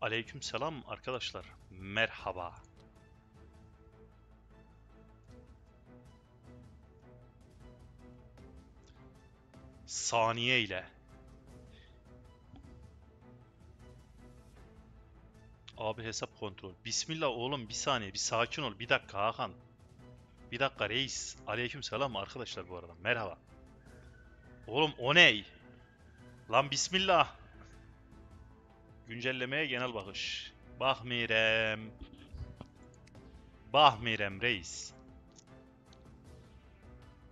Aleykümselam arkadaşlar. Merhaba. Saniye ile. Abi hesap kontrol. Bismillah oğlum bir saniye bir sakin ol. Bir dakika Hakan. Bir dakika reis. Aleykümselam arkadaşlar bu arada. Merhaba. Oğlum o ney? Lan bismillah. Güncellemeye genel bakış. Bahmirem. Bahmirem reis.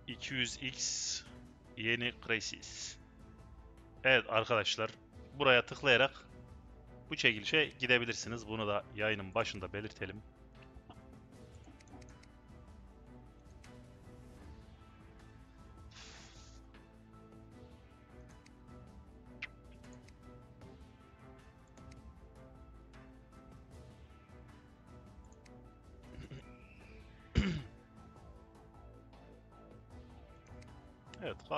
200x yeni crisis. Evet arkadaşlar buraya tıklayarak bu çekilişe gidebilirsiniz. Bunu da yayının başında belirtelim.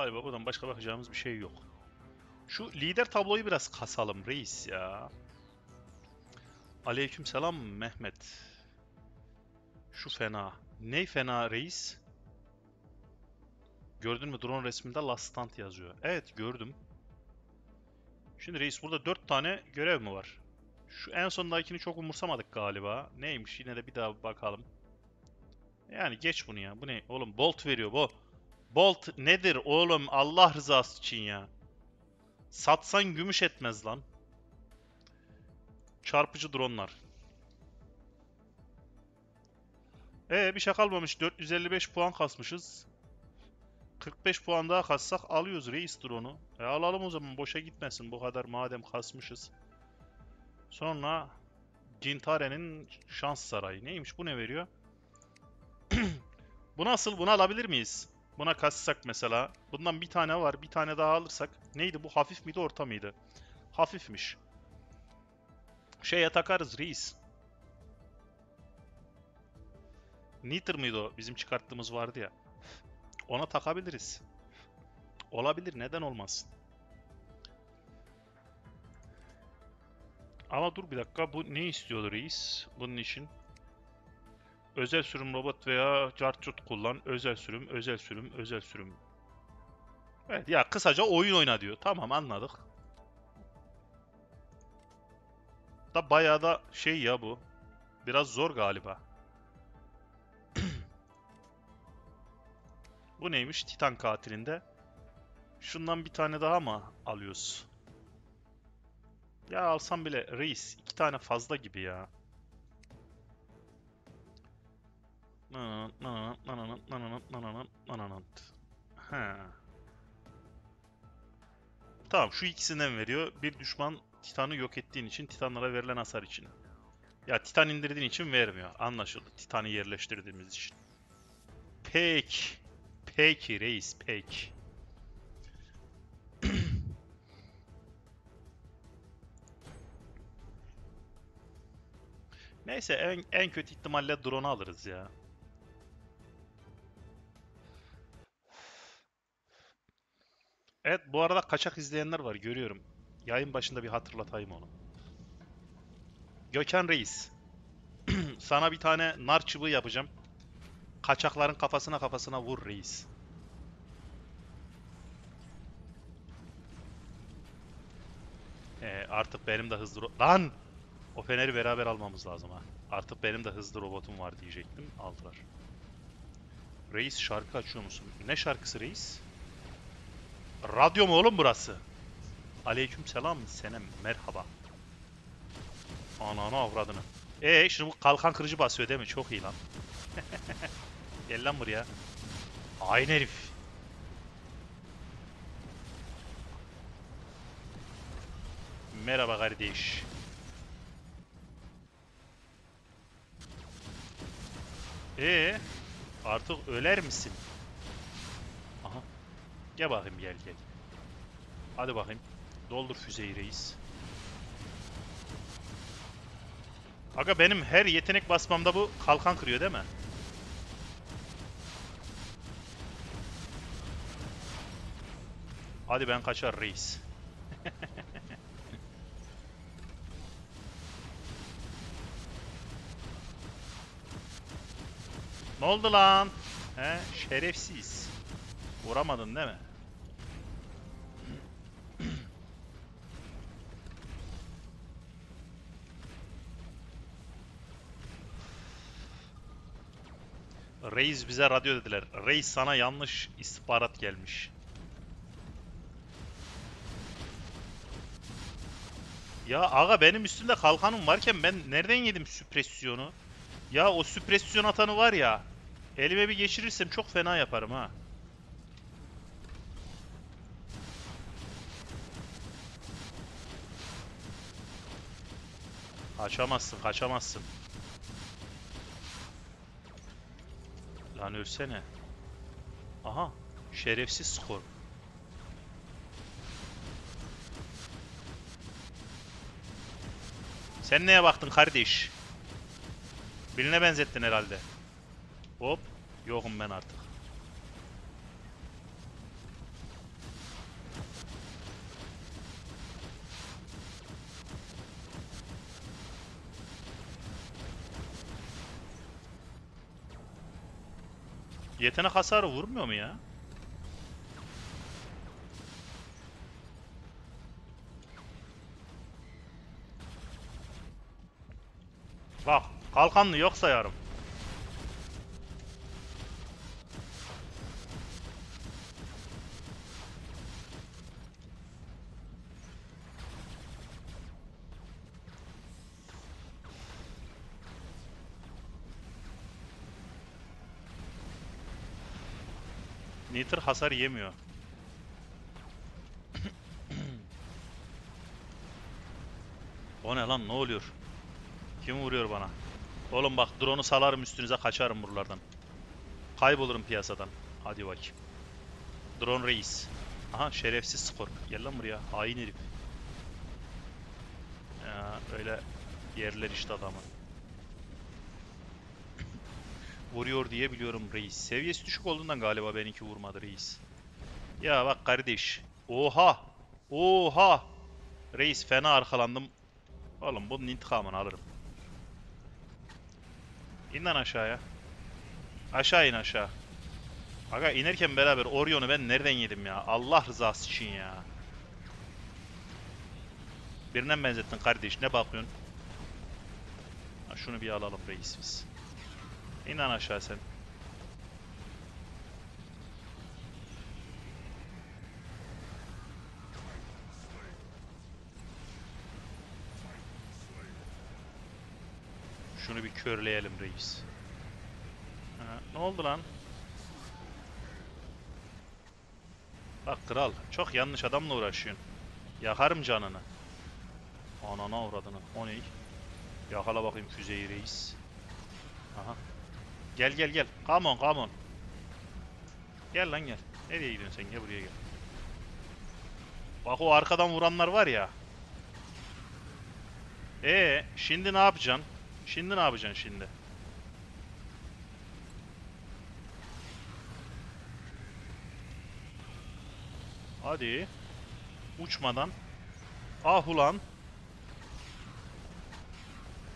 Galiba buradan başka bakacağımız bir şey yok. Şu lider tabloyu biraz kasalım reis ya. Aleykümselam Mehmet. Şu fena. Ney fena reis? Gördün mü drone resminde last stand yazıyor. Evet gördüm. Şimdi reis burada 4 tane görev mi var? Şu en sondakini çok umursamadık galiba. Neymiş yine de bir daha bakalım. Yani geç bunu ya. Bu ne? Oğlum bolt veriyor bu. Bolt nedir oğlum Allah rızası için ya. Satsan gümüş etmez lan. Çarpıcı dronlar. Ee bir şey kalmamış. 455 puan kasmışız. 45 puan daha kassak alıyoruz reis drone'u. E alalım o zaman boşa gitmesin bu kadar madem kasmışız. Sonra Gintare'nin şans sarayı. Neymiş bu ne veriyor? bu nasıl? Bunu alabilir miyiz? Buna kassak mesela. Bundan bir tane var. Bir tane daha alırsak. Neydi bu? Hafif miydi orta mıydı? Hafifmiş. Şeye takarız reis. Niter mıydı o? Bizim çıkarttığımız vardı ya. Ona takabiliriz. Olabilir. Neden olmasın? Ama dur bir dakika. Bu ne istiyordu reis? Bunun için. Özel sürüm robot veya cartçut kullan. Özel sürüm, özel sürüm, özel sürüm. Evet ya kısaca oyun oyna diyor. Tamam anladık. Da bayağı da şey ya bu. Biraz zor galiba. bu neymiş? Titan katilinde. Şundan bir tane daha mı alıyoruz? Ya alsam bile reis iki tane fazla gibi ya. He. Tamam şu ikisinden veriyor. Bir düşman Titan'ı yok ettiğin için Titanlara verilen hasar için. Ya Titan indirdiğin için vermiyor. Anlaşıldı. Titan'ı yerleştirdiğimiz için. Peki. Peki reis peki. Neyse en, en kötü ihtimalle drone alırız ya. Evet bu arada kaçak izleyenler var görüyorum. Yayın başında bir hatırlatayım onu. Gökhan Reis. Sana bir tane nar çubuğu yapacağım. Kaçakların kafasına kafasına vur reis. Ee, artık benim de hızlı... Lan! O feneri beraber almamız lazım ha. Artık benim de hızlı robotum var diyecektim. Aldılar. Reis şarkı açıyor musun? Ne şarkısı reis? Radyo mu oğlum burası? Aleyküm selam senem merhaba. Ananı avradını. Ee şimdi bu kalkan kırıcı basıyor değil mi? Çok iyi lan. Gel lan buraya. Aynı herif. Merhaba kardeş. Ee, artık öler misin? Gel bakayım gel gel. Hadi bakayım. Doldur füzeyi reis. Aga benim her yetenek basmamda bu kalkan kırıyor değil mi? Hadi ben kaçar reis. ne oldu lan? He, şerefsiz. Vuramadın değil mi? Reis bize radyo dediler. Reis sana yanlış istihbarat gelmiş. Ya aga benim üstümde kalkanım varken ben nereden yedim süpresyonu? Ya o süpresyon atanı var ya. Elime bir geçirirsem çok fena yaparım ha. Kaçamazsın, kaçamazsın. Lan ölsene. Aha, şerefsiz skor. Sen neye baktın kardeş? Birine benzettin herhalde. Hop, yokum ben artık. Yetenek hasarı vurmuyor mu ya? Bak, kalkanlı yok sayarım. Nitr hasar yemiyor. o ne lan ne oluyor? Kim vuruyor bana? Oğlum bak drone'u salarım üstünüze kaçarım buralardan. Kaybolurum piyasadan. Hadi bakayım. Drone reis. Aha şerefsiz skor. Gel lan buraya. Hain herif. Ya öyle yerler işte adamı. Vuruyor diye biliyorum reis. Seviyesi düşük olduğundan galiba benimki vurmadı reis. Ya bak kardeş. Oha. Oha. Reis fena arkalandım. Oğlum bunun intikamını alırım. İn lan aşağıya. Aşağı in aşağı. Aga inerken beraber Orion'u ben nereden yedim ya? Allah rızası için ya. Birine benzettin kardeş? Ne bakıyorsun? Ha, şunu bir alalım reis biz. İn lan aşağı sen. Şunu bir körleyelim reis. Ha, ne oldu lan? Bak kral, çok yanlış adamla uğraşıyorsun. Yakarım canını. Anana uğradığını. O ne? Yakala bakayım füzeyi reis. Aha. Gel gel gel. Come on come on. Gel lan gel. Nereye gidiyorsun sen? Gel buraya gel. Bak o arkadan vuranlar var ya. Ee, şimdi ne yapacaksın? Şimdi ne yapacaksın şimdi? Hadi. Uçmadan. Ah ulan.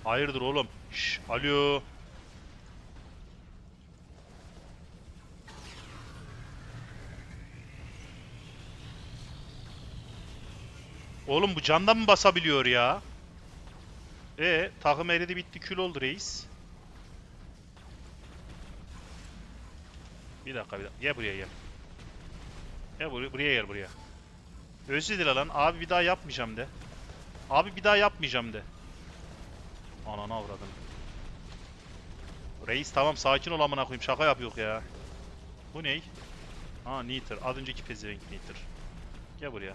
Hayırdır oğlum? Şş, alo. Oğlum bu candan mı basabiliyor ya? E takım eridi bitti kül oldu reis. Bir dakika bir dakika. Gel buraya gel. Gel buraya, buraya gel buraya. Özür dile lan. Abi bir daha yapmayacağım de. Abi bir daha yapmayacağım de. Ananı avradın. Reis tamam sakin ol amına koyayım. Şaka yapıyor ya. Bu ney? Ha Niter. Az önceki pezevenk Niter. Gel buraya.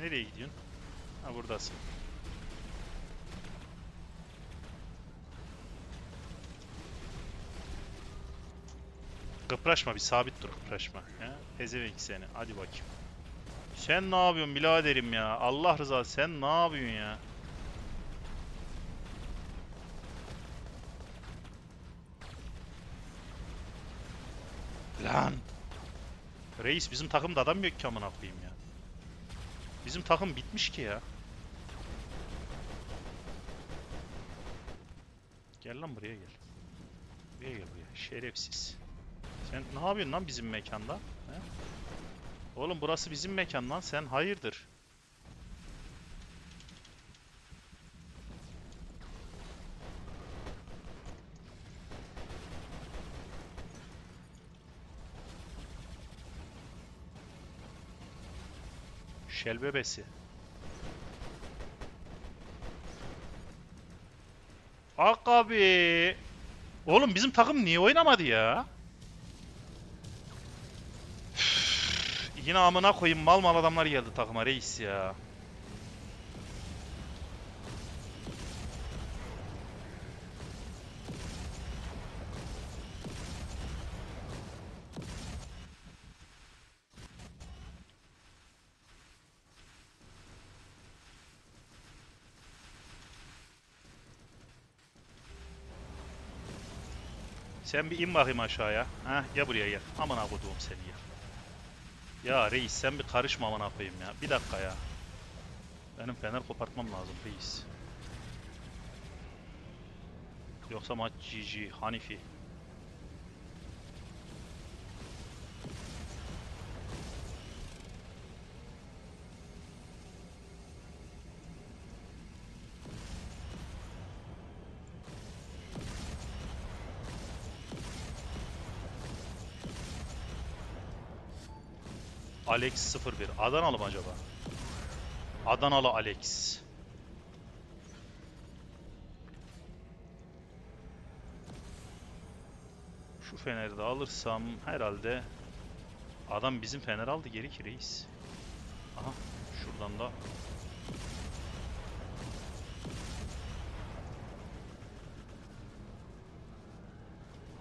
Nereye gidiyorsun? Ha buradasın. Kıpraşma bir sabit dur kıpraşma. Ya. Seni. Hadi bakayım. Sen ne yapıyorsun biraderim ya? Allah rızası sen ne yapıyorsun ya? Lan. Reis bizim takımda adam yok ki amına koyayım ya. Bizim takım bitmiş ki ya. Gel lan buraya gel. Buraya gel buraya. Şerefsiz. Sen ne yapıyorsun lan bizim mekanda? He? Oğlum burası bizim mekan lan. Sen hayırdır? Şel bebesi. Ak. Oğlum bizim takım niye oynamadı ya? Üf, Yine amına koyayım mal mal adamlar geldi takıma reis ya. Sen bir in bakayım aşağıya. Heh gel buraya gel. Amına koduğum seni ya. Ya reis sen bir karışma amına koyayım ya. Bir dakika ya. Benim fener kopartmam lazım reis. Yoksa maç GG Hanifi. Alex 01. Adanalı mı acaba? Adanalı Alex. Şu feneri de alırsam herhalde adam bizim fener aldı geri ki reis. Aha şuradan da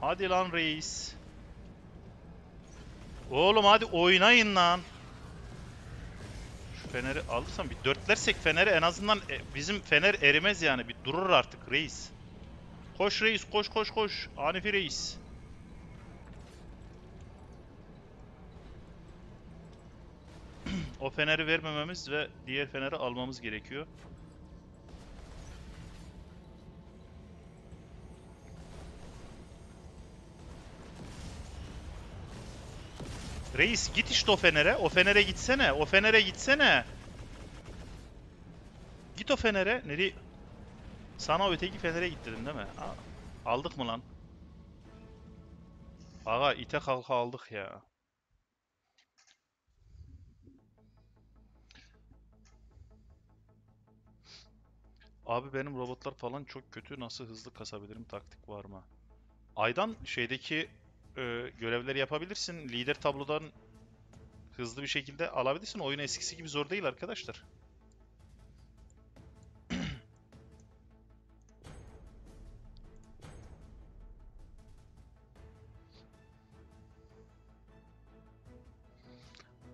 Hadi lan reis. Oğlum hadi oynayın lan. Şu feneri alırsam bir dörtlersek feneri en azından e, bizim fener erimez yani. Bir durur artık reis. Koş reis koş koş koş. Hanifi reis. o feneri vermememiz ve diğer feneri almamız gerekiyor. Reis git işte o fenere. O fenere gitsene. O fenere gitsene. Git o fenere. Nereye? Sana öteki fenere git değil mi? Aldık mı lan? Aga ite kalka aldık ya. Abi benim robotlar falan çok kötü. Nasıl hızlı kasabilirim? Taktik var mı? Aydan şeydeki e, görevleri yapabilirsin. Lider tablodan hızlı bir şekilde alabilirsin. Oyun eskisi gibi zor değil arkadaşlar.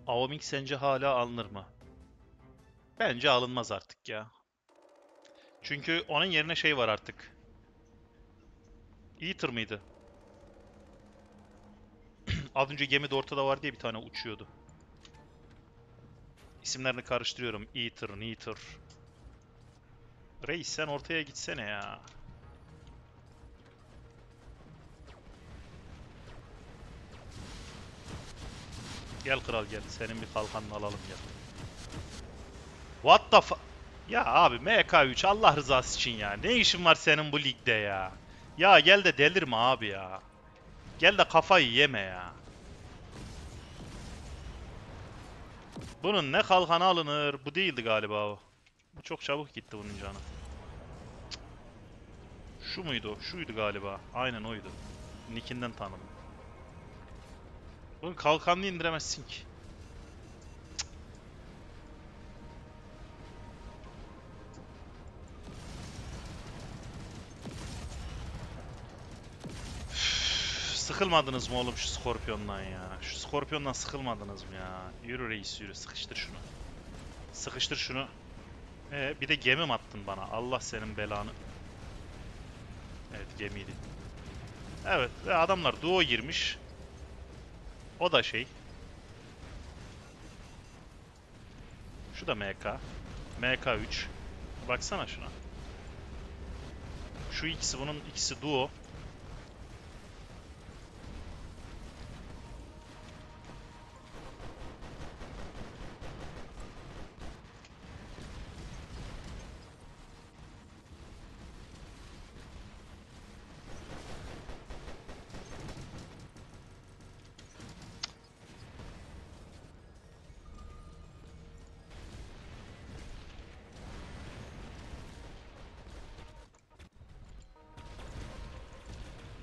Avoming sence hala alınır mı? Bence alınmaz artık ya. Çünkü onun yerine şey var artık. Eater mıydı? Az önce gemide ortada var diye bir tane uçuyordu. İsimlerini karıştırıyorum. Eater, Neater. Reis sen ortaya gitsene ya. Gel kral gel. Senin bir kalkanını alalım gel. What the fu... Ya abi MK3 Allah rızası için ya. Ne işin var senin bu ligde ya? Ya gel de delirme abi ya. Gel de kafayı yeme ya. Bunun ne kalkanı alınır? Bu değildi galiba o. Bu çok çabuk gitti bunun canı. Şu muydu? Şuydu galiba. Aynen oydu. Nickinden tanıdım. Bunun kalkanını indiremezsin ki. Sıkılmadınız mı oğlum şu Skorpion'dan ya? Şu Skorpion'dan sıkılmadınız mı ya? Yürü reis yürü sıkıştır şunu. Sıkıştır şunu. Ee, bir de gemi mi attın bana? Allah senin belanı. Evet gemiydi. Evet ve adamlar duo girmiş. O da şey. Şu da MK. MK3. Baksana şuna. Şu ikisi bunun ikisi duo.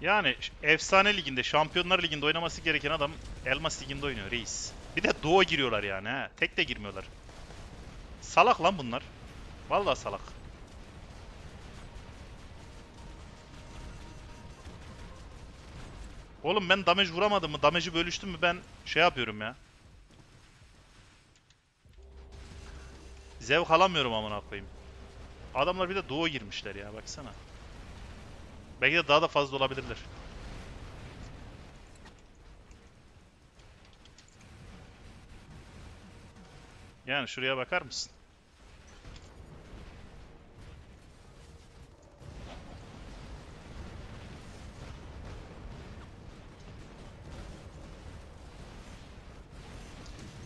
Yani efsane liginde, Şampiyonlar Ligi'nde oynaması gereken adam Elmas Ligi'nde oynuyor reis. Bir de Doğu giriyorlar yani ha. Tek de girmiyorlar. Salak lan bunlar. Vallahi salak. Oğlum ben damage vuramadım mı? Damage'i bölüştüm mü ben şey yapıyorum ya. Zevk alamıyorum amına koyayım. Adamlar bir de Doğu girmişler ya baksana. Belki de daha da fazla olabilirler. Yani şuraya bakar mısın?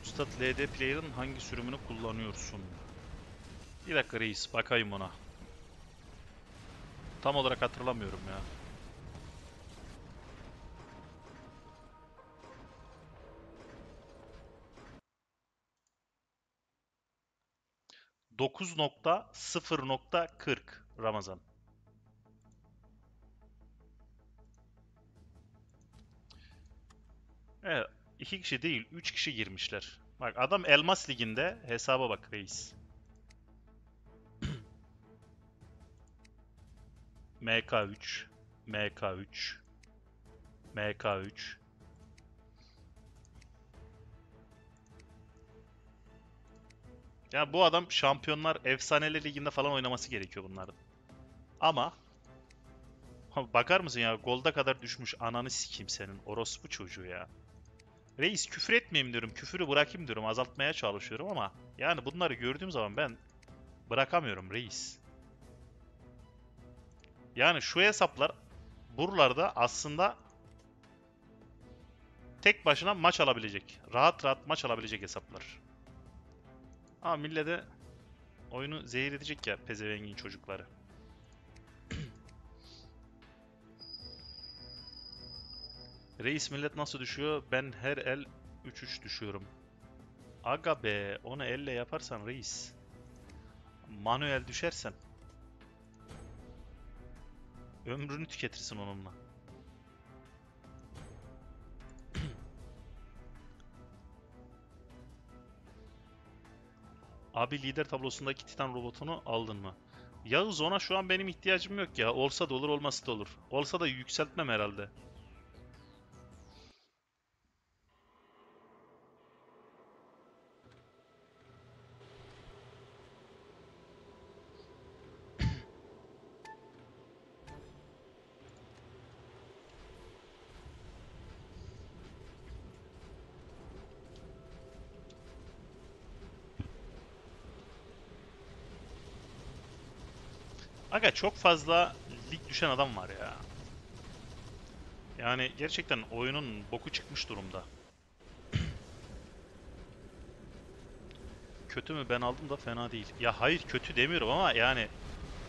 Üstad LD Player'ın hangi sürümünü kullanıyorsun? Bir dakika reis bakayım ona. Tam olarak hatırlamıyorum ya. Dokuz nokta sıfır nokta kırk Ramazan. Evet, iki kişi değil, üç kişi girmişler. Bak adam Elmas Ligi'nde hesaba bak reis. MK3, MK3, MK3. Ya bu adam Şampiyonlar Efsaneler Ligi'nde falan oynaması gerekiyor bunların. Ama bakar mısın ya golda kadar düşmüş ananı sikeyim senin orospu çocuğu ya. Reis küfür etmeyeyim diyorum, küfürü bırakayım diyorum, azaltmaya çalışıyorum ama yani bunları gördüğüm zaman ben bırakamıyorum reis. Yani şu hesaplar buralarda aslında tek başına maç alabilecek. Rahat rahat maç alabilecek hesaplar. Ama millete oyunu zehir edecek ya pezevengin çocukları. Reis millet nasıl düşüyor? Ben her el 3-3 düşüyorum. Aga be, onu elle yaparsan reis. Manuel düşersen ömrünü tüketirsin onunla. Abi lider tablosundaki Titan robotunu aldın mı? Yağız ona şu an benim ihtiyacım yok ya. Olsa da olur, olmasa da olur. Olsa da yükseltmem herhalde. Aga çok fazla lig düşen adam var ya. Yani gerçekten oyunun boku çıkmış durumda. Kötü mü ben aldım da fena değil. Ya hayır kötü demiyorum ama yani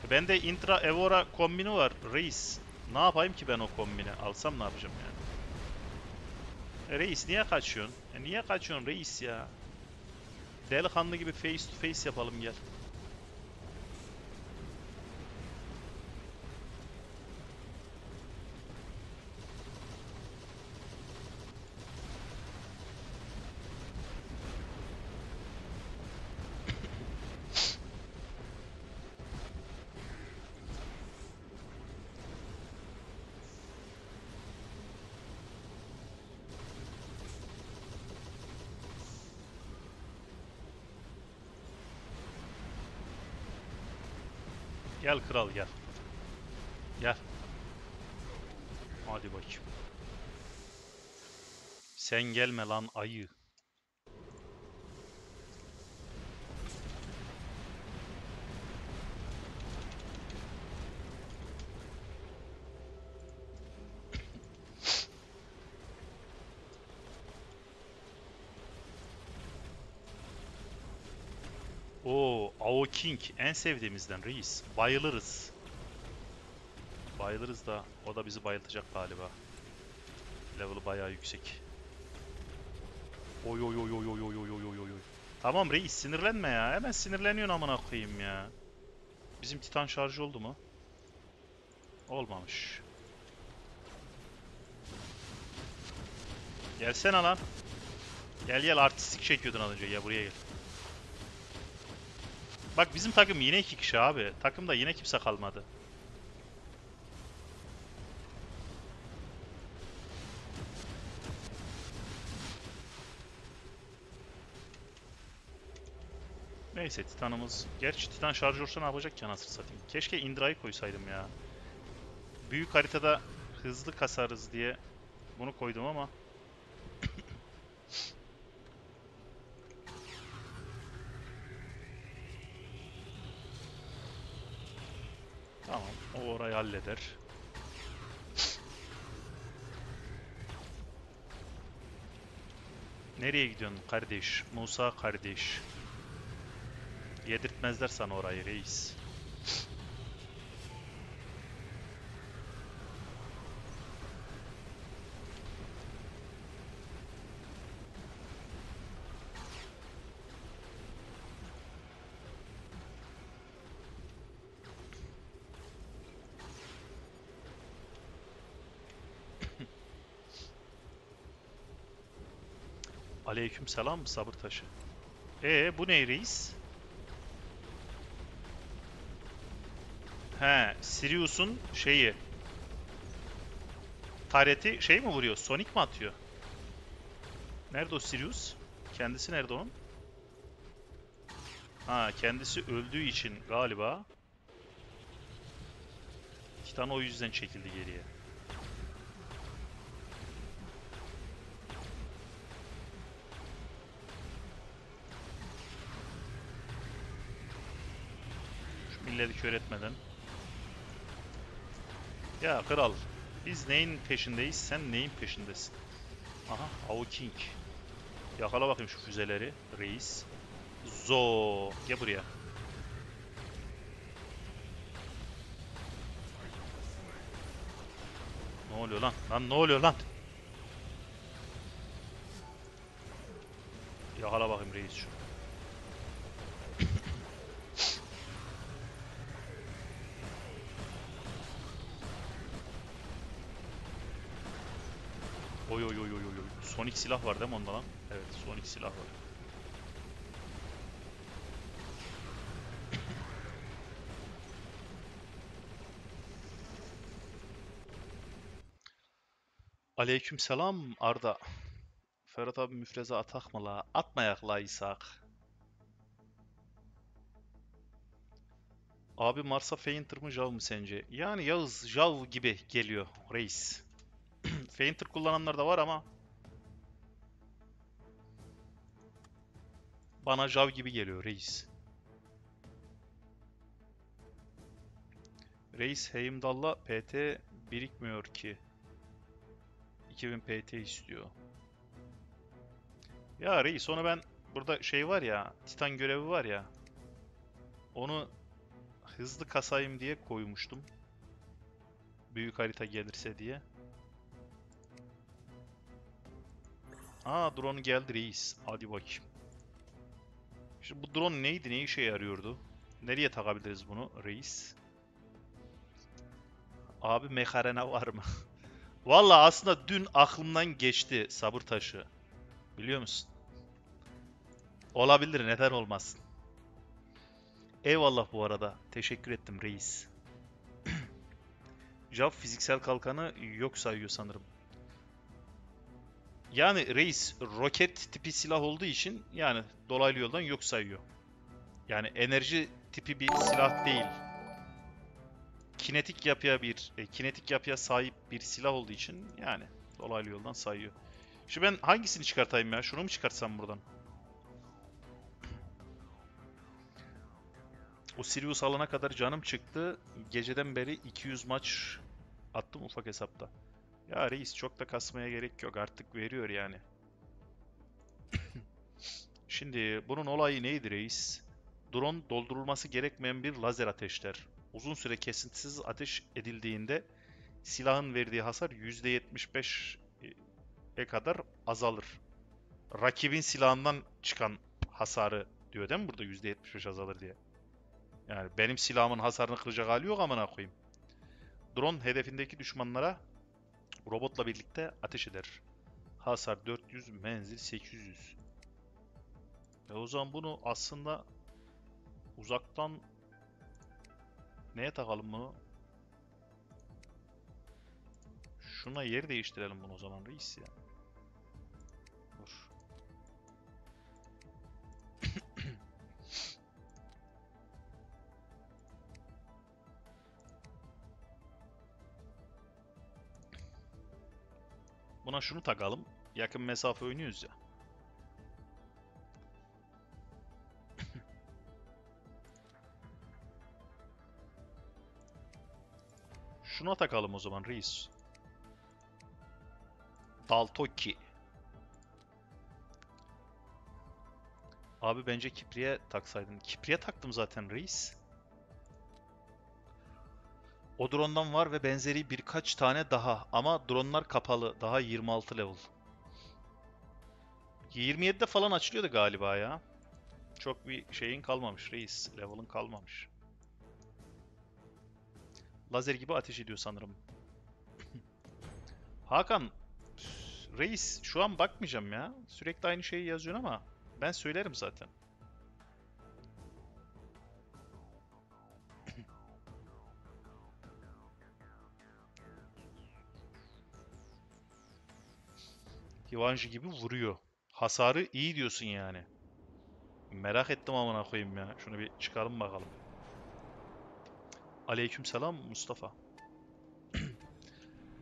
bende Intra Evora kombini var reis. Ne yapayım ki ben o kombini? Alsam ne yapacağım yani? E, reis niye kaçıyorsun? E, niye kaçıyorsun reis ya? Delikanlı gibi face to face yapalım gel. Gel kral gel. Gel. Hadi bakayım. Sen gelme lan ayı. Ao King en sevdiğimizden reis. Bayılırız. Bayılırız da o da bizi bayıltacak galiba. Level bayağı yüksek. Oy oy oy oy oy oy oy oy oy. Tamam reis sinirlenme ya. Hemen sinirleniyorsun amına koyayım ya. Bizim titan şarjı oldu mu? Olmamış. Gelsene lan. Gel gel artistik çekiyordun az önce. Gel buraya gel. Bak bizim takım yine iki kişi abi. Takımda yine kimse kalmadı. Neyse Titan'ımız... Gerçi Titan şarj olursa ne yapacak ki anasını satayım. Keşke Indra'yı koysaydım ya. Büyük haritada hızlı kasarız diye bunu koydum ama... Tamam, o orayı halleder. Nereye gidiyorsun kardeş? Musa kardeş. Yedirtmezler sana orayı reis. Aleyküm selam sabır taşı. Ee bu ne reis? He, Sirius'un şeyi. Tareti şey mi vuruyor? Sonic mi atıyor? Nerede o Sirius? Kendisi nerede onun? Ha, kendisi öldüğü için galiba. Titan o yüzden çekildi geriye. Şu milleti kör etmeden. Ya kral, biz neyin peşindeyiz, sen neyin peşindesin? Aha, Ao King. Yakala bakayım şu füzeleri, reis. Zo, gel buraya. Ne oluyor lan? Lan ne oluyor lan? Yakala bakayım reis şu. 12 silah var değil mi onda lan? Evet son silah var. Aleyküm selam Arda. Ferhat abi müfreze atak mı la? Atmayak la İshak. Abi Mars'a Fainter mı Jav mı sence? Yani Yağız Jav gibi geliyor reis. Fainter kullananlar da var ama bana Jav gibi geliyor reis. Reis Heimdall'la PT birikmiyor ki. 2000 PT istiyor. Ya reis onu ben burada şey var ya Titan görevi var ya onu hızlı kasayım diye koymuştum. Büyük harita gelirse diye. Aa drone geldi reis. Hadi bakayım. Şimdi bu drone neydi? Ne işe yarıyordu? Nereye takabiliriz bunu reis? Abi mekarena var mı? Valla aslında dün aklımdan geçti sabır taşı. Biliyor musun? Olabilir neden olmasın. Eyvallah bu arada. Teşekkür ettim reis. Jav fiziksel kalkanı yok sayıyor sanırım. Yani reis roket tipi silah olduğu için yani dolaylı yoldan yok sayıyor. Yani enerji tipi bir silah değil. Kinetik yapıya bir e, kinetik yapıya sahip bir silah olduğu için yani dolaylı yoldan sayıyor. Şu ben hangisini çıkartayım ya? Şunu mu çıkartsam buradan? O Sirius alana kadar canım çıktı. Geceden beri 200 maç attım ufak hesapta. Ya reis çok da kasmaya gerek yok artık veriyor yani. Şimdi bunun olayı neydi reis? Drone doldurulması gerekmeyen bir lazer ateşler. Uzun süre kesintisiz ateş edildiğinde silahın verdiği hasar %75'e kadar azalır. Rakibin silahından çıkan hasarı diyor değil mi burada %75 azalır diye. Yani benim silahımın hasarını kıracak hali yok amına koyayım. Drone hedefindeki düşmanlara robotla birlikte ateş eder. Hasar 400, menzil 800. E o zaman bunu aslında uzaktan neye takalım bunu? Şuna yer değiştirelim bunu o zaman reis ya. Dur. Buna şunu takalım. Yakın mesafe oynuyoruz ya. Şuna takalım o zaman reis. Daltoki. Abi bence Kipri'ye taksaydın. Kipri'ye taktım zaten reis. O drone'dan var ve benzeri birkaç tane daha. Ama drone'lar kapalı. Daha 26 level. 27'de falan açılıyordu galiba ya. Çok bir şeyin kalmamış reis. Level'ın kalmamış. Lazer gibi ateş ediyor sanırım. Hakan, reis şu an bakmayacağım ya. Sürekli aynı şeyi yazıyorsun ama ben söylerim zaten. Divancı gibi vuruyor. Hasarı iyi diyorsun yani. Merak ettim amına koyayım ya. Şunu bir çıkalım bakalım. Aleykümselam Mustafa.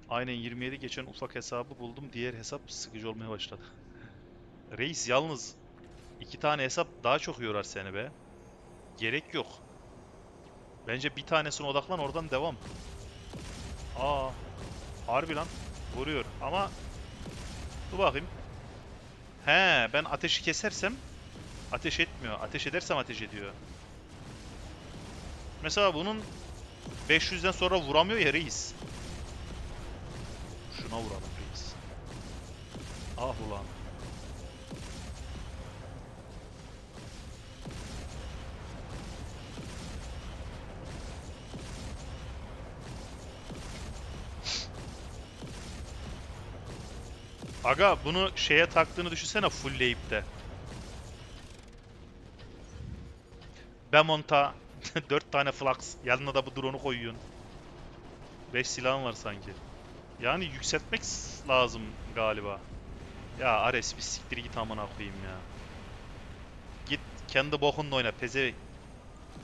Aynen 27 geçen ufak hesabı buldum. Diğer hesap sıkıcı olmaya başladı. Reis yalnız iki tane hesap daha çok yorar seni be. Gerek yok. Bence bir tanesine odaklan oradan devam. Aa, harbi lan. Vuruyor ama dur bakayım. He, ben ateşi kesersem ateş etmiyor. Ateş edersem ateş ediyor. Mesela bunun 500'den sonra vuramıyor ya reis. Şuna vuralım reis. Ah ulan. Aga bunu şeye taktığını düşünsene fullleyip de. Bemont'a 4 tane flax. Yanına da bu drone'u koyuyorsun. 5 silahın var sanki. Yani yükseltmek lazım galiba. Ya Ares bir siktir git amına koyayım ya. Git kendi bokunla oyna peze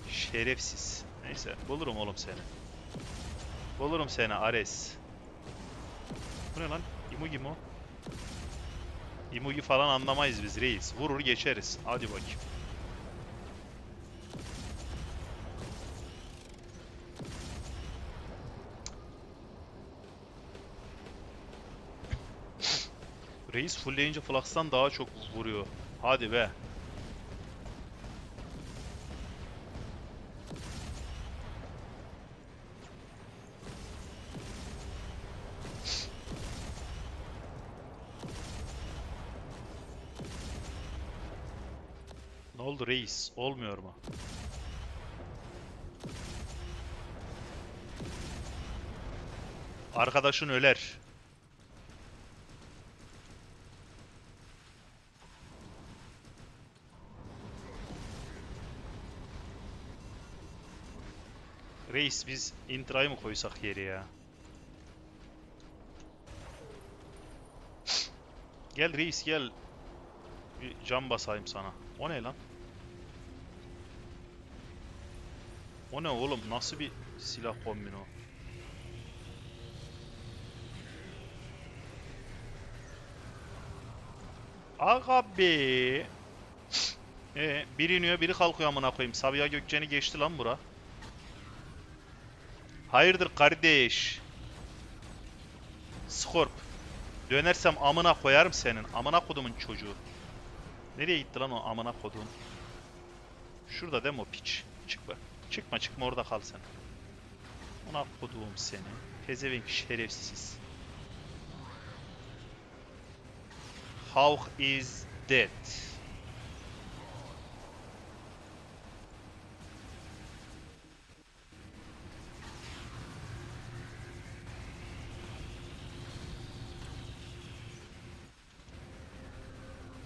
şerefsiz. Neyse bulurum oğlum seni. Bulurum seni Ares. Bu ne lan? Imugi mu? Imugi falan anlamayız biz reis. Vurur geçeriz. Hadi bakayım. Reis fullleyince Flux'tan daha çok vuruyor. Hadi be. Oldu reis? Olmuyor mu? Arkadaşın öler. Reis biz intrayı mı koysak yeri ya? Gel reis gel. Bir cam basayım sana. O ne lan? O ne oğlum? Nasıl bir silah kombini o? Aga. Ee, biri iniyor biri kalkıyor amına koyayım. Sabiha Gökçen'i geçti lan bura. Hayırdır kardeş? Skorp. Dönersem amına koyarım senin. Amına kodumun çocuğu. Nereye gitti lan o amına kodum? Şurada demo piç. Çıkma. Çıkma çıkma orada kal sen. Ona koduğum seni. Pezevenk şerefsiz. Hawk is dead.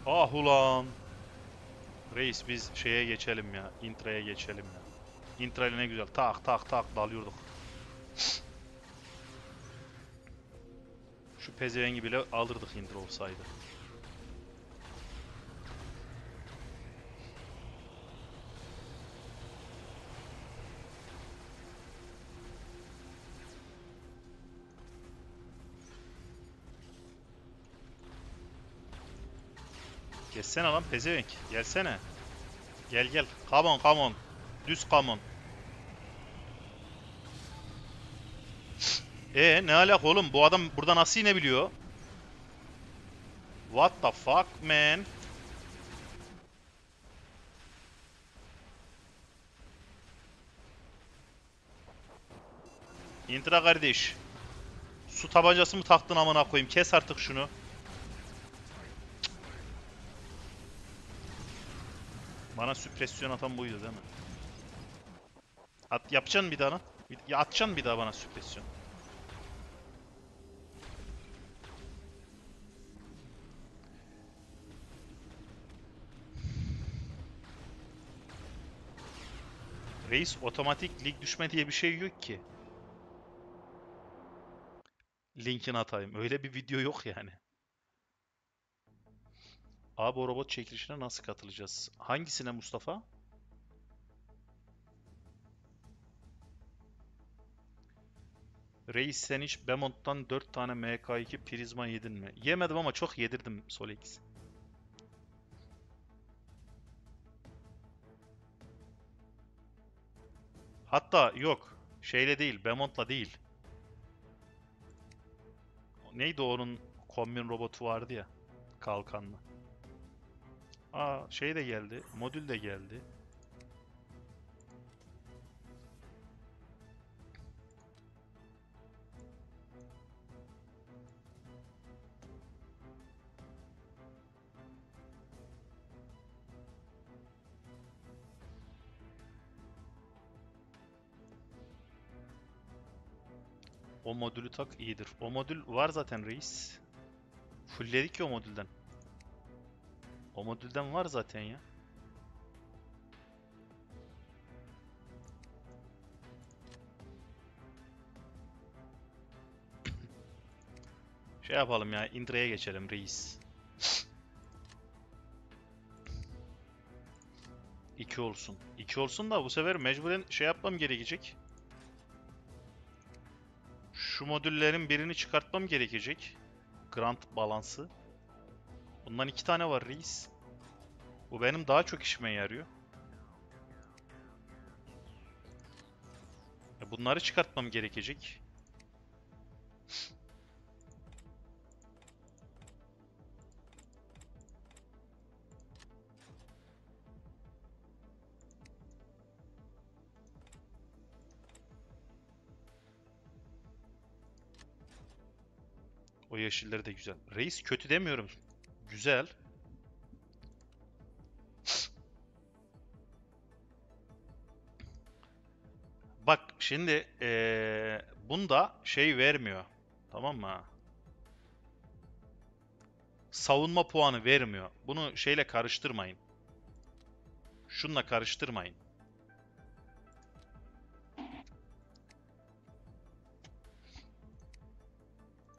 Ah ulan. Reis biz şeye geçelim ya. Intra'ya geçelim ya. Intra ile ne güzel tak tak tak dalıyorduk. Şu pezevengi bile alırdık intro olsaydı. Gelsene lan pezevenk. Gelsene. Gel gel. Come on come on. Düz come on. E ne alaka oğlum? Bu adam burada nasıl inebiliyor? What the fuck man? Intra kardeş. Su tabancası mı taktın amına koyayım? Kes artık şunu. Bana süpresyon atan buydu değil mi? At, yapacaksın bir daha lan. Ya atacaksın bir daha bana süpresyon. Reis otomatik lig düşme diye bir şey yok ki. Linkini atayım. Öyle bir video yok yani. Abi o robot çekilişine nasıl katılacağız? Hangisine Mustafa? Reis sen hiç Bemont'tan 4 tane MK2 prizma yedin mi? Yemedim ama çok yedirdim Solix. Hatta yok. Şeyle değil, Bemont'la değil. Neydi onun kombin robotu vardı ya. Kalkanlı. Aa şey de geldi. Modül de geldi. Modülü tak iyidir. O modül var zaten reis. Fullledik ya o modülden. O modülden var zaten ya. Şey yapalım ya, Indra'ya geçelim reis. İki olsun. İki olsun da bu sefer mecburen şey yapmam gerekecek. Şu modüllerin birini çıkartmam gerekecek. Grant balansı. Bundan iki tane var reis. Bu benim daha çok işime yarıyor. E, Bunları çıkartmam gerekecek. O yeşilleri de güzel. Reis kötü demiyorum. Güzel. Bak şimdi eee bunda şey vermiyor. Tamam mı? Savunma puanı vermiyor. Bunu şeyle karıştırmayın. Şunla karıştırmayın.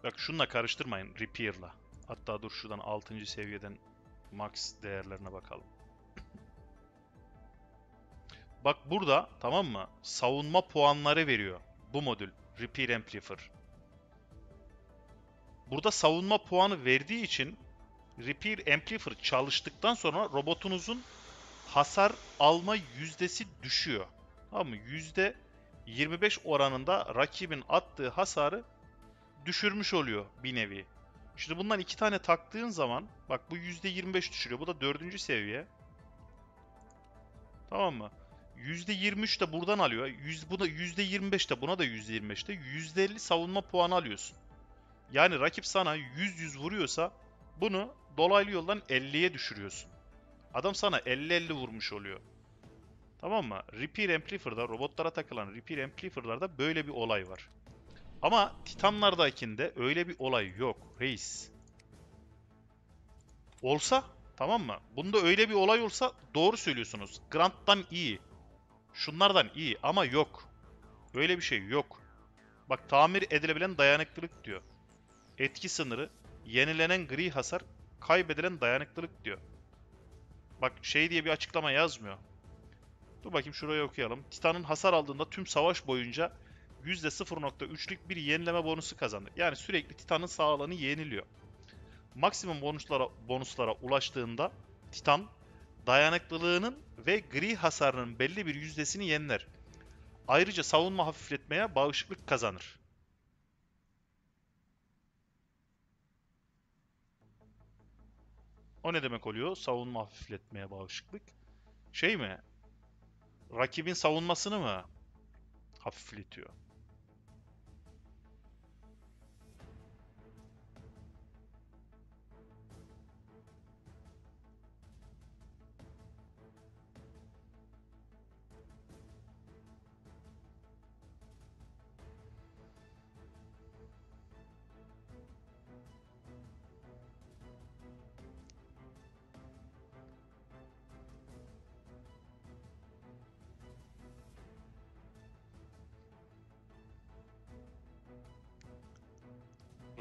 Bak şunla karıştırmayın Repair'la. Hatta dur şuradan 6. seviyeden max değerlerine bakalım. Bak burada tamam mı? Savunma puanları veriyor bu modül Repair Amplifier. Burada savunma puanı verdiği için Repair Amplifier çalıştıktan sonra robotunuzun hasar alma yüzdesi düşüyor. Tamam mı? Yüzde 25 oranında rakibin attığı hasarı düşürmüş oluyor bir nevi. Şimdi bundan iki tane taktığın zaman bak bu %25 düşürüyor. Bu da dördüncü seviye. Tamam mı? %23 de buradan alıyor. Yüz, bu da %25 de buna da %25 de %50 savunma puanı alıyorsun. Yani rakip sana 100-100 vuruyorsa bunu dolaylı yoldan 50'ye düşürüyorsun. Adam sana 50-50 vurmuş oluyor. Tamam mı? Repair Amplifier'da, robotlara takılan Repair Amplifier'larda böyle bir olay var. Ama Titanlardakinde öyle bir olay yok reis. Olsa tamam mı? Bunda öyle bir olay olsa doğru söylüyorsunuz. Grant'tan iyi. Şunlardan iyi ama yok. Öyle bir şey yok. Bak tamir edilebilen dayanıklılık diyor. Etki sınırı, yenilenen gri hasar, kaybedilen dayanıklılık diyor. Bak şey diye bir açıklama yazmıyor. Dur bakayım şurayı okuyalım. Titan'ın hasar aldığında tüm savaş boyunca %0.3'lük bir yenileme bonusu kazanır. Yani sürekli Titan'ın sağlığını yeniliyor. Maksimum bonuslara, bonuslara ulaştığında Titan dayanıklılığının ve gri hasarının belli bir yüzdesini yeniler. Ayrıca savunma hafifletmeye bağışıklık kazanır. O ne demek oluyor? Savunma hafifletmeye bağışıklık. Şey mi? Rakibin savunmasını mı hafifletiyor?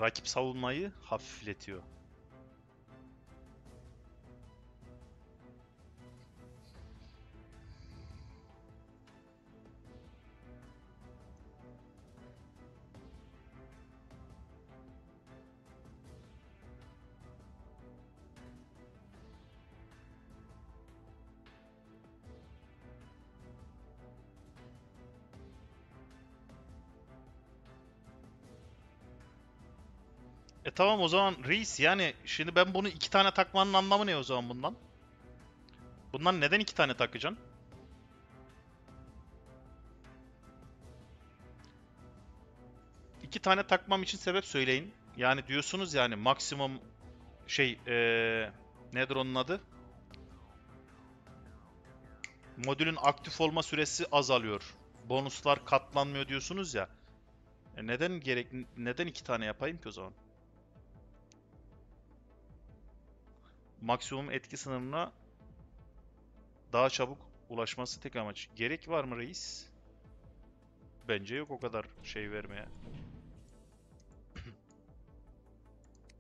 Rakip savunmayı hafifletiyor. Tamam o zaman reis yani şimdi ben bunu iki tane takmanın anlamı ne o zaman bundan? Bundan neden iki tane takacaksın? İki tane takmam için sebep söyleyin. Yani diyorsunuz yani maksimum şey eee nedir onun adı? Modülün aktif olma süresi azalıyor. Bonuslar katlanmıyor diyorsunuz ya. E neden gerek neden iki tane yapayım ki o zaman? Maksimum etki sınırına daha çabuk ulaşması tek amaç. Gerek var mı reis? Bence yok o kadar şey vermeye.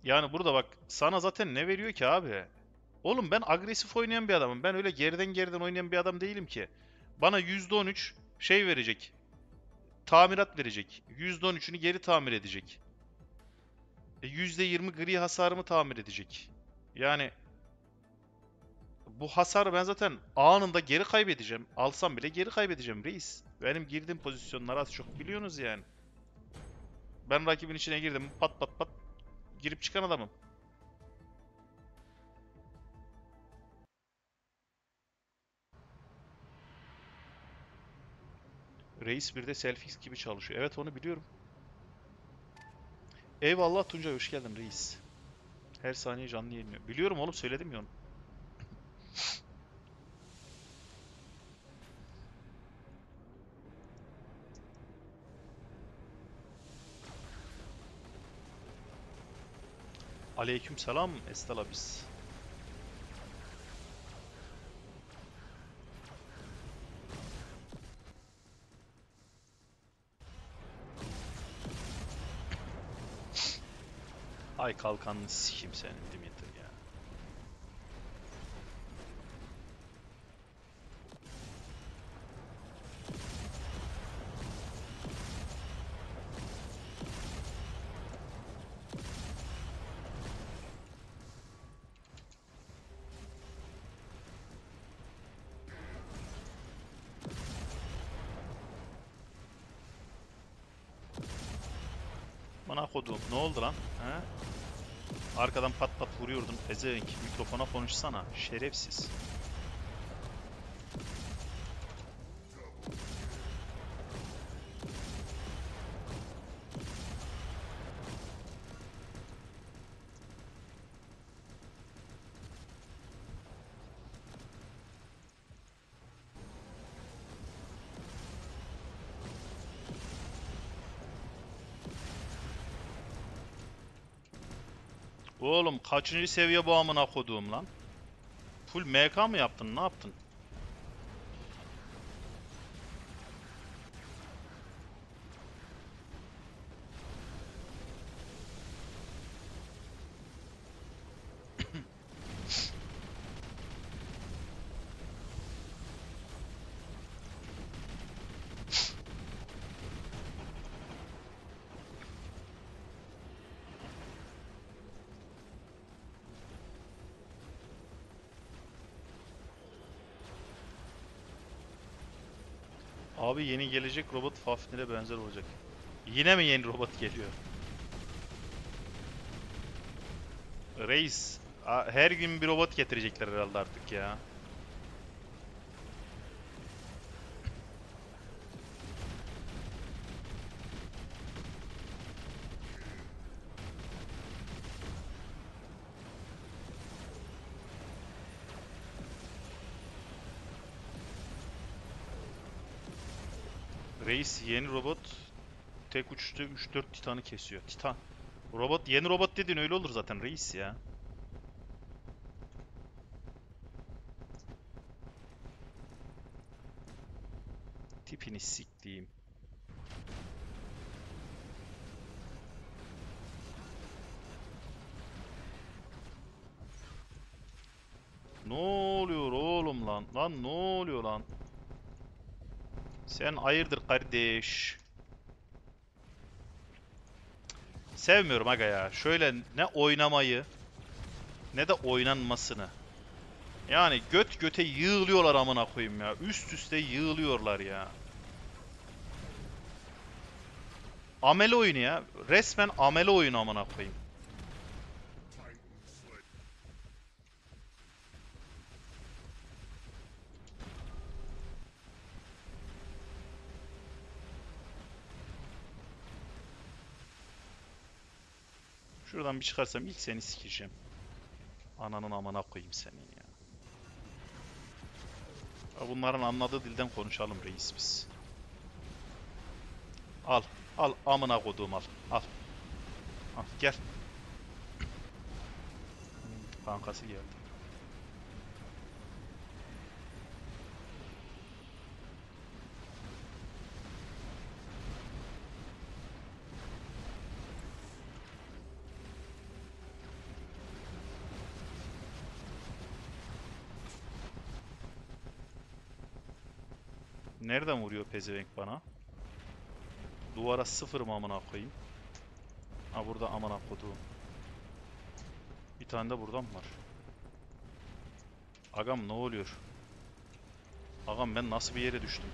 yani burada bak sana zaten ne veriyor ki abi? Oğlum ben agresif oynayan bir adamım. Ben öyle geriden geriden oynayan bir adam değilim ki. Bana %13 şey verecek. Tamirat verecek. %13'ünü geri tamir edecek. E %20 gri hasarımı tamir edecek. Yani bu hasarı ben zaten anında geri kaybedeceğim. Alsam bile geri kaybedeceğim reis. Benim girdiğim pozisyonları az çok biliyorsunuz yani. Ben rakibin içine girdim pat pat pat girip çıkan adamım. Reis bir de Selfix gibi çalışıyor. Evet onu biliyorum. Eyvallah Tuncay hoş geldin reis. Her saniye canlı yayınlıyor. Biliyorum oğlum söyledim ya onu. Aleyküm selam Estela biz. Ay kalkanını sikeyim senin Dimitri kodum ne oldu lan? He? Arkadan pat pat vuruyordun. Ezevenk mikrofona konuşsana. Şerefsiz. Kaçıncı seviye bu amına koduğum lan? Full MK mı yaptın? Ne yaptın? Abi yeni gelecek robot Fafnir'e benzer olacak. Yine mi yeni robot geliyor? Reis, her gün bir robot getirecekler herhalde artık ya. Reis yeni robot tek uçuşta 3-4 titanı kesiyor. Titan. Robot yeni robot dediğin öyle olur zaten reis ya. Tipini siktiğim. Ne oluyor oğlum lan? Lan ne oluyor lan? Sen hayırdır kardeş? Sevmiyorum aga ya. Şöyle ne oynamayı ne de oynanmasını. Yani göt göte yığılıyorlar amına koyayım ya. Üst üste yığılıyorlar ya. Amele oyunu ya. Resmen amele oyunu amına koyayım. Şuradan bir çıkarsam ilk seni sikeceğim. Ananın amına koyayım senin ya. Ya Bunların anladığı dilden konuşalım reis biz. Al. Al amına koduğum al. Al. Al gel. Kankası geldi. Nereden vuruyor pezevenk bana? Duvara sıfır mı amına koyayım? Ha burada amına koduğum. Bir tane de buradan var. Agam ne oluyor? Agam ben nasıl bir yere düştüm?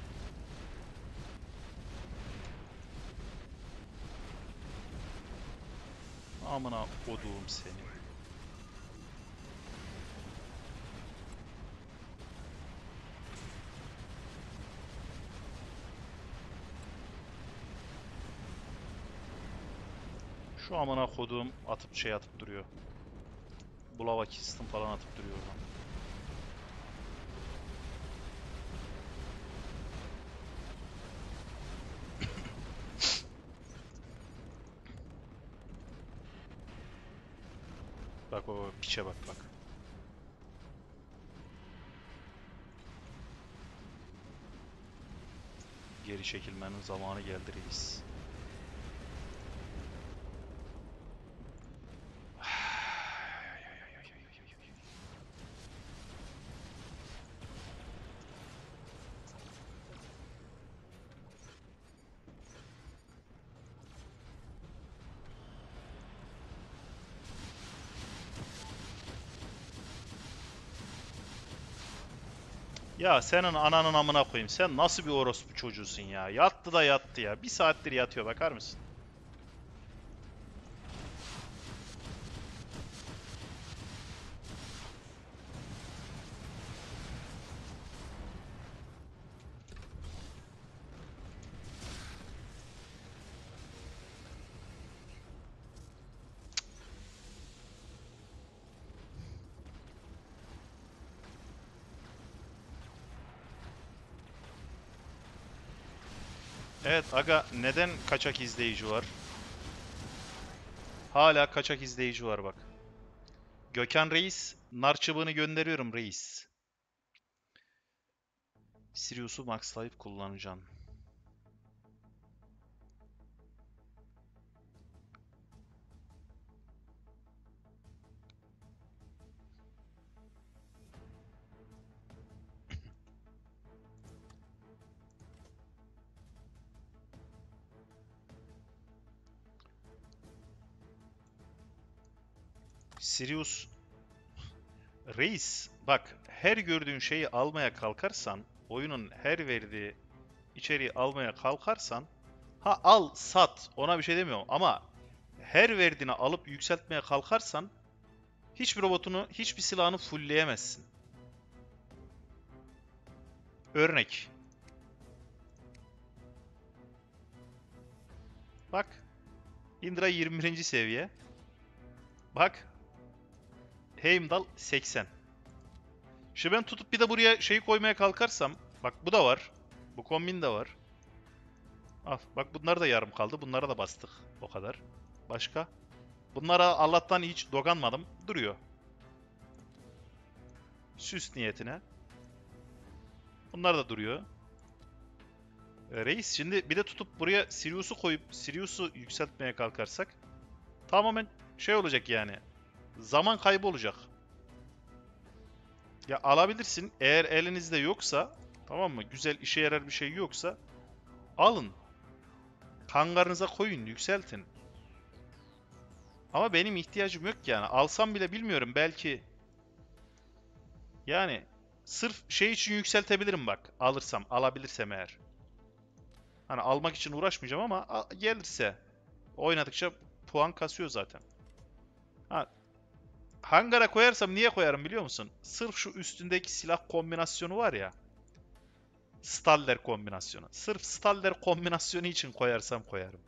Amına koduğum seni. Şu amına koduğum atıp şey atıp duruyor. Bulava kistim falan atıp duruyor oradan. Bak bak piçe bak bak. Geri çekilmenin zamanı geldi reis. Ya senin ananın amına koyayım. Sen nasıl bir orospu çocuğusun ya? Yattı da yattı ya. Bir saattir yatıyor bakar mısın? Aga neden kaçak izleyici var? Hala kaçak izleyici var bak. Gökhan Reis, nar çubuğunu gönderiyorum Reis. Sirius'u maxlayıp kullanacaksın. Sirius Reis bak her gördüğün şeyi almaya kalkarsan oyunun her verdiği içeriği almaya kalkarsan ha al sat ona bir şey demiyorum ama her verdiğini alıp yükseltmeye kalkarsan hiçbir robotunu hiçbir silahını fullleyemezsin. Örnek. Bak. Indra 21. seviye. Bak. Heimdall 80. Şimdi ben tutup bir de buraya şeyi koymaya kalkarsam, bak bu da var. Bu kombin de var. Al, bak bunlar da yarım kaldı. Bunlara da bastık. O kadar. Başka? Bunlara Allah'tan hiç dokanmadım. Duruyor. Süs niyetine. Bunlar da duruyor. E, Reis şimdi bir de tutup buraya Sirius'u koyup Sirius'u yükseltmeye kalkarsak tamamen şey olacak yani. Zaman kaybı olacak. Ya alabilirsin. Eğer elinizde yoksa tamam mı? Güzel işe yarar bir şey yoksa alın. Hangarınıza koyun, yükseltin. Ama benim ihtiyacım yok yani. Alsam bile bilmiyorum belki. Yani sırf şey için yükseltebilirim bak. Alırsam, alabilirsem eğer. Hani almak için uğraşmayacağım ama gelirse oynadıkça puan kasıyor zaten. Ha, hangara koyarsam niye koyarım biliyor musun? Sırf şu üstündeki silah kombinasyonu var ya. Staller kombinasyonu. Sırf Staller kombinasyonu için koyarsam koyarım.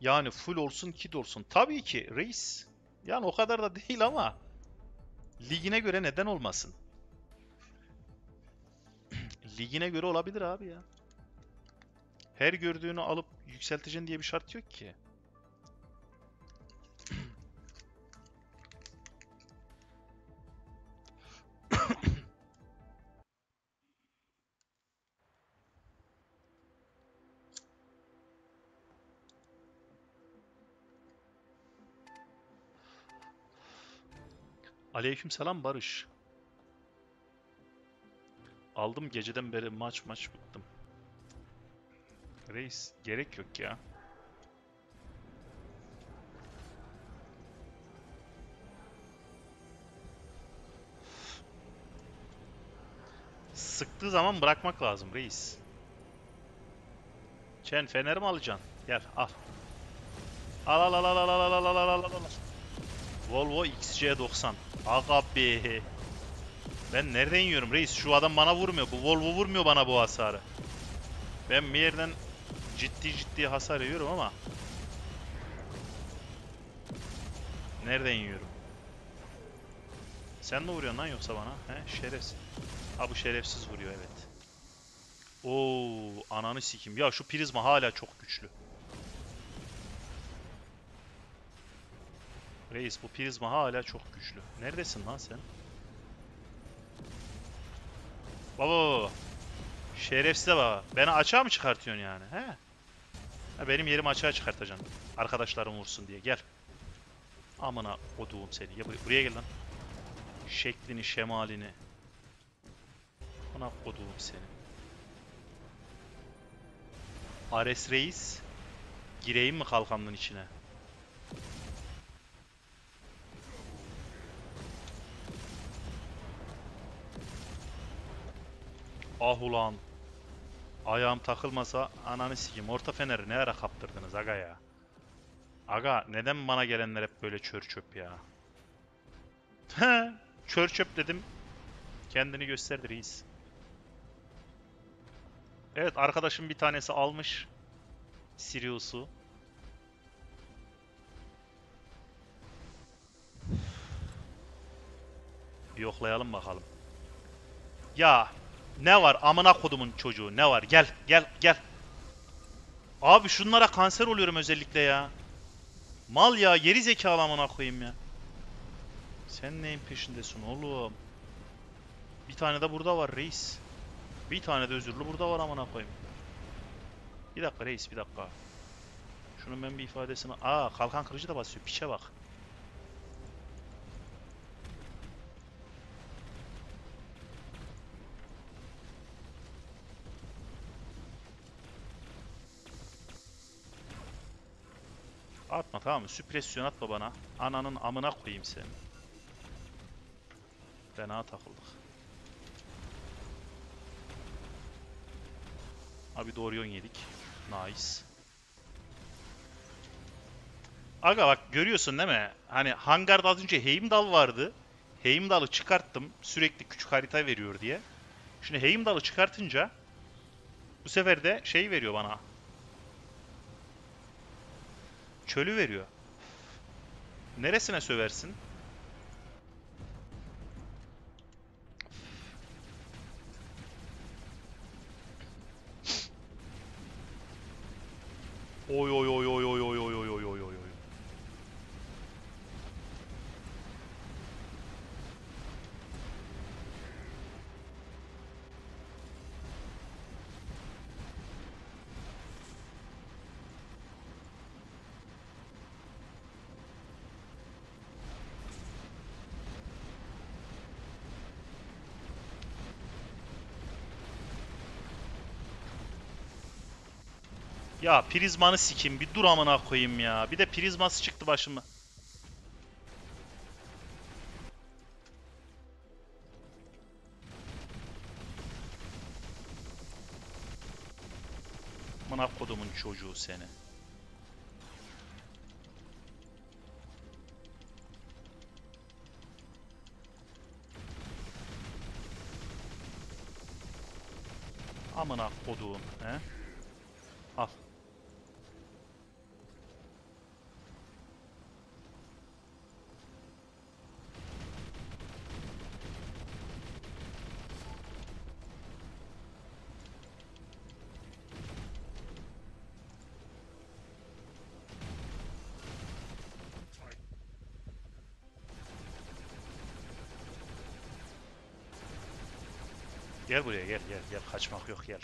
Yani full olsun kid olsun. Tabii ki reis. Yani o kadar da değil ama ligine göre neden olmasın? Ligine göre olabilir abi ya. Her gördüğünü alıp yükselteceksin diye bir şart yok ki. Aleykümselam Barış. Aldım geceden beri maç maç bıktım. Reis gerek yok ya. Sıktığı zaman bırakmak lazım reis. Çen fener mi alacaksın? Gel al. Al al al al al al al al al al al. Volvo XC90. Aga be. Ben nereden yiyorum reis? Şu adam bana vurmuyor. Bu Volvo vurmuyor bana bu hasarı. Ben bir yerden ciddi ciddi hasar yiyorum ama nereden yiyorum? Sen mi vuruyorsun lan yoksa bana? He şerefsiz. Ha bu şerefsiz vuruyor evet. Oo ananı sikim. Ya şu prizma hala çok güçlü. Reis bu prizma hala çok güçlü. Neredesin lan sen? Baba baba. Şerefsize baba. Beni açığa mı çıkartıyorsun yani? He? Benim yerimi açığa çıkartacaksın. Arkadaşlarım vursun diye. Gel. Amına koduğum seni. Ya bu- buraya gel lan. Şeklini, şemalini. Amına koduğum seni. Ares Reis. Gireyim mi kalkanın içine? Ah ulan. Ayağım takılmasa ananı sikeyim. Orta feneri ne ara kaptırdınız aga ya? Aga neden bana gelenler hep böyle çör çöp ya? Çör çöp dedim. Kendini gösterdi reis. Evet arkadaşım bir tanesi almış. Sirius'u. Yoklayalım bakalım. Ya ne var amına kodumun çocuğu ne var gel gel gel. Abi şunlara kanser oluyorum özellikle ya. Mal ya geri zekalı amına koyayım ya. Sen neyin peşindesin oğlum? Bir tane de burada var reis. Bir tane de özürlü burada var amına koyayım. Bir dakika reis bir dakika. Şunun ben bir ifadesini... Aa kalkan kırıcı da basıyor. Piçe bak. Atma tamam mı? Süpresyon atma bana. Ananın amına koyayım seni. Fena takıldık. Abi Dorion yedik. Nice. Aga bak görüyorsun değil mi? Hani hangarda az önce Heimdall vardı. Heimdall'ı çıkarttım. Sürekli küçük harita veriyor diye. Şimdi Heimdall'ı çıkartınca bu sefer de şey veriyor bana çölü veriyor. Neresine söversin? Oy oy oy oy oy oy oy Ya prizmanı sikim bir dur amına koyayım ya. Bir de prizması çıktı başıma. Amına kodumun çocuğu seni. Amına koduğum he? Al. Gel buraya gel gel gel kaçmak yok gel.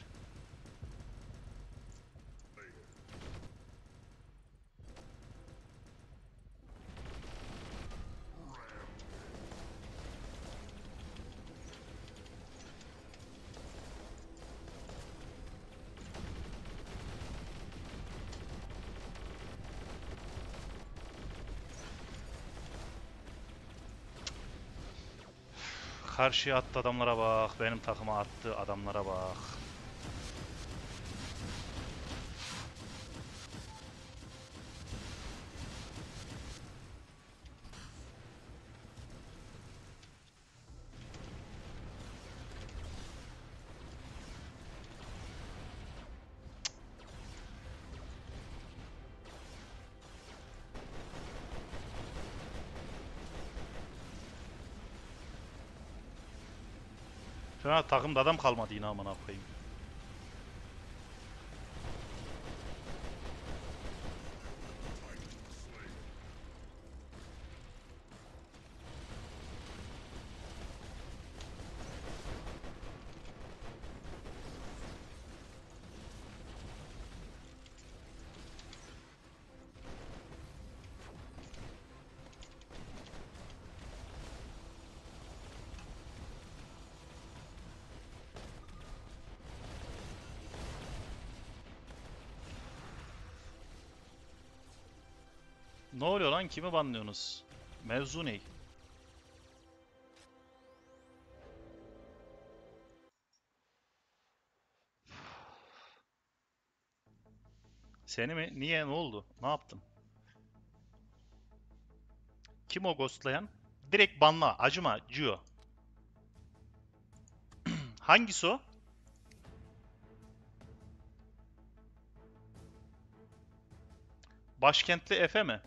Karşıya attı adamlara bak. Benim takıma attı adamlara bak. Takımda adam kalmadı yine amına koyayım. Kimi banlıyorsunuz? Mevzu ne? Seni mi? Niye? Ne oldu? Ne yaptın? Kim o ghostlayan? Direkt banla. Acıma. Gio. Hangisi o? Başkentli Efe mi?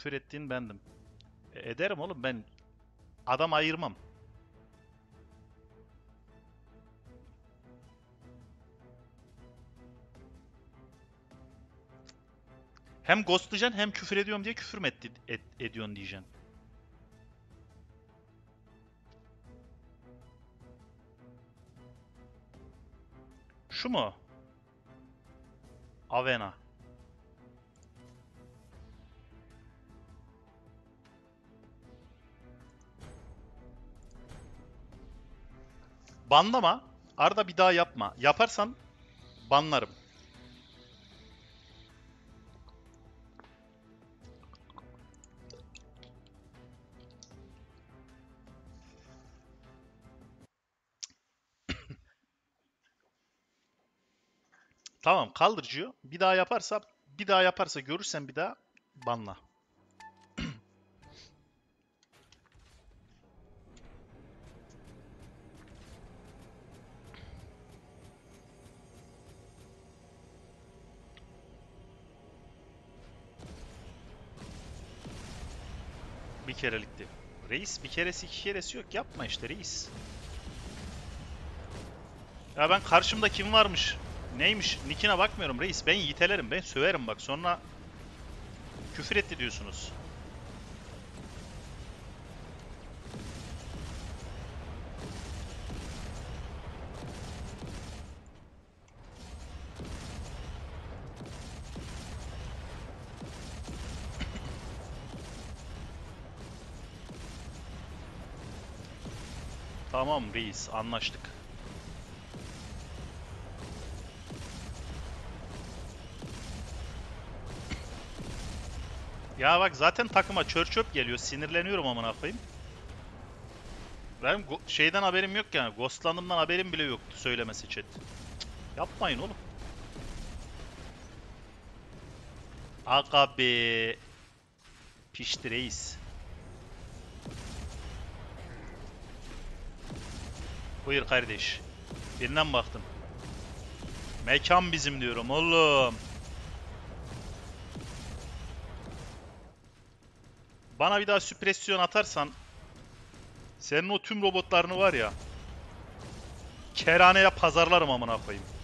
küfür ettiğin bendim. E, ederim oğlum ben. Adam ayırmam. Hem ghostlayacaksın hem küfür ediyorum diye küfür mü et, et, ediyorsun diyeceksin. Şu mu? Avena. Banlama. Arda bir daha yapma. Yaparsan banlarım. Tamam kaldırıcıyor. Bir daha yaparsa bir daha yaparsa görürsen bir daha banla. Kerelikti. Reis bir keresi iki keresi yok. Yapma işte reis. Ya ben karşımda kim varmış? Neymiş? Nickine bakmıyorum reis. Ben yitelerim. Ben söverim bak. Sonra küfür etti diyorsunuz. Tamam reis. Anlaştık. Ya bak zaten takıma çör çöp geliyor. Sinirleniyorum amına koyayım. Benim şeyden haberim yok yani. Ghostlandığımdan haberim bile yoktu söylemesi chat. Cık, Yapmayın oğlum. Aga be. Pişti reis. Buyur kardeş. Birinden baktım. Mekan bizim diyorum oğlum. Bana bir daha süpresyon atarsan senin o tüm robotlarını var ya kerhaneye pazarlarım amına koyayım.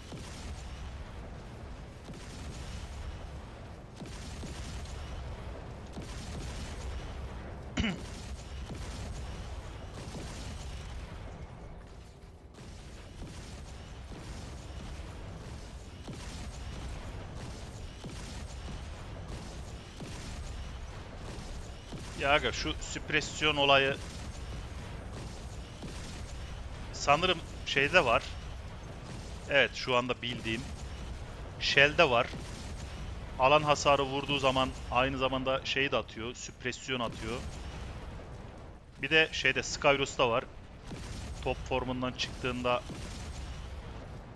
Aga şu süpresyon olayı sanırım şeyde var. Evet şu anda bildiğim Shell'de var. Alan hasarı vurduğu zaman aynı zamanda şeyi de atıyor. Süpresyon atıyor. Bir de şeyde Skyros'ta var. Top formundan çıktığında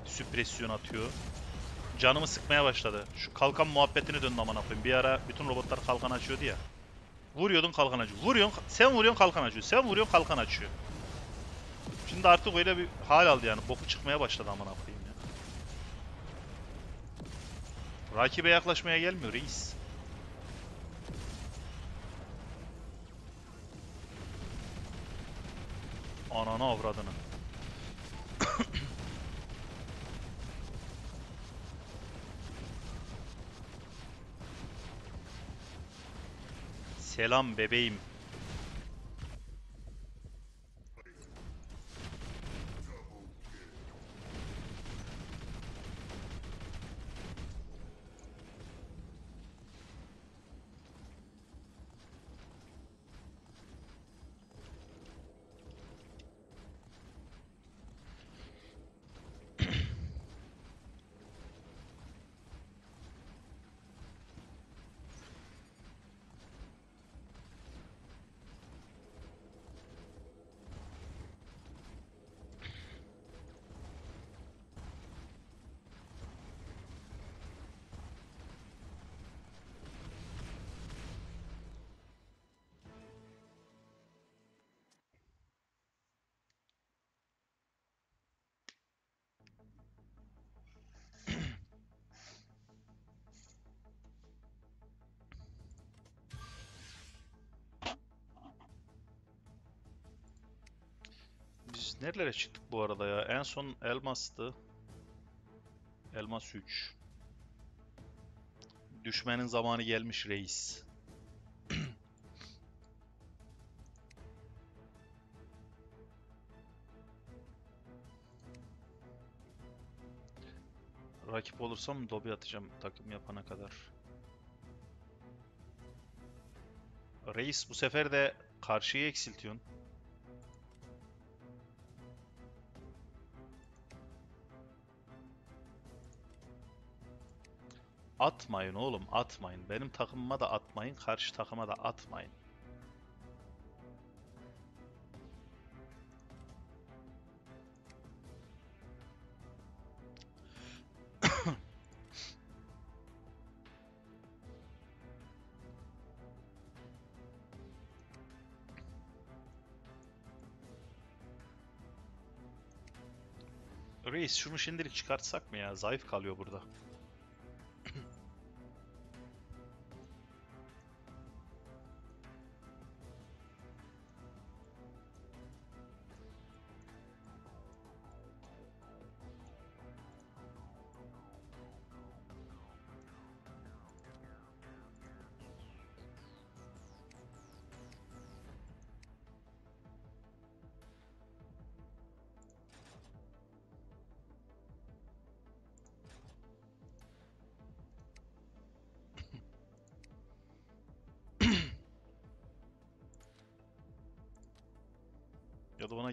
süpresyon atıyor. Canımı sıkmaya başladı. Şu kalkan muhabbetini döndü aman koyayım. Bir ara bütün robotlar kalkan açıyordu ya. Vuruyordun kalkan açıyor. Vuruyorsun, sen vuruyorsun kalkan açıyor. Sen vuruyorsun kalkan açıyor. Şimdi artık öyle bir hal aldı yani. Boku çıkmaya başladı aman koyayım ya. Rakibe yaklaşmaya gelmiyor reis. Ananı avradını. Selam bebeğim. Biz nerelere çıktık bu arada ya? En son Elmas'tı. Elmas 3. Düşmenin zamanı gelmiş reis. Rakip olursam dobi atacağım takım yapana kadar. Reis bu sefer de karşıyı eksiltiyorsun. Atmayın oğlum atmayın. Benim takımıma da atmayın. Karşı takıma da atmayın. Reis şunu şimdilik çıkartsak mı ya? Zayıf kalıyor burada.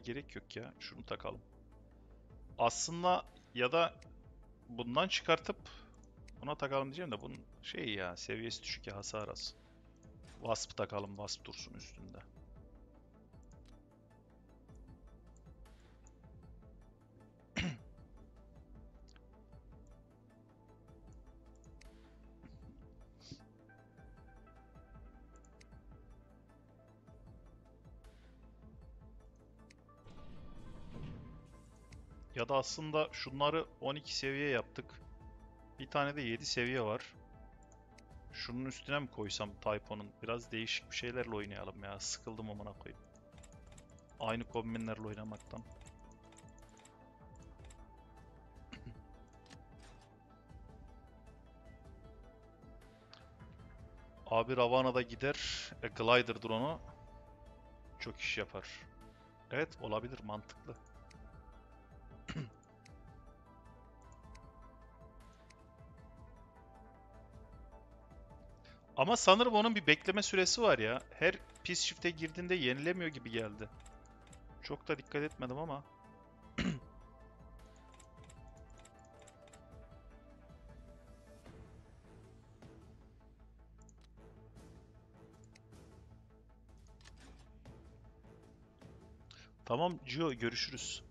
Gerek yok ya. Şunu takalım. Aslında ya da bundan çıkartıp buna takalım diyeceğim de bunun şey ya seviyesi düşük ya hasar az. Wasp takalım. Wasp dursun üstünde. Da aslında şunları 12 seviye yaptık. Bir tane de 7 seviye var. Şunun üstüne mi koysam Typo'nun? Biraz değişik bir şeylerle oynayalım ya. Sıkıldım amına koyayım. Aynı kombinlerle oynamaktan. Abi Ravana'da gider. E, Glider drone'u çok iş yapar. Evet olabilir mantıklı. Ama sanırım onun bir bekleme süresi var ya. Her pis shift'e girdiğinde yenilemiyor gibi geldi. Çok da dikkat etmedim ama. Tamam Gio görüşürüz.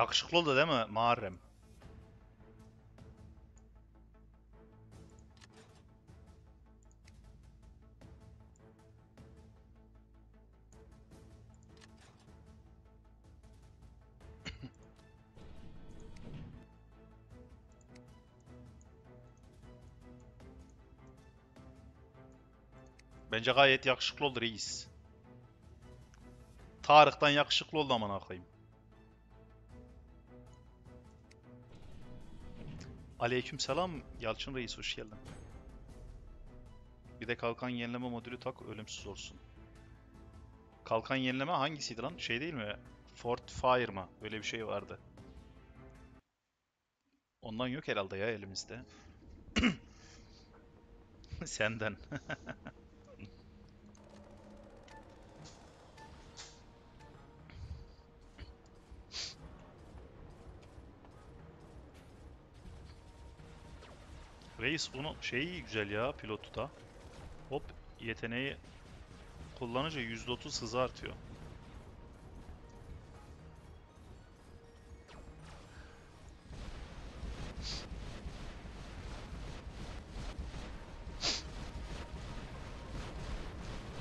Yakışıklı oldu değil mi Muharrem? Bence gayet yakışıklı oldu reis. Tarık'tan yakışıklı oldu amına koyayım. Aleykümselam Yalçın Reis hoş geldin. Bir de kalkan yenileme modülü tak ölümsüz olsun. Kalkan yenileme hangisiydi lan? Şey değil mi? Fort Fire mı? Öyle bir şey vardı. Ondan yok herhalde ya elimizde. Senden. Reis bunun şeyi güzel ya pilotu da. Hop yeteneği kullanınca %30 hızı artıyor.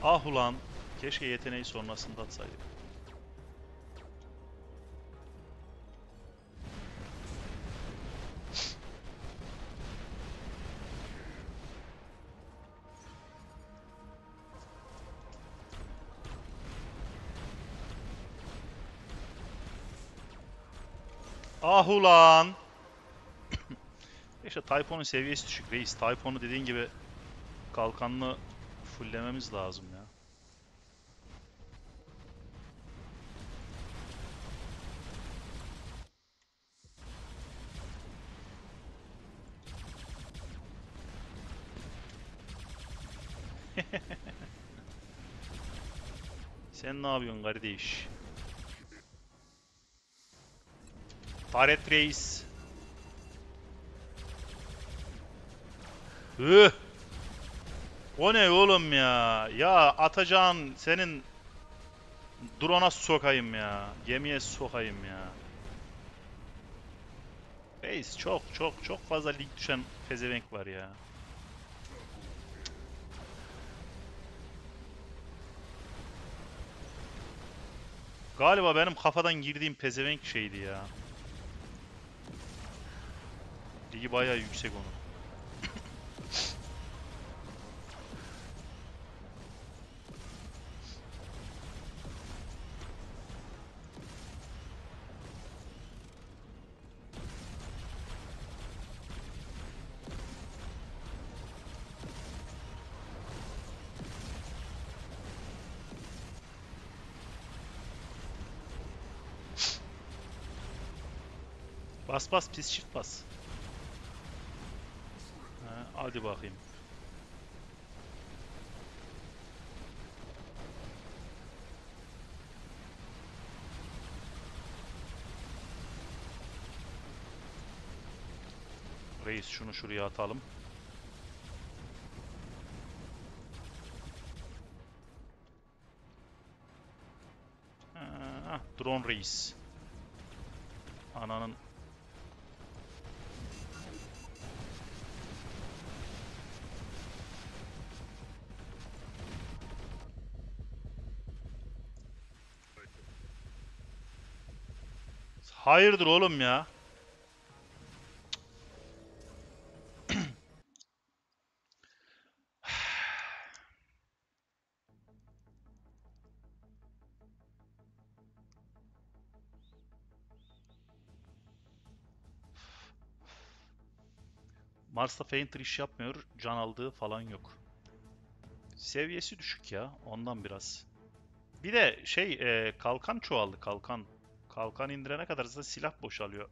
Ah ulan. Keşke yeteneği sonrasında atsaydık. Ah ulan. İşte Typhoon'un seviyesi düşük reis. Typhoon'u dediğin gibi kalkanlı fulllememiz lazım ya. Sen ne yapıyorsun kardeş? Taret Reis. Üh! O ne oğlum ya? Ya atacağın senin drone'a sokayım ya. Gemiye sokayım ya. Reis çok çok çok fazla lig düşen pezevenk var ya. Galiba benim kafadan girdiğim pezevenk şeydi ya. Ligi bayağı yüksek onun. Bas bas pis shift bas. Ha, hadi bakayım. Reis şunu şuraya atalım. Ah, drone reis. Ananın Hayırdır oğlum ya? Mars'ta Fainter iş yapmıyor, can aldığı falan yok. Seviyesi düşük ya, ondan biraz. Bir de şey, e, kalkan çoğaldı, kalkan. Kalkan indirene kadar zaten silah boşalıyor.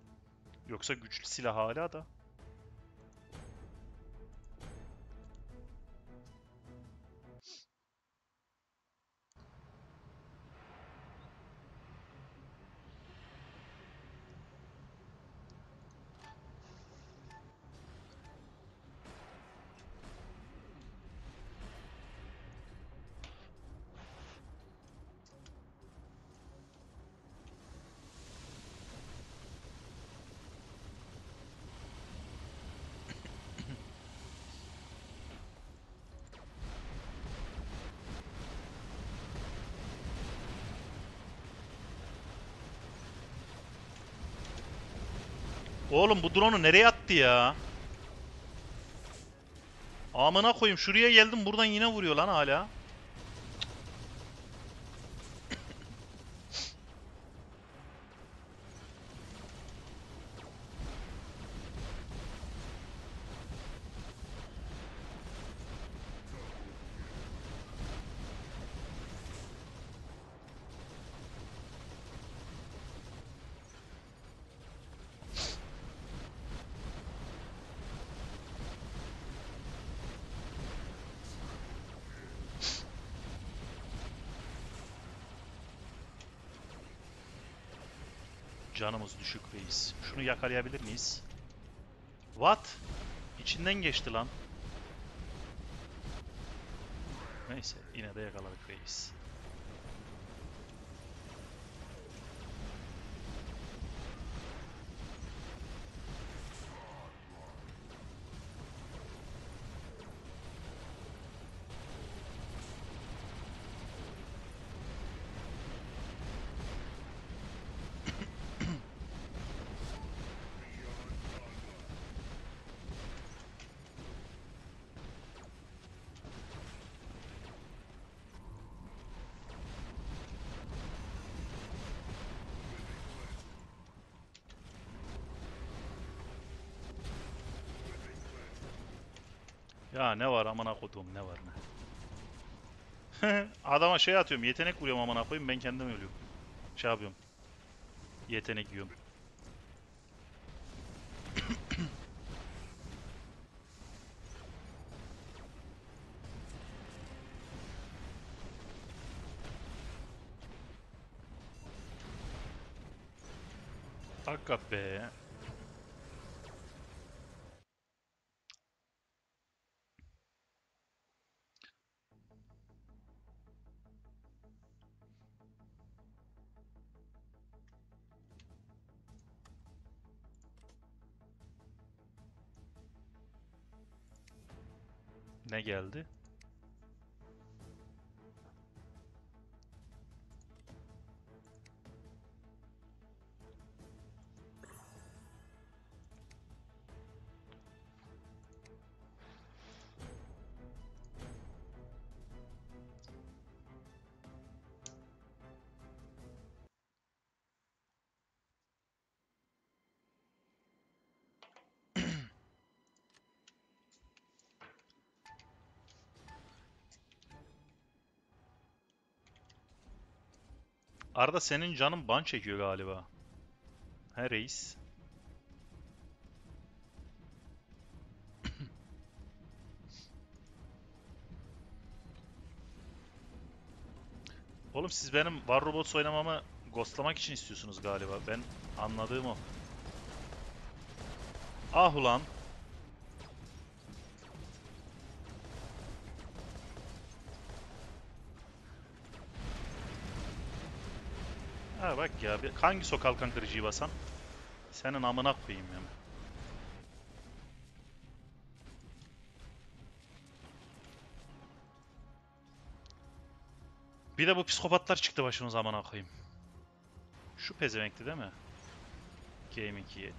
Yoksa güçlü silah hala da. Oğlum bu drone'u nereye attı ya? Amına koyayım şuraya geldim buradan yine vuruyor lan hala. Canımız düşük reis. Şunu yakalayabilir miyiz? What? İçinden geçti lan. Neyse yine de yakaladık reis. Ne var amına koduğum ne var ne. Adama şey atıyorum yetenek vuruyorum amına koyayım ben kendim ölüyorum. Şey yapıyorum. Yetenek yiyorum. Hakika be. Geldi? Arda senin canın ban çekiyor galiba. He reis. Oğlum siz benim War Robots oynamamı ghostlamak için istiyorsunuz galiba. Ben anladığım o. Ah ulan. Ya bir- hangi sokal kankırıcıyı basan? Senin amına koyayım ya. Bir de bu psikopatlar çıktı başımıza amına koyayım. Şu pezevenkti değil mi? Gaming Yet.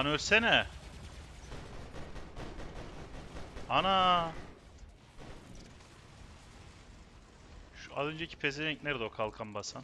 Lan ölsene. Ana. Şu az önceki pezevenk nerede o kalkan basan?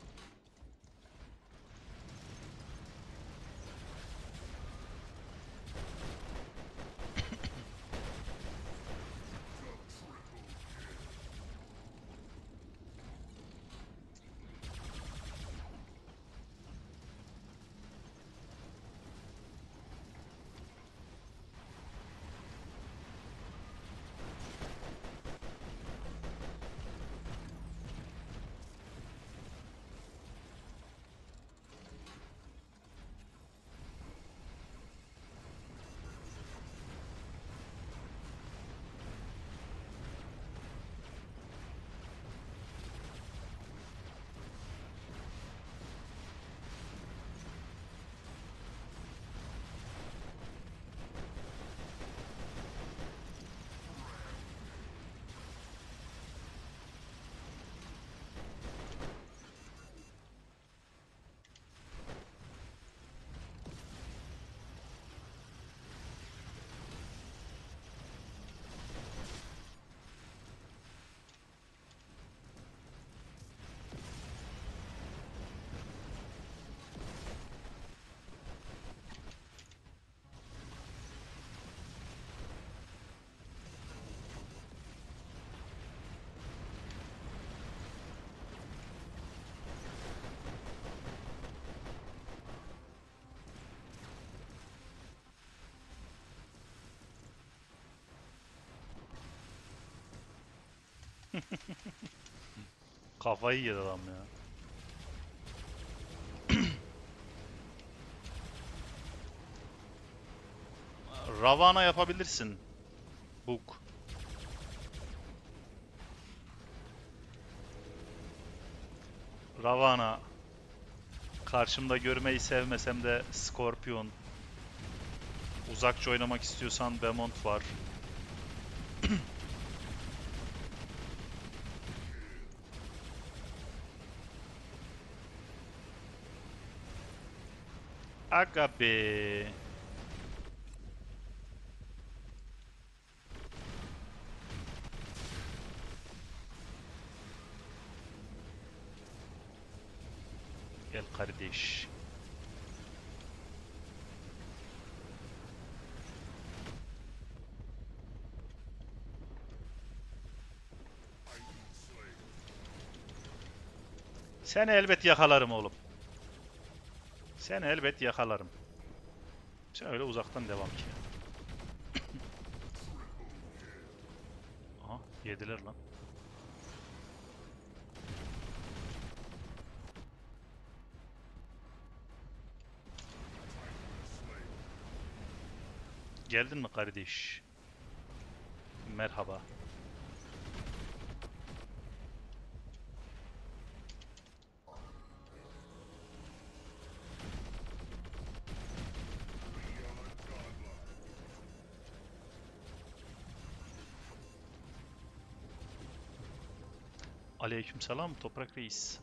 Kafayı yedi adam ya. Ravana yapabilirsin. Book. Ravana. Karşımda görmeyi sevmesem de Scorpion. Uzakça oynamak istiyorsan Bemont var. Aga be. Gel kardeş. Seni elbet yakalarım oğlum. Seni elbet yakalarım. Sen öyle uzaktan devam ki. Aha yediler lan. Geldin mi kardeş? Merhaba. Aleykümselam Toprak Reis.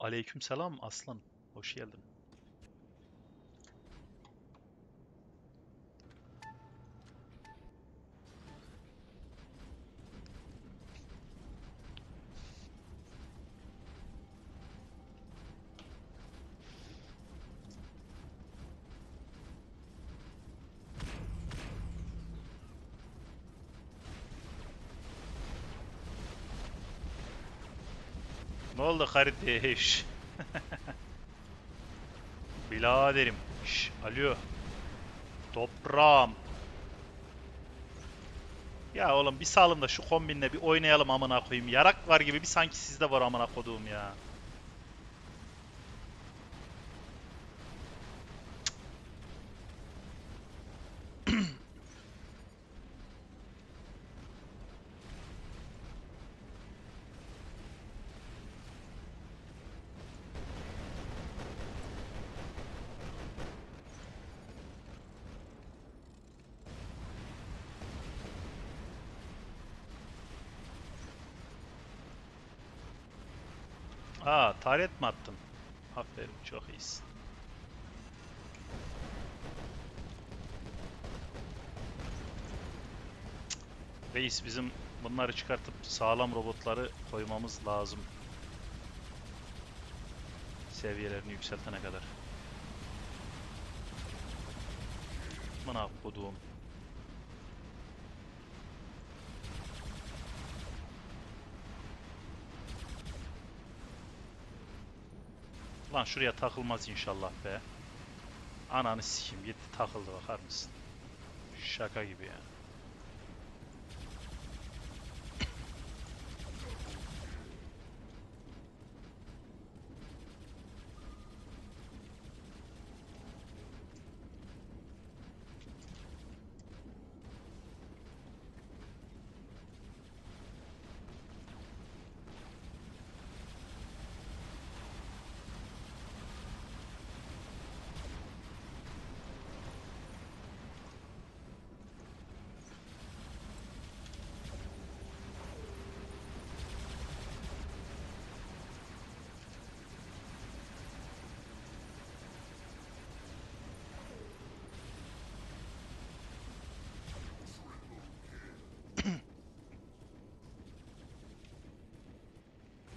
Aleykümselam Aslan. Hoş geldin. Oldu kardeş? Biladerim. Şş, alo. Toprağım. Ya oğlum bir salın da şu kombinle bir oynayalım amına koyayım. Yarak var gibi bir sanki sizde var amına koduğum ya. Aa, taret mi attın? Aferin, çok iyisin. Reis bizim bunları çıkartıp sağlam robotları koymamız lazım. Seviyelerini yükseltene kadar. Bana koduğum. Lan şuraya takılmaz inşallah be. Ananı sikeyim gitti takıldı bakar mısın? Şaka gibi ya.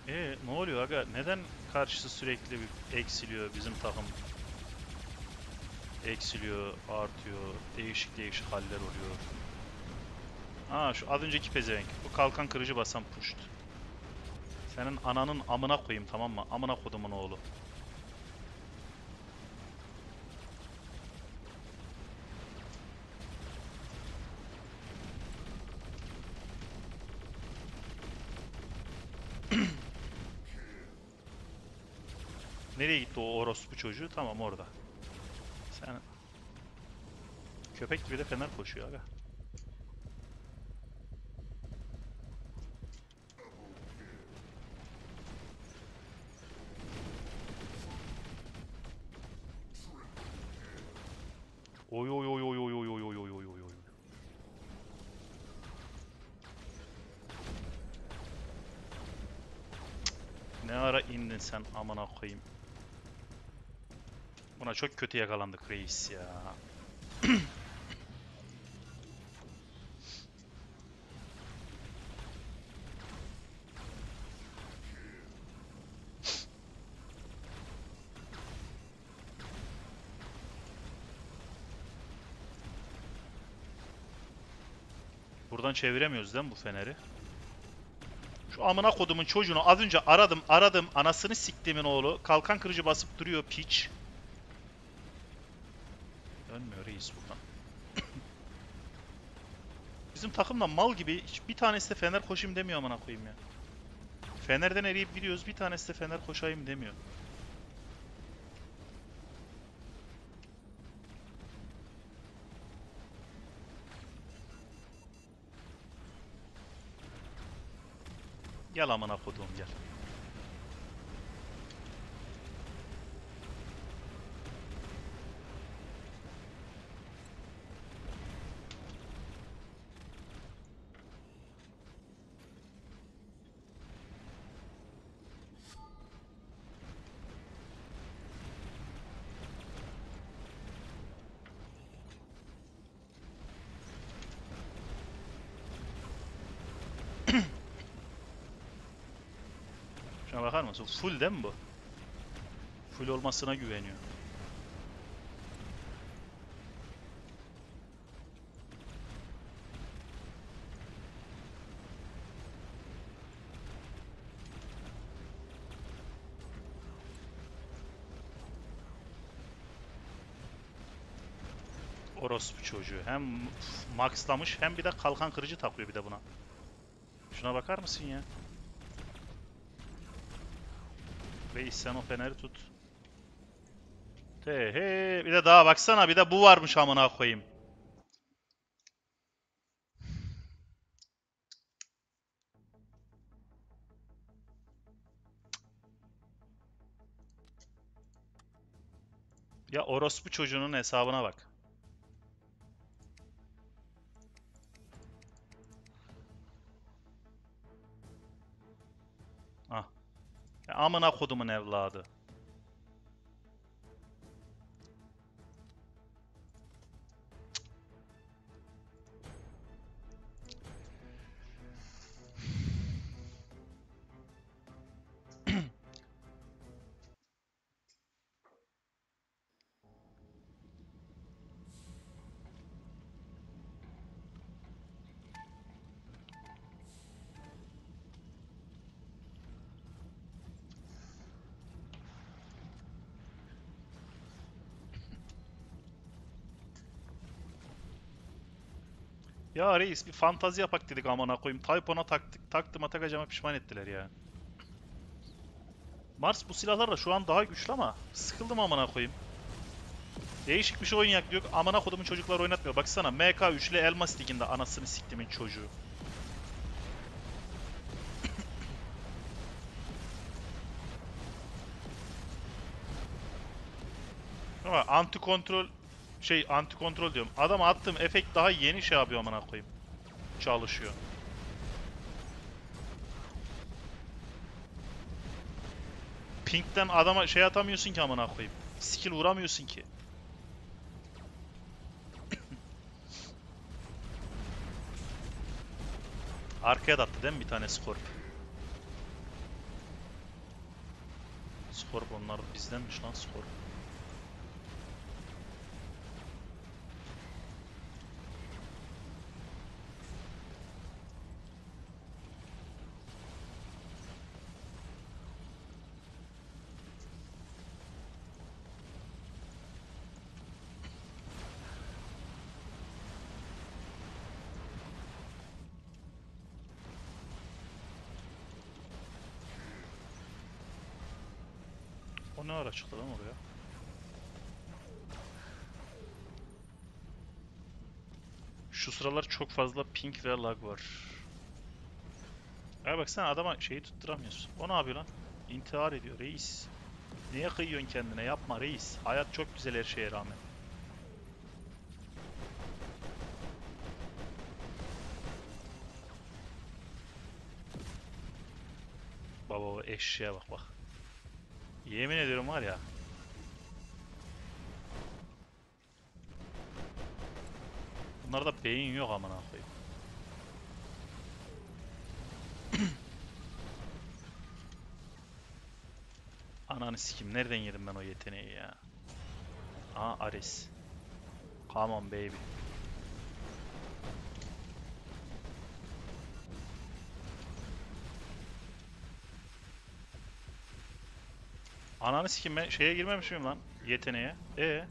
E ne oluyor aga? Neden karşısı sürekli bir eksiliyor bizim takım? Eksiliyor, artıyor, değişik değişik haller oluyor. Aa şu az önceki pezevenk. Bu kalkan kırıcı basan puşt. Senin ananın amına koyayım tamam mı? Amına kodumun oğlu. Nereye gitti o orospu çocuğu? Tamam orada. Sen köpek gibi de fener koşuyor aga. Oy oy oy oy oy oy oy oy oy oy oy. Ne ara indin sen amına koyayım. Buna çok kötü yakalandık reis ya. Buradan çeviremiyoruz değil mi bu feneri? Şu amına kodumun çocuğunu az önce aradım aradım anasını siktimin oğlu. Kalkan kırıcı basıp duruyor piç. Dönmüyor reis buradan. Bizim takımda mal gibi bir tanesi de fener koşayım demiyor amına koyayım ya. Fenerden eriyip gidiyoruz bir tanesi de fener koşayım demiyor. Gel amına koduğum gel. Mısın? Full değil mi bu? Full olmasına güveniyor. Orospu çocuğu. Hem maxlamış hem bir de kalkan kırıcı takıyor bir de buna. Şuna bakar mısın ya? Reis sen o feneri tut. Te he bir de daha baksana bir de bu varmış amına koyayım. Ya orospu çocuğunun hesabına bak. Amına kodumun evladı. Ya reis bir fantazi yapak dedik amına koyayım. Typon'a taktık, taktım atakacama pişman ettiler ya. Mars bu silahlar da şu an daha güçlü ama sıkıldım amına koyayım. Değişik bir şey oynayak diyor. Amına kodumun çocuklar oynatmıyor. Baksana MK3 ile Elmas Ligi'nde anasını siktimin çocuğu. Ama anti kontrol şey anti kontrol diyorum. Adama attığım efekt daha yeni şey yapıyor amına koyayım. Çalışıyor. Pink'ten adama şey atamıyorsun ki amına koyayım. Skill vuramıyorsun ki. Arkaya da attı değil mi bir tane Scorp? Scorp onlar bizdenmiş lan Scorp. Ara çıktı lan oraya? Şu sıralar çok fazla ping ve lag var. Ya baksana adama şeyi tutturamıyorsun. O ne yapıyor lan? İntihar ediyor reis. Niye kıyıyorsun kendine? Yapma reis. Hayat çok güzel her şeye rağmen. Baba eşeğe bak bak. Yemin ediyorum var ya. Bunlarda beyin yok amına koyayım. Ananı sikim nereden yedim ben o yeteneği ya? Aa Ares. Come on baby. Ananı sikim ben şeye girmemiş miyim lan? Yeteneğe. E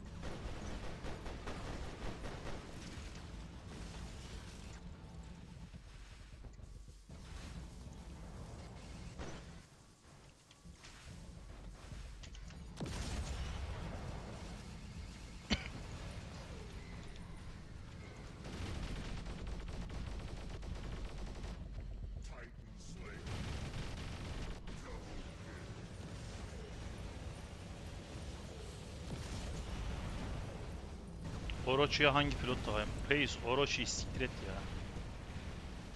Orochi'ye hangi pilot daha? Reis Orochi'yi siktir et ya.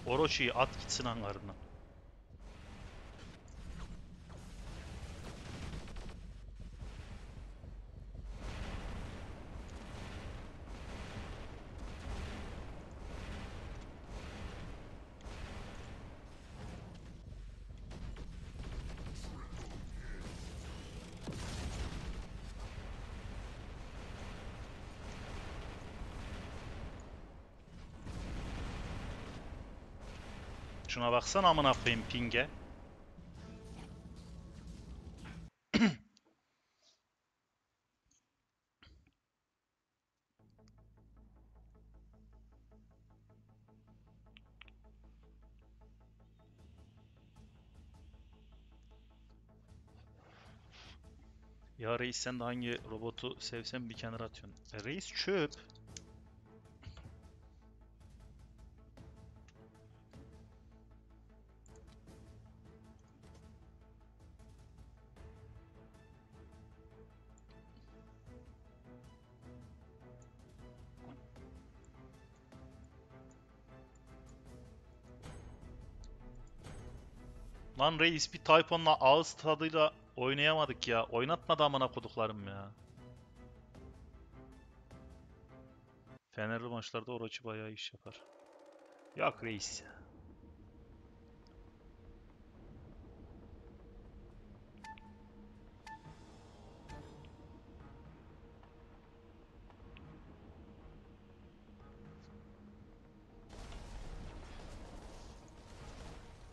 Orochi'yi at gitsin hangarına. Şuna baksana amına koyayım pinge. Ya reis sen de hangi robotu sevsen bir kenara atıyorsun. E, reis çöp. Lan reis bir Typhoon'la ağız tadıyla oynayamadık ya. Oynatmadı amına koduklarım ya. Fenerli maçlarda Orochi bayağı iş yapar. Yok reis ya.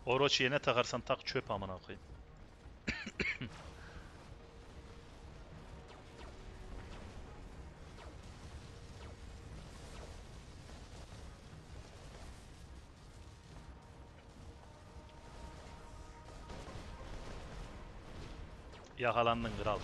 Orochi yerine takarsan tak çöp amına koyayım. Yakalandın kral.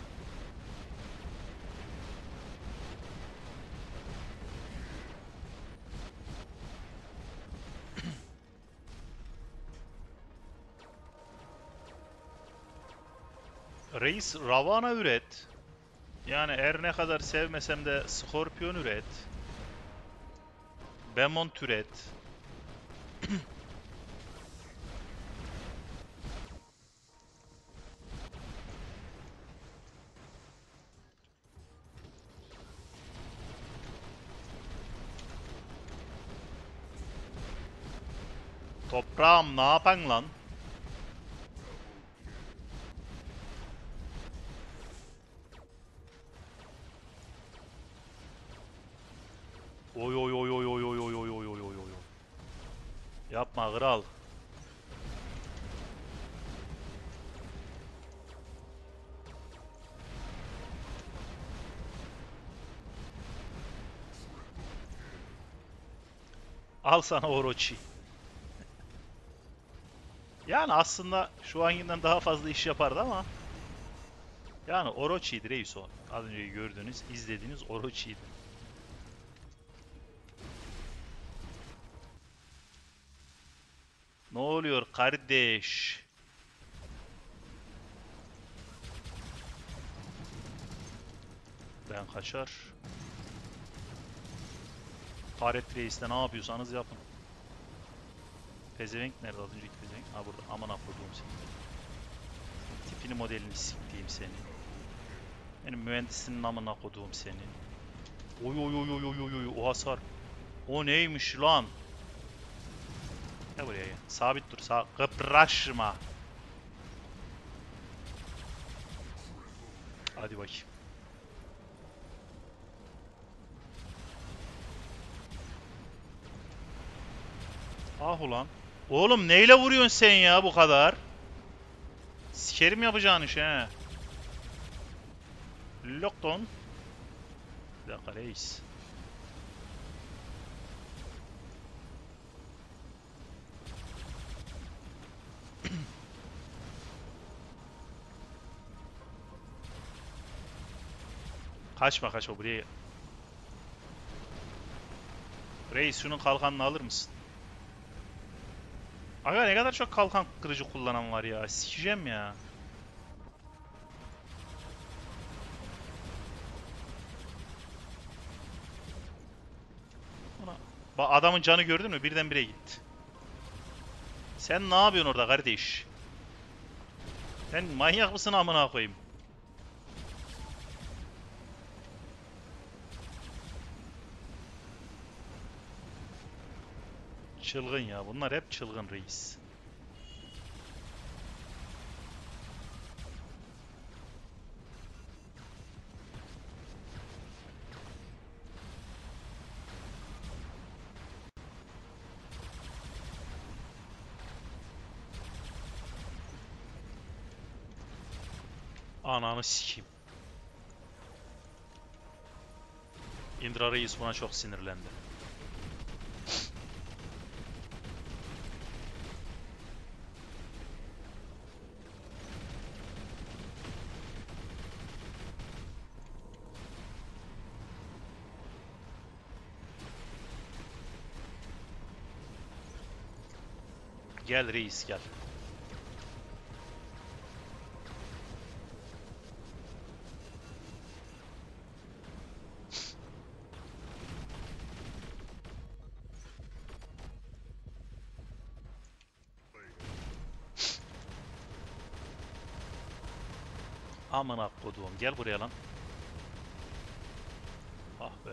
Reis Ravana üret. Yani her ne kadar sevmesem de Scorpion üret. Bemont üret. Toprağım ne yapan lan? Al sana Orochi. Yani aslında şu ankinden daha fazla iş yapardı ama yani Orochi'ydi reis o. Az önce gördüğünüz, izlediğiniz Orochi'ydi. Ne oluyor kardeş? Ben kaçar. Taret Reis'te ne yapıyorsanız yapın. Pezevenk nerede az önceki pezevenk? Ha burada. Aman afrodum seni. Tipini modelini siktiğim seni. Benim mühendisinin amına koduğum seni. Oy oy oy oy oy oy oy o hasar. O neymiş lan? Gel buraya gel. Sabit dur. Sağ kıpraşma. Hadi bakayım. Ulan. Oğlum neyle vuruyorsun sen ya bu kadar? Sikerim yapacağın iş he. Lockdown. Bir dakika reis. Kaçma kaçma buraya. Reis şunun kalkanını alır mısın? Aga ne kadar çok kalkan kırıcı kullanan var ya. Sikeceğim ya. Bak adamın canı gördün mü? Birdenbire gitti. Sen ne yapıyorsun orada kardeş? Sen manyak mısın amına koyayım? Çılgın ya. Bunlar hep çılgın reis. Ananı sikeyim. Indra Reis buna çok sinirlendi. Gel reis gel. Amına koduğum gel buraya lan. Ah be.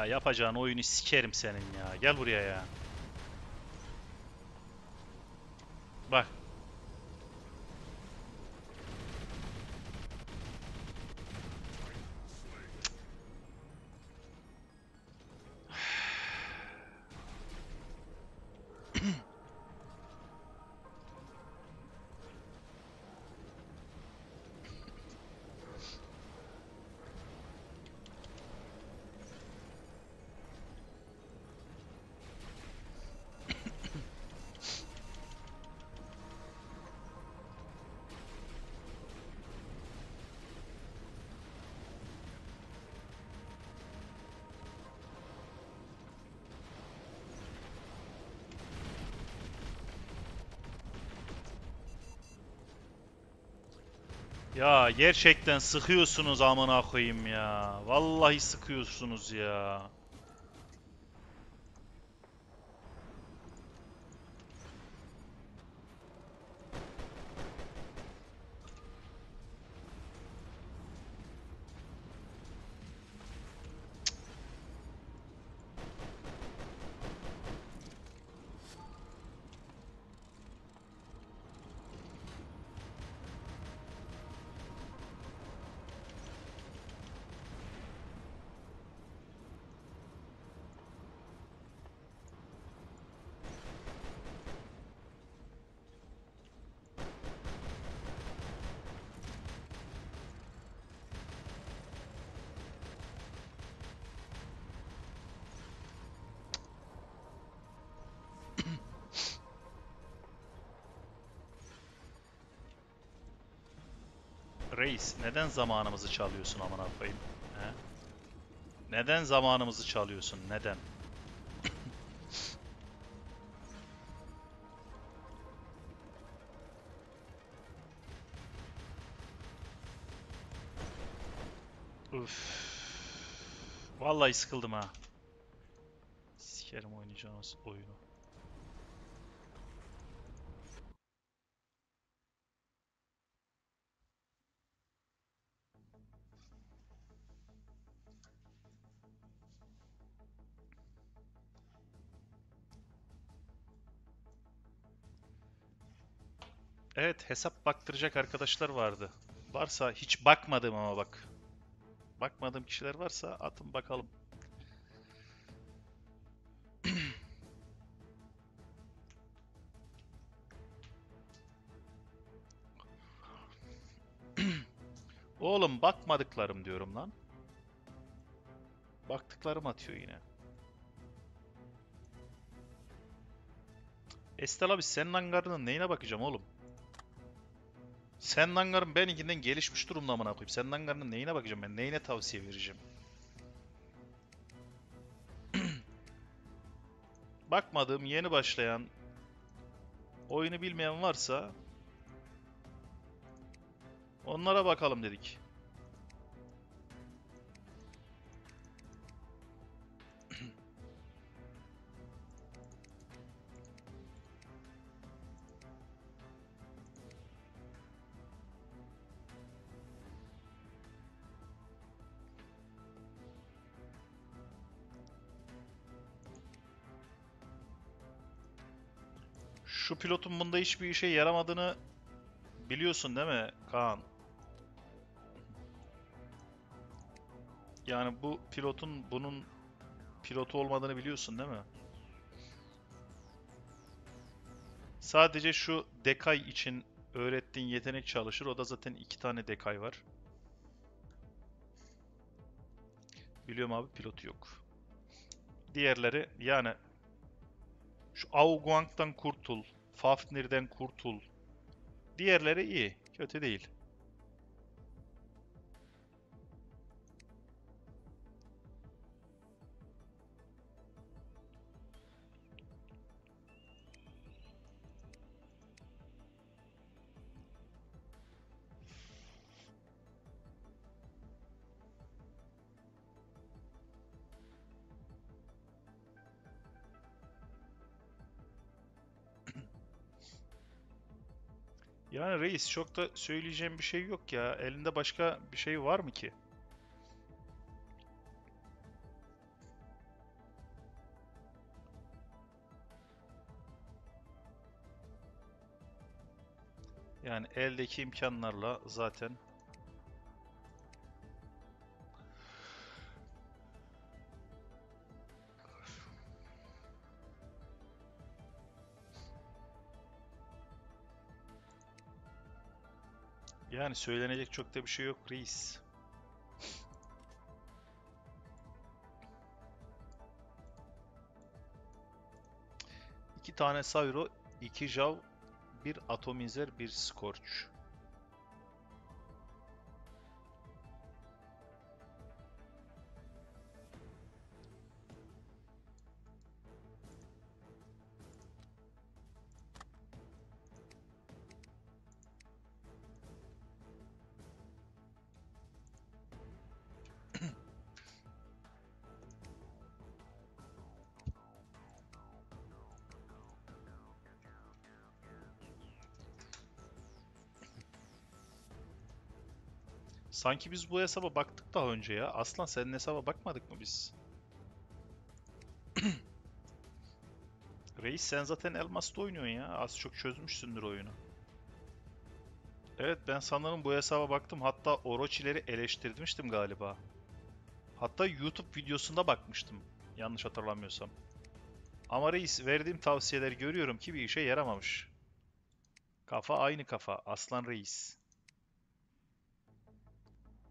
Ya yapacağın oyunu sikerim senin ya. Gel buraya ya. Bak. Ya gerçekten sıkıyorsunuz amına koyayım ya. Vallahi sıkıyorsunuz ya. Reis, neden zamanımızı çalıyorsun amına koyayım? He? Neden zamanımızı çalıyorsun? Neden? Üf. Vallahi sıkıldım ha. Sikerim oynayacağınız oyunu. Hesap baktıracak arkadaşlar vardı. Varsa hiç bakmadım ama bak. Bakmadığım kişiler varsa atın bakalım. Oğlum bakmadıklarım diyorum lan. Baktıklarım atıyor yine. Estel abi senin hangarının neyine bakacağım oğlum? Senin hangarın benimkinden gelişmiş durumda amına koyayım. Senin hangarının neyine bakacağım ben? Neyine tavsiye vereceğim? Bakmadığım yeni başlayan oyunu bilmeyen varsa onlara bakalım dedik. Pilotun bunda hiçbir işe yaramadığını biliyorsun değil mi Kaan? Yani bu pilotun bunun pilotu olmadığını biliyorsun değil mi? Sadece şu dekay için öğrettiğin yetenek çalışır. O da zaten iki tane dekay var. Biliyorum abi pilotu yok. Diğerleri yani şu Aoguang'dan kurtul. Fafnir'den kurtul. Diğerleri iyi. Kötü değil. Yani reis çok da söyleyeceğim bir şey yok ya. Elinde başka bir şey var mı ki? Yani eldeki imkanlarla zaten yani söylenecek çok da bir şey yok reis. İki tane Sayro, iki Jav, bir Atomizer, bir Scorch. Sanki biz bu hesaba baktık daha önce ya. Aslan senin hesaba bakmadık mı biz? Reis sen zaten Elmas'ta oynuyorsun ya. Az çok çözmüşsündür oyunu. Evet ben sanırım bu hesaba baktım. Hatta Orochi'leri eleştirmiştim galiba. Hatta YouTube videosunda bakmıştım. Yanlış hatırlamıyorsam. Ama reis verdiğim tavsiyeleri görüyorum ki bir işe yaramamış. Kafa aynı kafa. Aslan reis.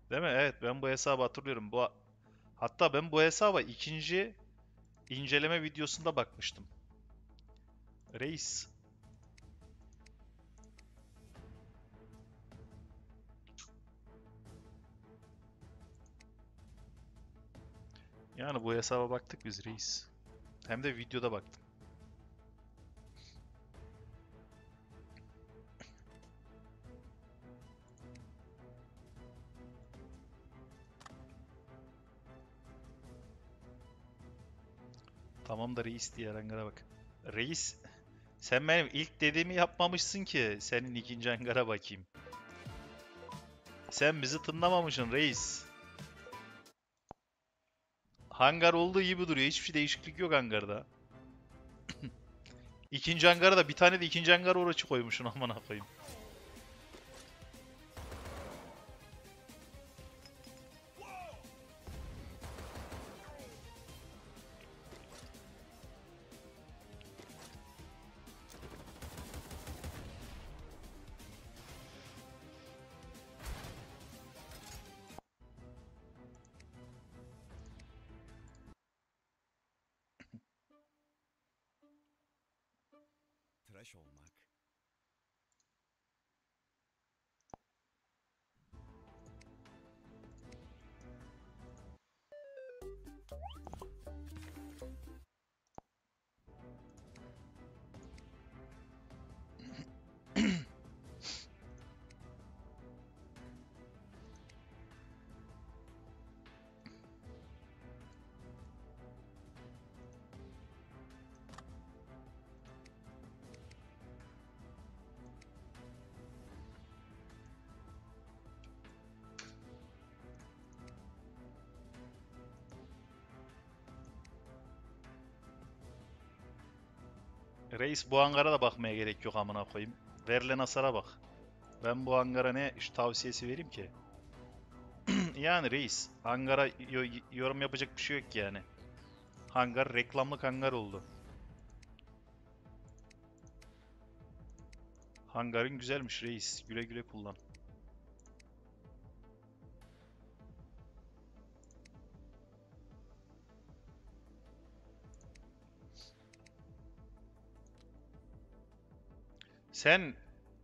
Değil mi? Evet ben bu hesabı hatırlıyorum. Bu hatta ben bu hesaba ikinci inceleme videosunda bakmıştım. Reis. Yani bu hesaba baktık biz reis. Hem de videoda baktım. Tamam da reis diye hangara bak. Reis, sen benim ilk dediğimi yapmamışsın ki senin ikinci hangara bakayım. Sen bizi tınlamamışsın reis. Hangar olduğu gibi duruyor. Hiçbir şey değişiklik yok hangarda. ikinci hangara da bir tane de ikinci hangar orası koymuşsun aman koyayım. Reis bu hangara da bakmaya gerek yok amına koyayım. Verilen hasara bak. Ben bu hangara ne iş tavsiyesi vereyim ki? yani reis, hangara yo- yorum yapacak bir şey yok yani. Hangar reklamlık hangar oldu. Hangarın güzelmiş reis. Güle güle kullan. Sen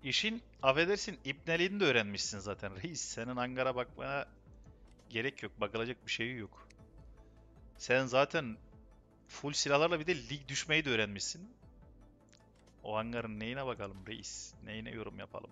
işin affedersin ibneliğini de öğrenmişsin zaten reis. Senin hangara bakmana gerek yok. Bakılacak bir şey yok. Sen zaten full silahlarla bir de lig düşmeyi de öğrenmişsin. O hangarın neyine bakalım reis? Neyine yorum yapalım?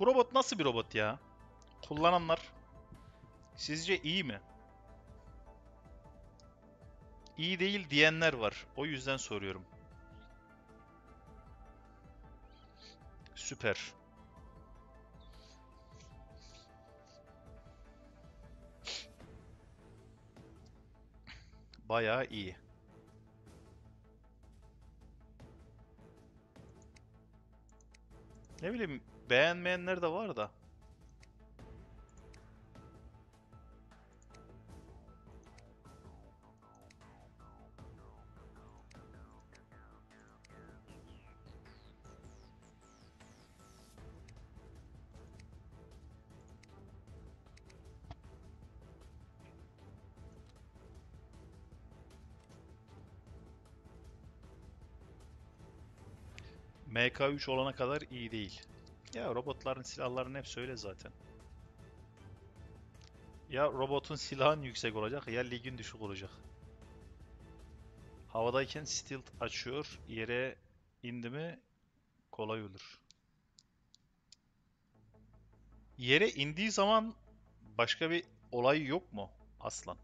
Bu robot nasıl bir robot ya? Kullananlar sizce iyi mi? İyi değil diyenler var. O yüzden soruyorum. Süper. Bayağı iyi. Ne bileyim Beğenmeyenler de var da. MK3 olana kadar iyi değil. Ya robotların silahlarının hepsi öyle zaten. Ya robotun silahın yüksek olacak ya ligin düşük olacak. Havadayken stealth açıyor, yere indi mi kolay ölür. Yere indiği zaman başka bir olay yok mu aslan?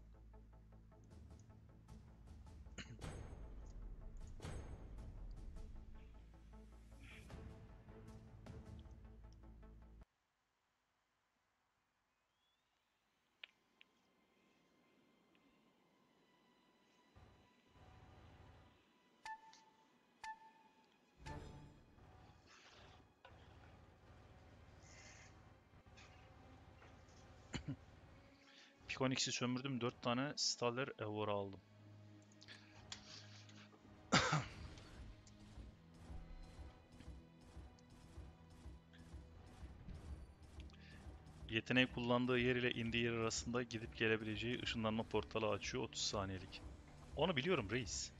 Piconix'i sömürdüm. 4 tane Staller Evora aldım. Yeteneği kullandığı yer ile indiği yer arasında gidip gelebileceği ışınlanma portalı açıyor 30 saniyelik. Onu biliyorum reis.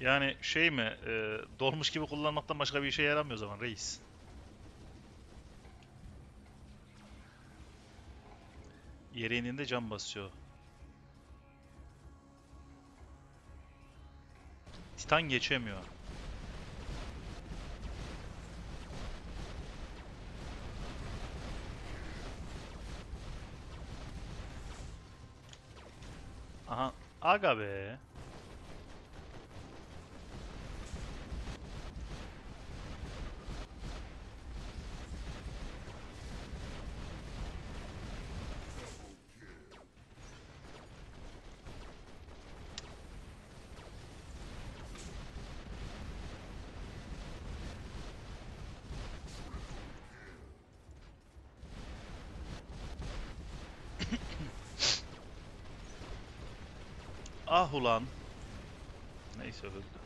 Yani şey mi, e, dolmuş gibi kullanmaktan başka bir işe yaramıyor o zaman reis. Yere indiğinde cam basıyor. Titan geçemiyor. Aha, aga be. Ah ulan. Neyse öldü.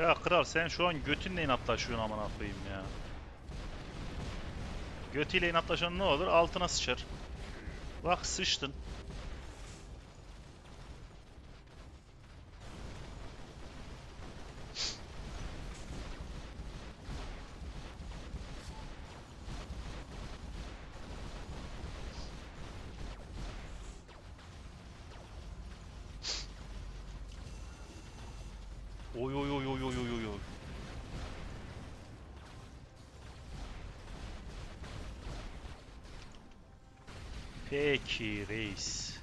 Ya kral sen şu an götünle inatlaşıyorsun amına koyayım ya. Götüyle inatlaşan ne olur? Altına sıçar. Bak sıçtın. Oy oy oy oy oy oy oy oy. Peki reis.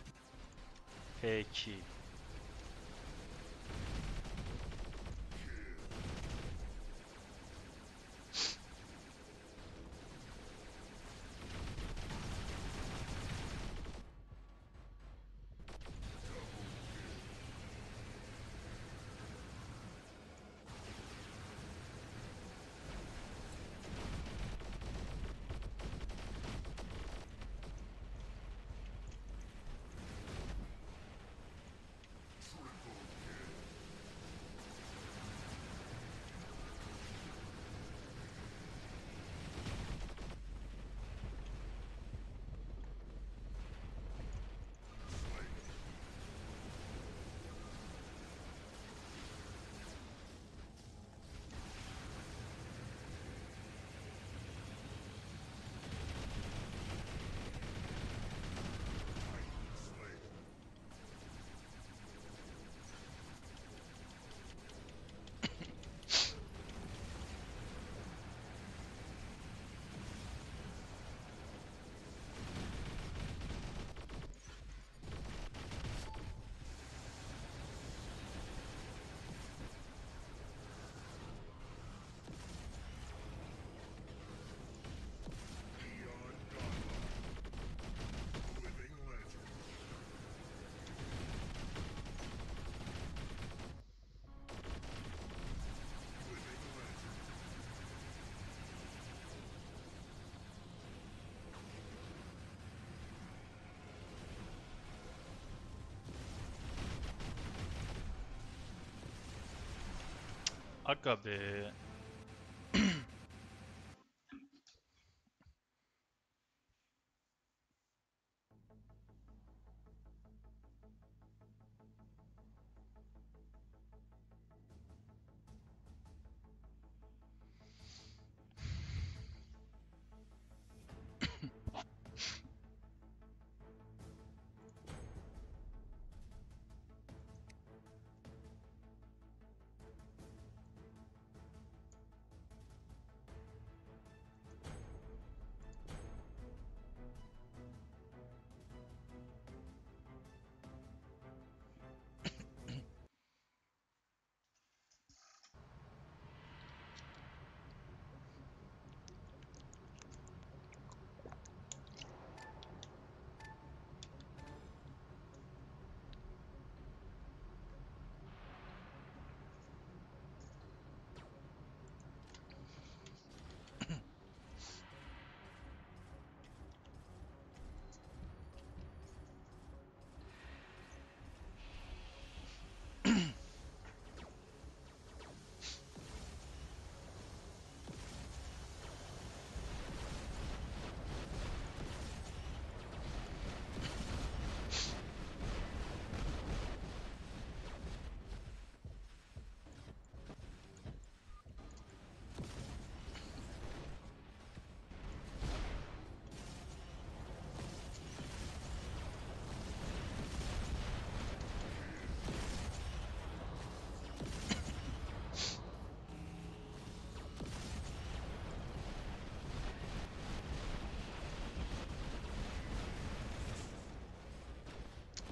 Aga be.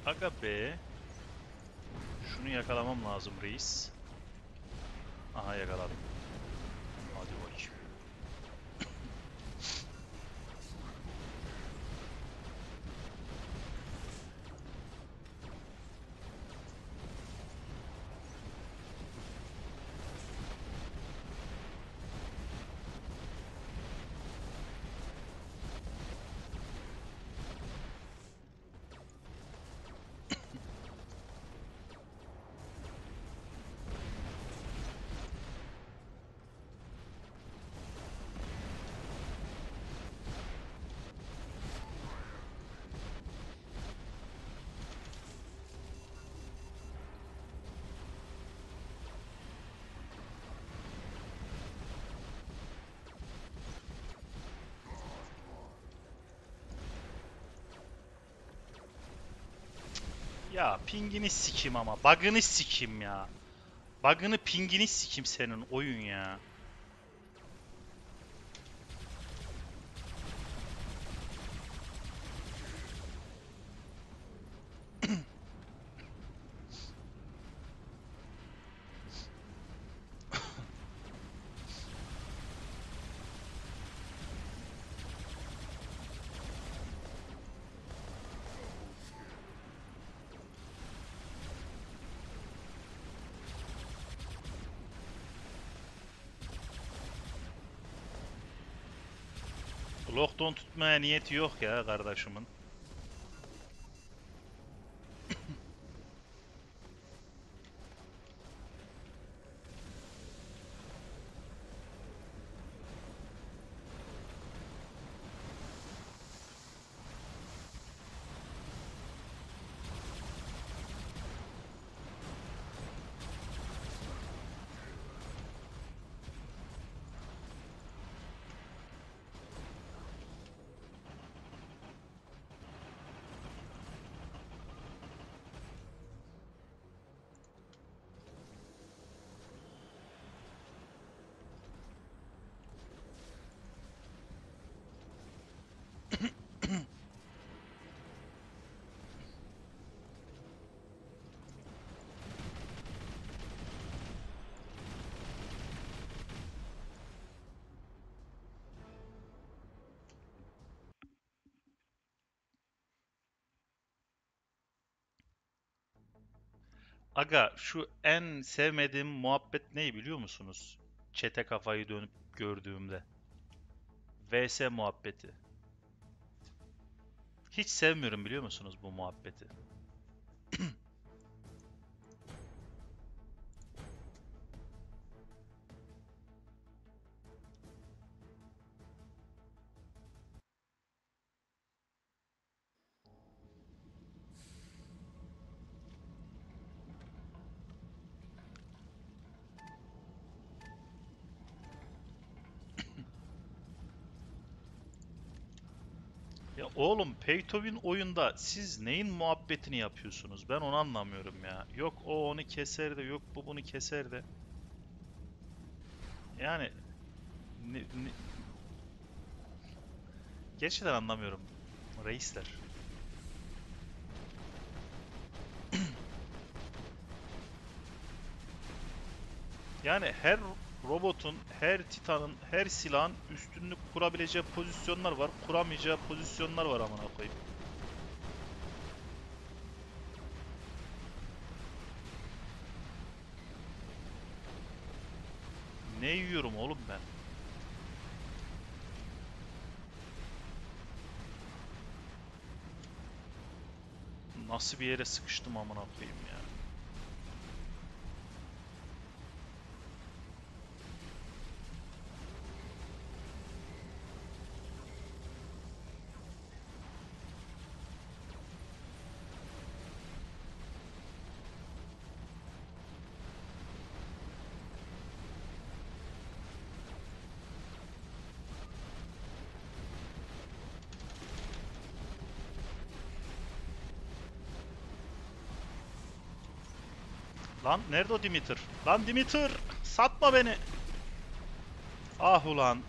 Aga be. Şunu yakalamam lazım reis. Aha yakaladım. Hadi bakayım. Ya pingini sikim ama. Bug'ını sikim ya. Bug'ını pingini sikim senin oyun ya. Tutmaya niyeti yok ya kardeşimin. Aga şu en sevmediğim muhabbet ne biliyor musunuz? Çete kafayı dönüp gördüğümde. VS muhabbeti. Hiç sevmiyorum biliyor musunuz bu muhabbeti? Oğlum pay to win oyunda siz neyin muhabbetini yapıyorsunuz? Ben onu anlamıyorum ya. Yok o onu keser de yok bu bunu keser de. Yani ne, ne- Gerçekten anlamıyorum. Reisler. Yani her robotun, her titanın, her silahın üstünlük kurabileceği pozisyonlar var. Kuramayacağı pozisyonlar var amına koyayım. Ne yiyorum oğlum ben? Nasıl bir yere sıkıştım amına koyayım ya? Lan nerede o Dimitr? Lan Dimitr! Satma beni! Ah ulan!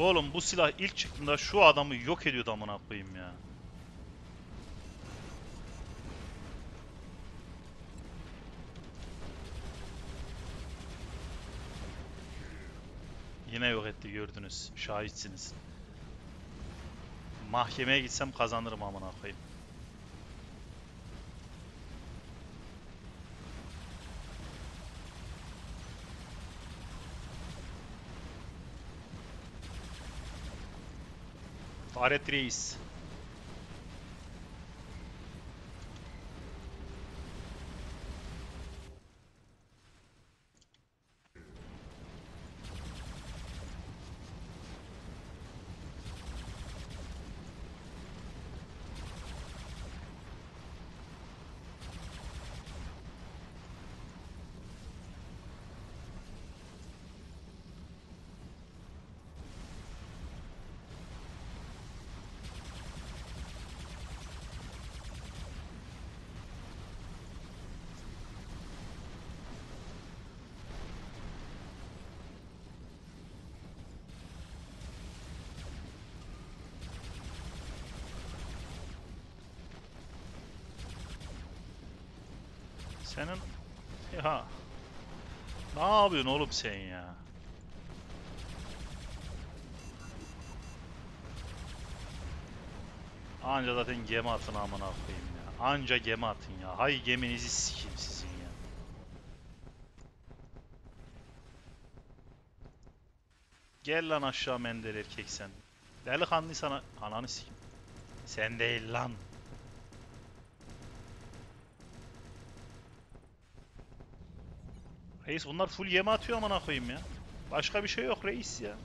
Oğlum bu silah ilk çıktığında şu adamı yok ediyordu amına koyayım ya. Yine yok etti gördünüz. Şahitsiniz. Mahkemeye gitsem kazanırım amına koyayım. Hora é 3. yapıyorsun oğlum sen ya? Anca zaten gemi atın amına koyayım ya. Anca gemi atın ya. Hay geminizi sikeyim sizin ya. Gel lan aşağı mender erkek sen. Delikanlı sana ananı sikeyim. Sen değil lan. Reis bunlar full yeme atıyor amına koyayım ya. Başka bir şey yok reis ya.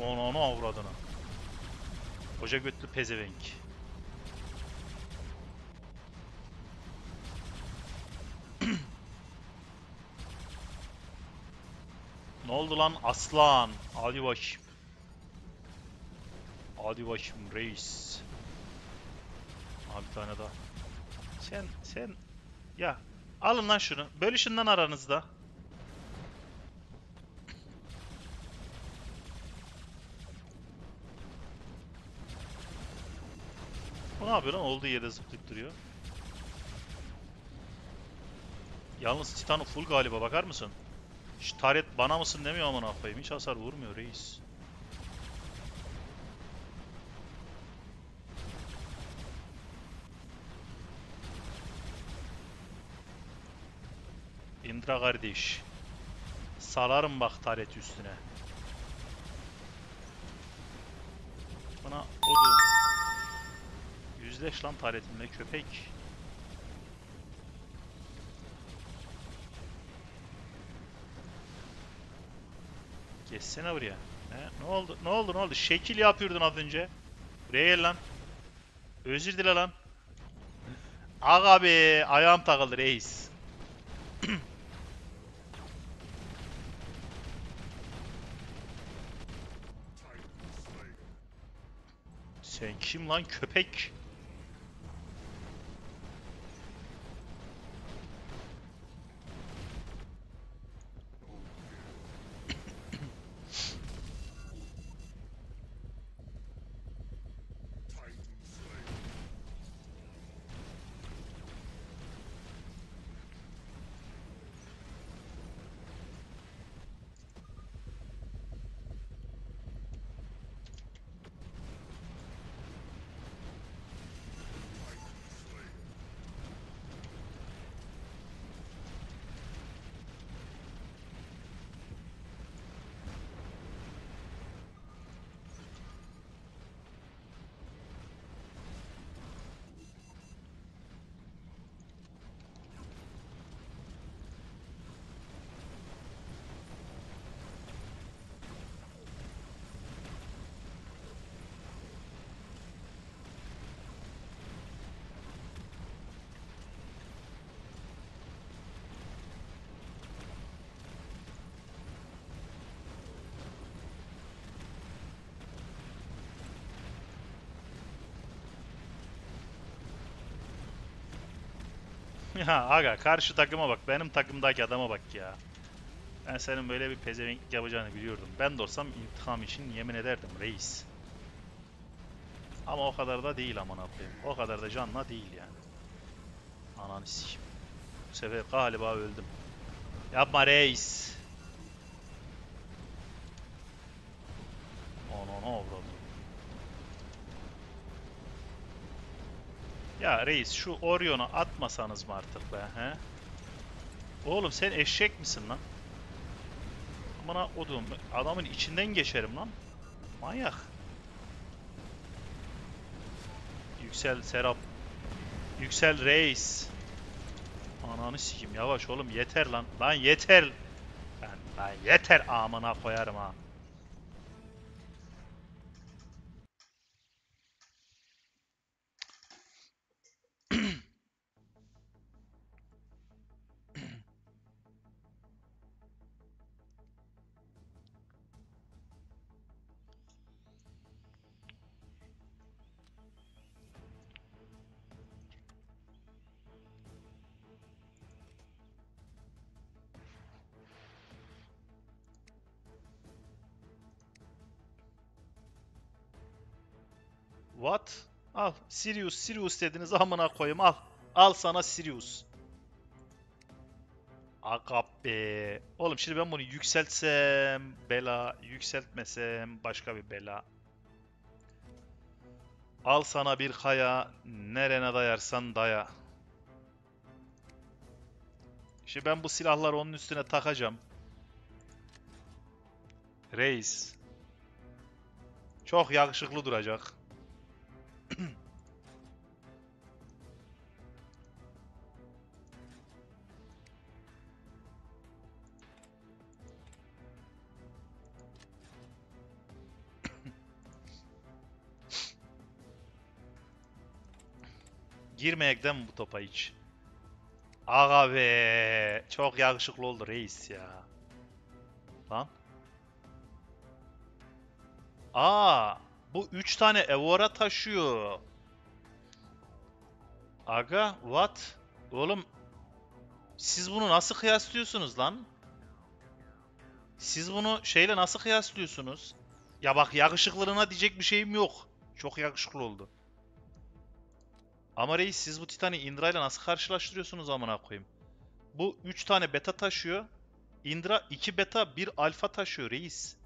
Onu onu avradına. Koca götlü pezevenk. ne oldu lan aslan? Hadi bakayım. Hadi bakayım reis. Aha bir tane daha. Sen sen ya alın lan şunu. Bölüşün lan aranızda. Bu ne yapıyor lan? Olduğu yerde zıplayıp duruyor. Yalnız Titan'ı full galiba bakar mısın? Şu taret bana mısın demiyor amına koyayım. Hiç hasar vurmuyor reis. Indra kardeş. Salarım bak taret üstüne. Bana odun. Yüzleş lan taretimle köpek. Geçsene buraya. He, ne oldu? Ne oldu? Ne oldu? Şekil yapıyordun az önce. Buraya gel lan. Özür dile lan. Aga be, ayağım takıldı reis. Sen kim lan köpek? Ya aga karşı takıma bak. Benim takımdaki adama bak ya. Ben senin böyle bir pezevenk yapacağını biliyordum. Ben de olsam intikam için yemin ederdim reis. Ama o kadar da değil aman koyayım. O kadar da canla değil yani. Ananı sikeyim. Bu sefer galiba öldüm. Yapma reis. Ananı avradım. Reis şu Orion'u atmasanız mı artık be he? Oğlum sen eşek misin lan? Amına odum adamın içinden geçerim lan. Manyak. Yüksel Serap. Yüksel Reis. Ananı sikim yavaş oğlum yeter lan. Lan yeter. Lan, lan yeter amına koyarım ha. What? Al. Sirius, Sirius dediniz amına koyayım al. Al sana Sirius. Aga be. Oğlum şimdi ben bunu yükseltsem bela, yükseltmesem başka bir bela. Al sana bir kaya, nerene dayarsan daya. Şimdi ben bu silahları onun üstüne takacağım. Reis. Çok yakışıklı duracak. Girmeyekten mi bu topa hiç? Aga be. Çok yakışıklı oldu reis ya. Lan. Aa, bu 3 tane Evora taşıyor. Aga, what? Oğlum, siz bunu nasıl kıyaslıyorsunuz lan? Siz bunu şeyle nasıl kıyaslıyorsunuz? Ya bak yakışıklılığına diyecek bir şeyim yok. Çok yakışıklı oldu. Ama reis siz bu Titan'ı Indra ile nasıl karşılaştırıyorsunuz amına koyayım? Bu 3 tane beta taşıyor. Indra 2 beta 1 alfa taşıyor reis.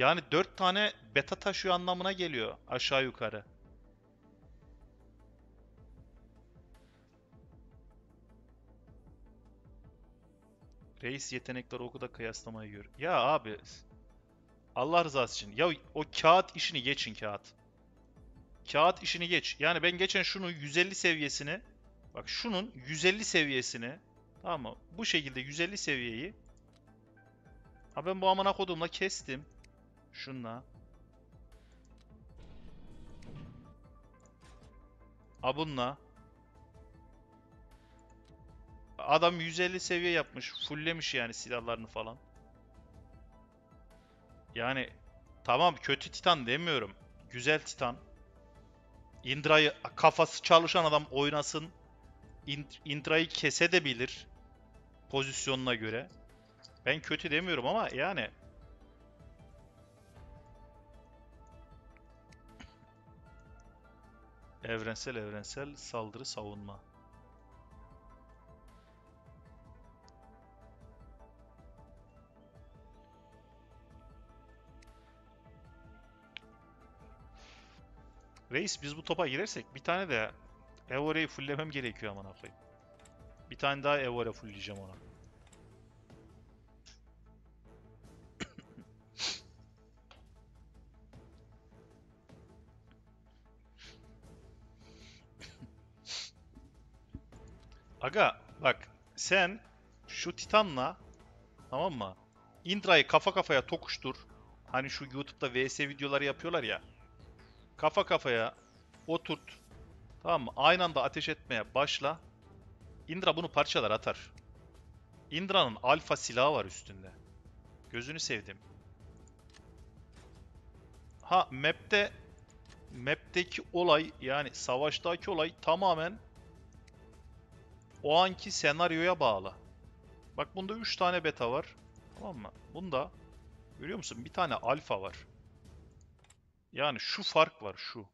Yani 4 tane beta taşıyor anlamına geliyor aşağı yukarı. Reis yetenekleri oku da kıyaslamayı gör. Ya abi Allah rızası için. Ya o kağıt işini geçin kağıt. Kağıt işini geç. Yani ben geçen şunu 150 seviyesini bak şunun 150 seviyesini tamam mı? Bu şekilde 150 seviyeyi ha ben bu amına kodumla kestim. Şunla. Ha bununla. Adam 150 seviye yapmış. Fulllemiş yani silahlarını falan. Yani tamam kötü titan demiyorum. Güzel titan. Indra'yı kafası çalışan adam oynasın. Ind- Indra'yı kese de bilir. Pozisyonuna göre. Ben kötü demiyorum ama yani evrensel evrensel saldırı savunma. Reis biz bu topa girersek bir tane de Evore'yi fulllemem gerekiyor amına koyayım. Bir tane daha Evore fullleyeceğim ona. Aga bak sen şu Titan'la tamam mı? Indra'yı kafa kafaya tokuştur. Hani şu YouTube'da VS videoları yapıyorlar ya. Kafa kafaya oturt. Tamam mı? Aynı anda ateş etmeye başla. Indra bunu parçalar atar. Indra'nın alfa silahı var üstünde. Gözünü sevdim. Ha map'te map'teki olay yani savaştaki olay tamamen o anki senaryoya bağlı. Bak bunda 3 tane beta var. Tamam mı? Bunda görüyor musun? Bir tane alfa var. Yani şu fark var şu.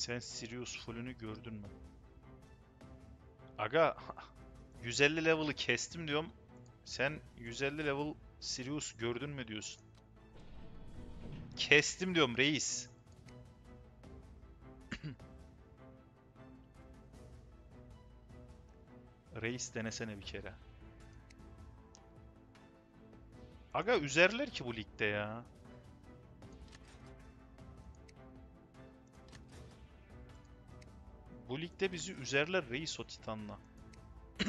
Sen Sirius full'ünü gördün mü? Aga 150 level'ı kestim diyorum. Sen 150 level Sirius gördün mü diyorsun. Kestim diyorum reis. Reis denesene bir kere. Aga üzerler ki bu ligde ya. Bu ligde bizi üzerler reis o Titan'la.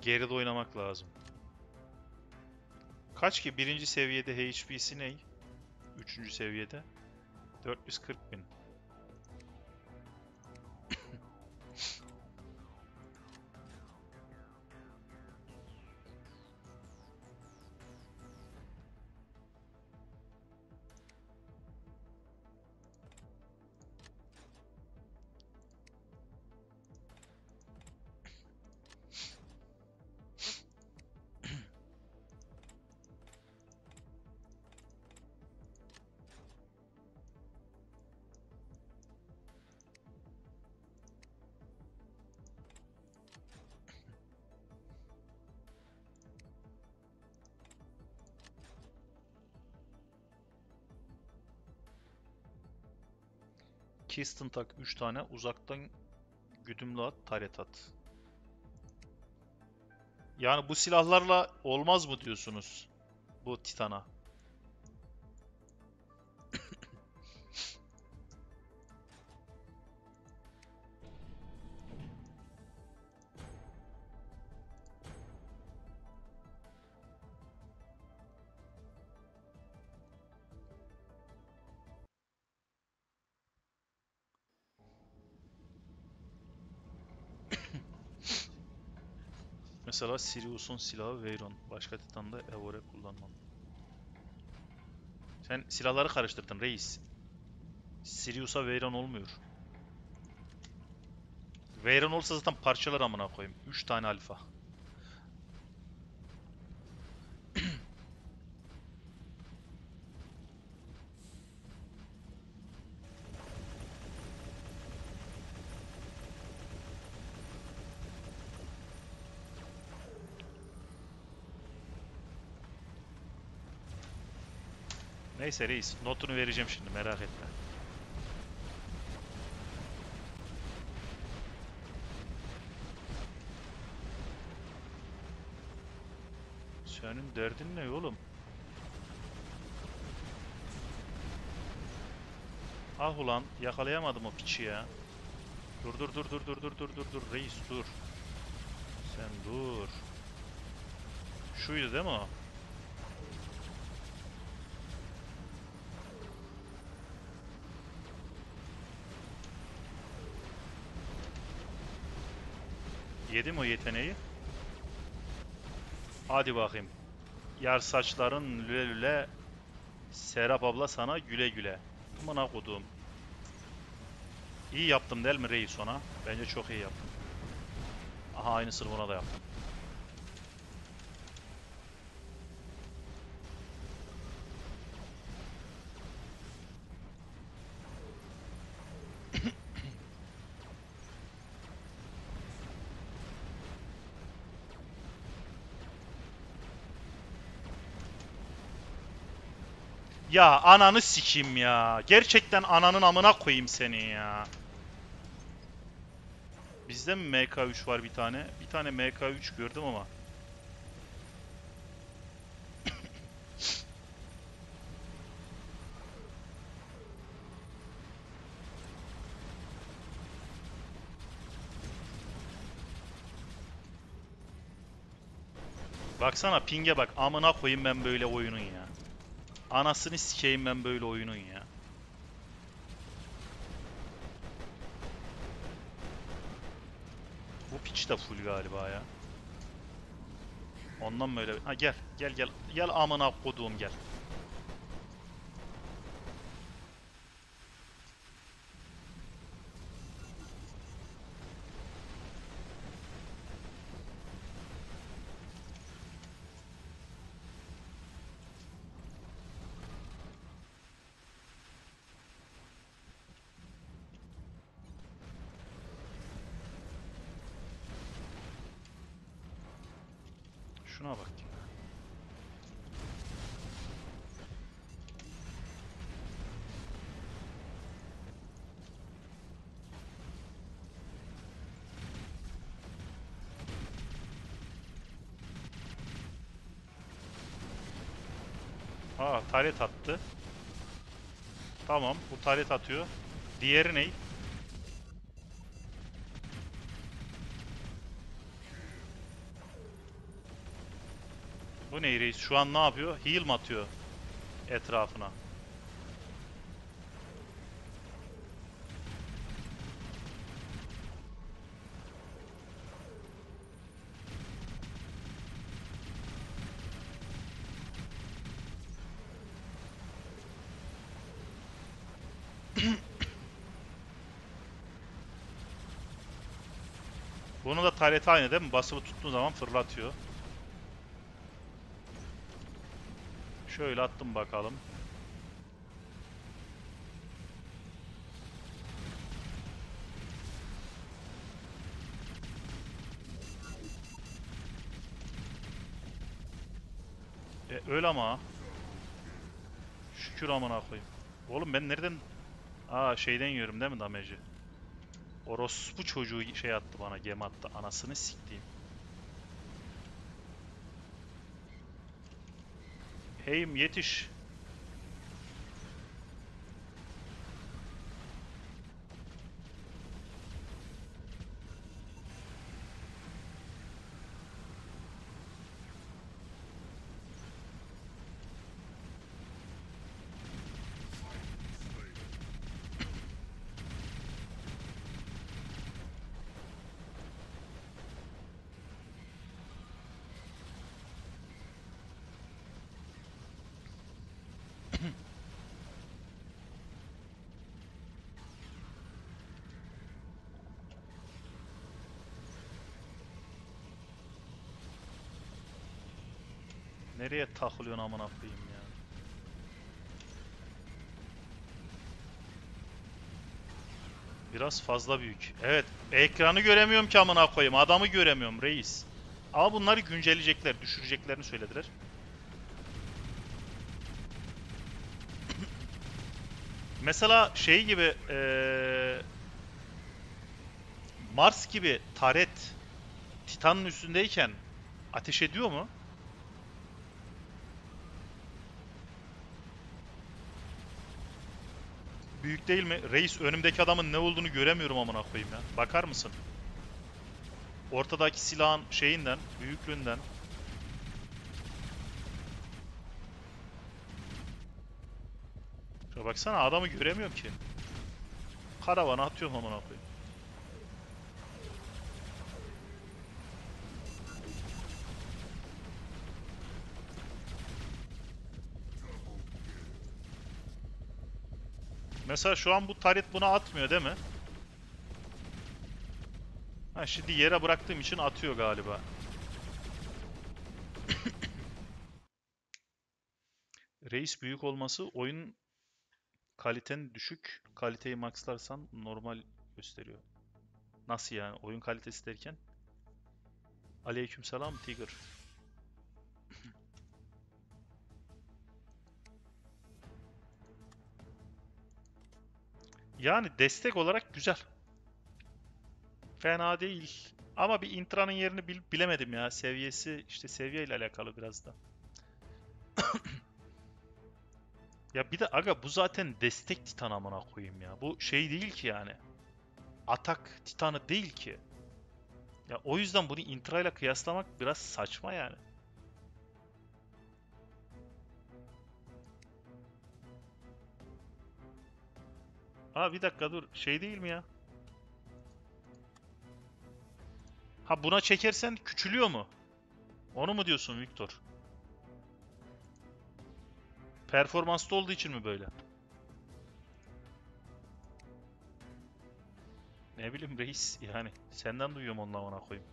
Geride oynamak lazım. Kaç ki birinci seviyede HP'si ne? Üçüncü seviyede. 440 bin. Keystone tak 3 tane uzaktan güdümlü at, taret at. Yani bu silahlarla olmaz mı diyorsunuz bu Titan'a? Mesela Sirius'un silahı Veyron. Başka Titan'da Evore kullanmam. Sen silahları karıştırdın reis. Sirius'a Veyran olmuyor. Veyran olsa zaten parçalar amına koyayım. 3 tane alfa. Neyse reis, notunu vereceğim şimdi merak etme. Senin derdin ne oğlum? Ah ulan yakalayamadım o piçi ya. Dur dur dur dur dur dur dur dur dur reis dur. Sen dur. Şuydu değil mi o? Yedim o yeteneği. Hadi bakayım. Yar saçların lüle lüle. Serap abla sana güle güle. Amına kodum. İyi yaptım değil mi reis ona? Bence çok iyi yaptım. Aha aynısını buna da yaptım. Ya ananı sikeyim ya. Gerçekten ananın amına koyayım seni ya. Bizde mi MK3 var bir tane? Bir tane MK3 gördüm ama. Baksana ping'e bak. Amına koyayım ben böyle oyunun ya. Anasını sikeyim ben böyle oyunun ya. Bu piç de full galiba ya. Ondan böyle... Ha gel, gel gel. Gel amına koduğum gel. Şuna bak ya. Aa taret attı. Tamam bu taret atıyor. Diğeri ne? Bu ne reis? Şu an ne yapıyor? Heal mı atıyor etrafına? Taret aynı değil mi? Basılı tuttuğun zaman fırlatıyor. Şöyle attım bakalım. E öyle ama. Şükür amına koyayım. Oğlum ben nereden... Aa şeyden yiyorum değil mi dameci? Orospu çocuğu şey attı bana, gem attı. Anasını siktiğim. Heyim yetiş. Nereye takılıyorsun amına koyayım ya? Biraz fazla büyük. Evet, ekranı göremiyorum ki amına koyayım. Adamı göremiyorum reis. Ama bunları güncelleyecekler, düşüreceklerini söylediler. Mesela şey gibi eee, Mars gibi taret Titan'ın üstündeyken ateş ediyor mu? Büyük değil mi? Reis önümdeki adamın ne olduğunu göremiyorum amına koyayım ya. Bakar mısın? Ortadaki silahın şeyinden, büyüklüğünden. Şuna baksana adamı göremiyorum ki. Karavana atıyorum amına koyayım. Mesela şu an bu taret buna atmıyor değil mi? Ha şimdi yere bıraktığım için atıyor galiba. Reis büyük olması oyun kalitenin düşük. Kaliteyi maxlarsan normal gösteriyor. Nasıl yani? Oyun kalitesi derken? Aleykümselam Tiger. Yani destek olarak güzel. Fena değil. Ama bir intranın yerini bil- bilemedim ya. Seviyesi işte seviyeyle alakalı biraz da. Ya bir de aga bu zaten destek titan amına koyayım ya. Bu şey değil ki yani. Atak titanı değil ki. Ya o yüzden bunu intra ile kıyaslamak biraz saçma yani. Aa bir dakika dur. Şey değil mi ya? Ha buna çekersen küçülüyor mu? Onu mu diyorsun Victor? Performanslı olduğu için mi böyle? Ne bileyim reis yani senden duyuyorum onun amına koyayım.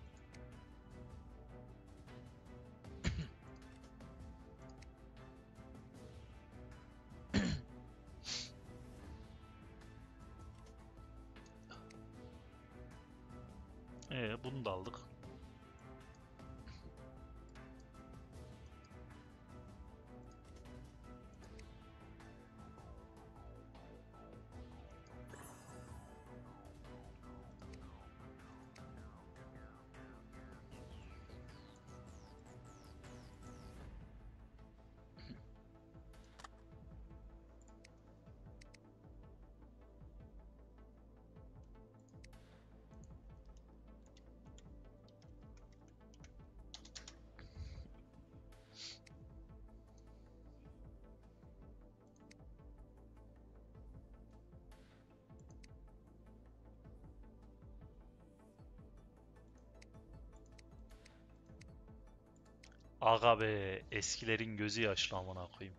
Aga be eskilerin gözü yaşlı amına koyayım.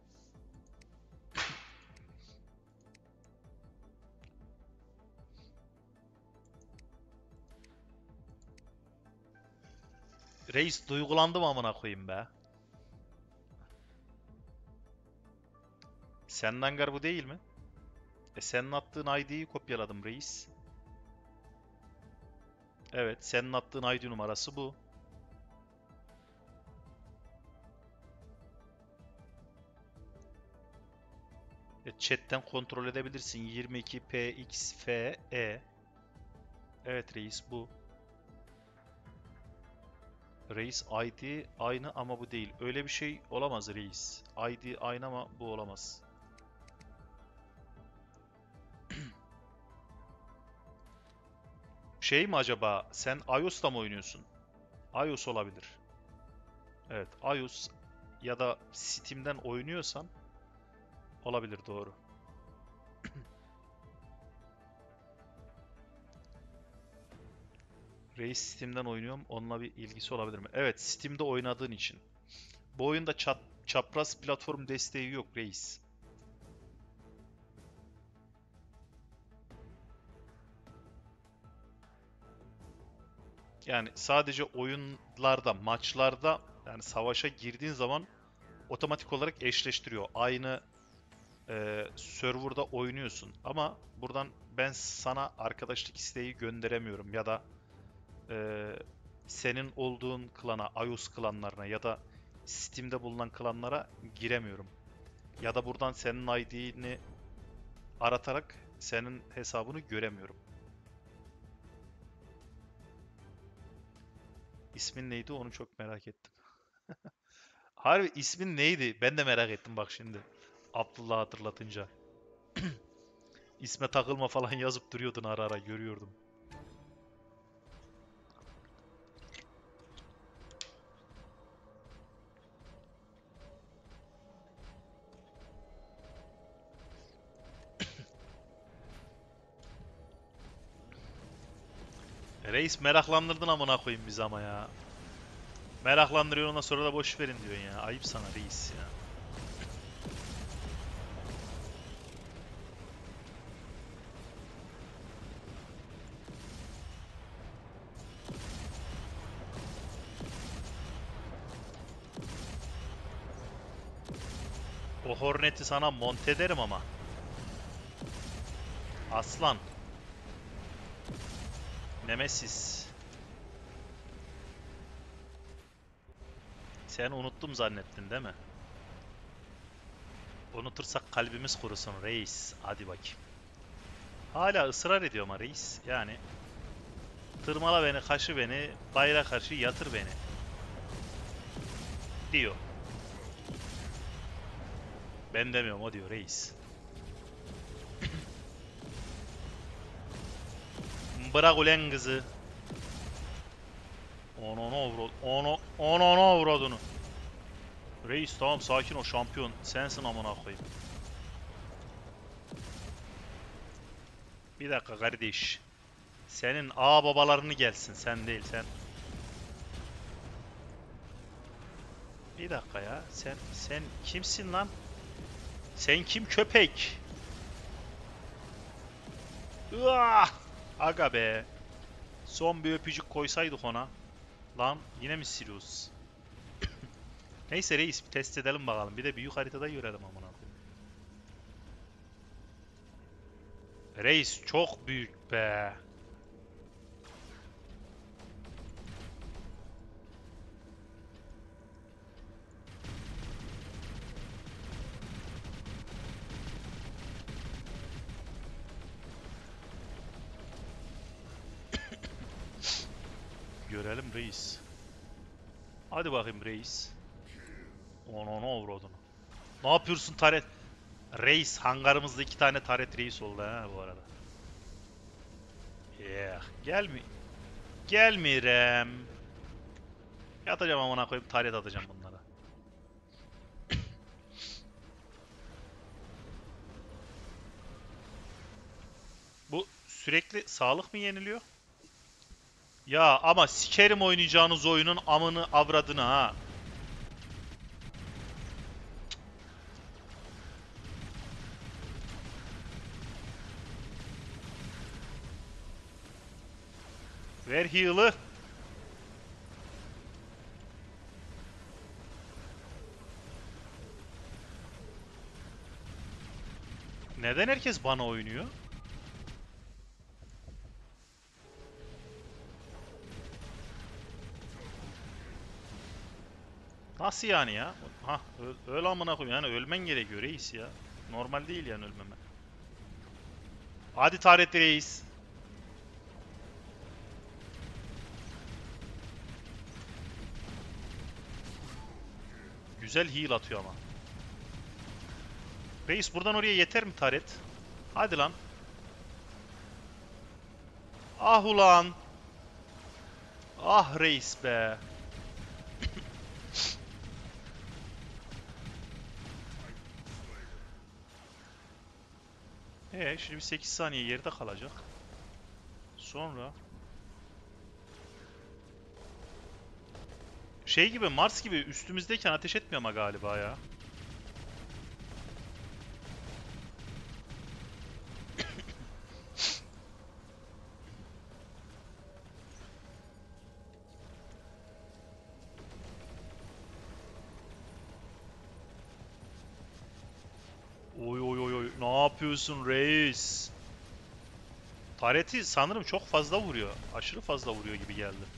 Reis duygulandım amına koyayım be. Senin hangar bu değil mi? E senin attığın ID'yi kopyaladım reis. Evet, senin attığın ID numarası bu. Chat'ten kontrol edebilirsin. 22PXFE. Evet reis bu. Reis ID aynı ama bu değil. Öyle bir şey olamaz reis. ID aynı ama bu olamaz. Şey mi acaba? Sen iOS'ta mı oynuyorsun? iOS olabilir. Evet, iOS ya da Steam'den oynuyorsan olabilir doğru. Reis Steam'den oynuyorum. Onunla bir ilgisi olabilir mi? Evet, Steam'de oynadığın için. Bu oyunda çat, çapraz platform desteği yok reis. Yani sadece oyunlarda, maçlarda yani savaşa girdiğin zaman otomatik olarak eşleştiriyor. Aynı e, serverda oynuyorsun. Ama buradan ben sana arkadaşlık isteği gönderemiyorum ya da e, senin olduğun klana, iOS klanlarına ya da Steam'de bulunan klanlara giremiyorum. Ya da buradan senin ID'ni aratarak senin hesabını göremiyorum. İsmin neydi onu çok merak ettim. Harbi ismin neydi? Ben de merak ettim bak şimdi. Abdullah hatırlatınca. İsme takılma falan yazıp duruyordun ara ara görüyordum. Reis meraklandırdın amına koyayım bizi ama ya. Meraklandırıyor ondan sonra da boş verin diyorsun ya. Ayıp sana reis ya. Hornet'i sana monte ederim ama. Aslan. Nemesis. Sen unuttum zannettin değil mi? Unutursak kalbimiz kurusun reis. Hadi bakayım. Hala ısrar ediyor reis. Yani tırmala beni, kaşı beni, bayra karşı yatır beni. Diyor. Ben demiyorum o diyor reis. Bırak ulen kızı. Ono no vurad. Ono ono no vuradını. Reis tamam sakin ol şampiyon. Sensin amına koyayım. Bir dakika kardeş. Senin a babalarını gelsin sen değil sen. Bir dakika ya. Sen sen kimsin lan? Sen kim köpek? Uah! Aga be. Son bir öpücük koysaydık ona. Lan yine mi Sirius? Neyse reis bir test edelim bakalım. Bir de büyük haritada görelim amına. Reis çok büyük be. Görelim reis. Hadi bakayım reis. Onu ne avradını. Ne yapıyorsun taret? Reis hangarımızda iki tane taret reis oldu ha bu arada. Yeah. Gelmi. Gelmirem. Yatacağım amına koyup taret atacağım bunlara. Bu sürekli sağlık mı yeniliyor? Ya ama sikerim oynayacağınız oyunun amını avradını ha. Ver heal'ı. Neden herkes bana oynuyor? Nasıl yani ya? Ha öl, öl amına koyayım yani ölmen gerekiyor reis ya. Normal değil yani ölmeme. Hadi taretli reis. Güzel heal atıyor ama. Reis buradan oraya yeter mi taret? Hadi lan. Ah ulan. Ah reis be. Ee, şimdi bir 8 saniye geride kalacak. Sonra şey gibi Mars gibi üstümüzdeyken ateş etmiyor ama galiba ya. Yapıyorsun reis? Tareti sanırım çok fazla vuruyor. Aşırı fazla vuruyor gibi geldi.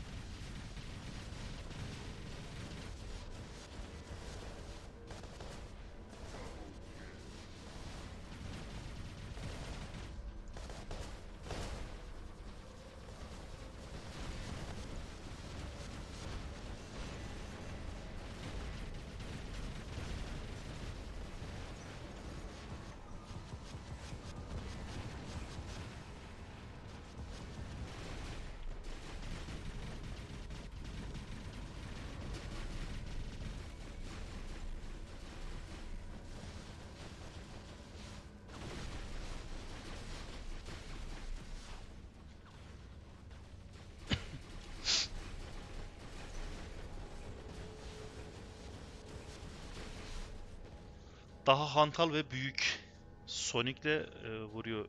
Daha hantal ve büyük. Sonic'le e, vuruyor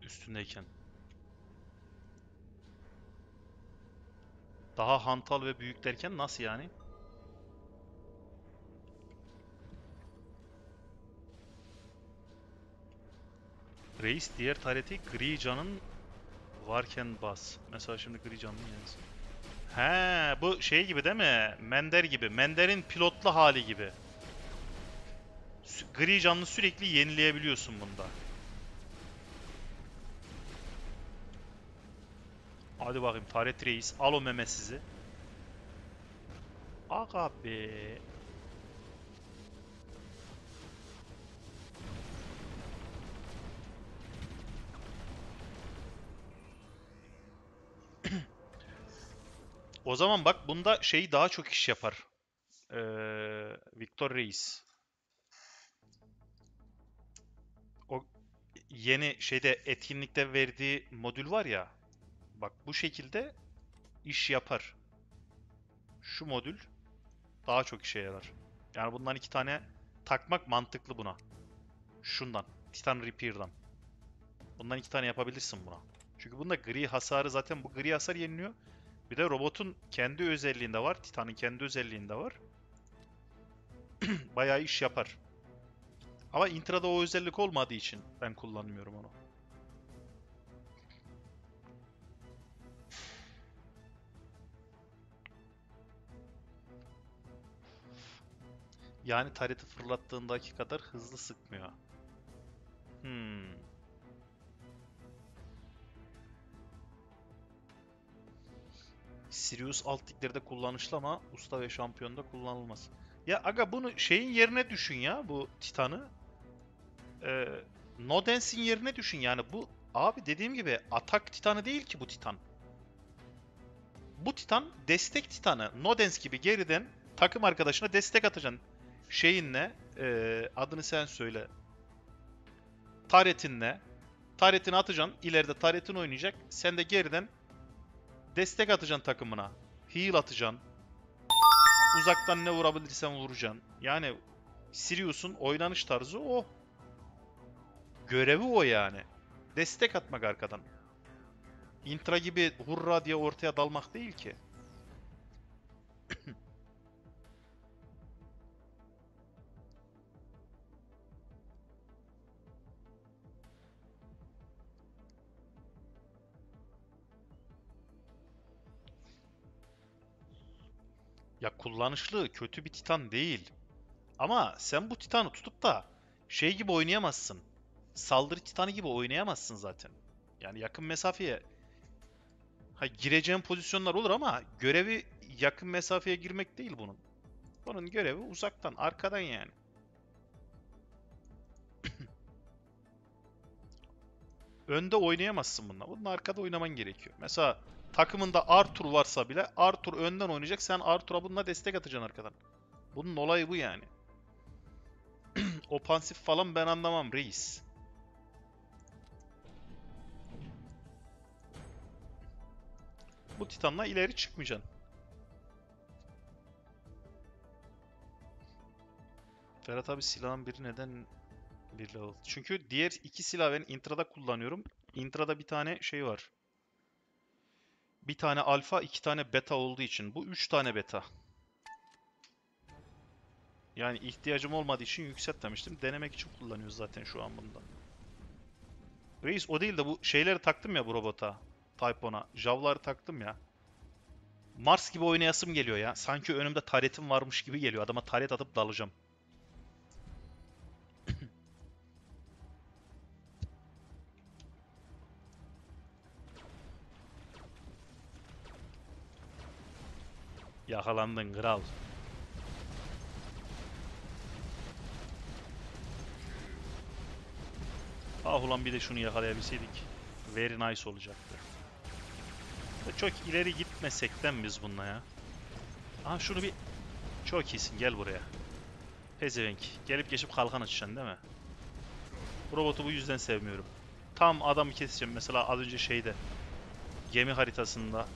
üstündeyken. Daha hantal ve büyük derken nasıl yani? Reis diğer tareti gri canın varken bas. Mesela şimdi gri canlı yensin. He, bu şey gibi değil mi? Mender gibi. Mender'in pilotlu hali gibi. Gri canlı sürekli yenileyebiliyorsun bunda. Hadi bakayım Taret Reis. Al o meme sizi. Aga be. O zaman bak bunda şey daha çok iş yapar. Ee, Victor Reis. Yeni şeyde etkinlikte verdiği modül var ya. Bak bu şekilde iş yapar. Şu modül daha çok işe yarar. Yani bundan iki tane takmak mantıklı buna. Şundan. Titan Repair'dan. Bundan iki tane yapabilirsin buna. Çünkü bunda gri hasarı zaten bu gri hasar yeniliyor. Bir de robotun kendi özelliğinde var. Titan'ın kendi özelliğinde var. Bayağı iş yapar. Ama Intra'da o özellik olmadığı için ben kullanmıyorum onu. Yani tareti fırlattığındaki kadar hızlı sıkmıyor. Hmm. Sirius alt liglerde kullanışlı ama usta ve şampiyonda kullanılmaz. Ya aga bunu şeyin yerine düşün ya bu Titan'ı. Ee, no Dance'in yerine düşün yani bu abi dediğim gibi atak Titan'ı değil ki bu Titan. Bu Titan destek Titan'ı. No Dance gibi geriden takım arkadaşına destek atacaksın. Şeyinle ee, adını sen söyle. Taretinle. Taretini atacaksın. ileride taretin oynayacak. Sen de geriden destek atacaksın takımına. Heal atacaksın. Uzaktan ne vurabilirsen vuracaksın. Yani Sirius'un oynanış tarzı o. Görevi o yani. Destek atmak arkadan. Intra gibi hurra diye ortaya dalmak değil ki. Ya kullanışlı, kötü bir titan değil. Ama sen bu titanı tutup da şey gibi oynayamazsın. Saldırı titanı gibi oynayamazsın zaten. Yani yakın mesafeye ha, gireceğin pozisyonlar olur ama görevi yakın mesafeye girmek değil bunun. Bunun görevi uzaktan, arkadan yani. Önde oynayamazsın bununla. Bunun arkada oynaman gerekiyor. Mesela takımında Arthur varsa bile Arthur önden oynayacak. Sen Arthur'a bununla destek atacaksın arkadan. Bunun olayı bu yani. Ofansif falan ben anlamam reis. Bu Titan'la ileri çıkmayacaksın. Ferhat abi silahın biri neden bir level? Çünkü diğer iki silah ben Intra'da kullanıyorum. Intra'da bir tane şey var. Bir tane alfa, iki tane beta olduğu için. Bu üç tane beta. Yani ihtiyacım olmadığı için yükseltmemiştim. Denemek için kullanıyoruz zaten şu an bunda. Reis o değil de bu şeyleri taktım ya bu robota. Type 10'a. Javları taktım ya. Mars gibi oynayasım geliyor ya. Sanki önümde taretim varmış gibi geliyor. Adama taret atıp dalacağım. Yakalandın kral. Ah ulan bir de şunu yakalayabilseydik. Very nice olacaktı. Çok ileri gitmesekten biz bununla ya. Aha şunu bir... Çok iyisin gel buraya. Pezevenk. Gelip geçip kalkan açacaksın değil mi? Bu robotu bu yüzden sevmiyorum. Tam adamı keseceğim mesela az önce şeyde. Gemi haritasında.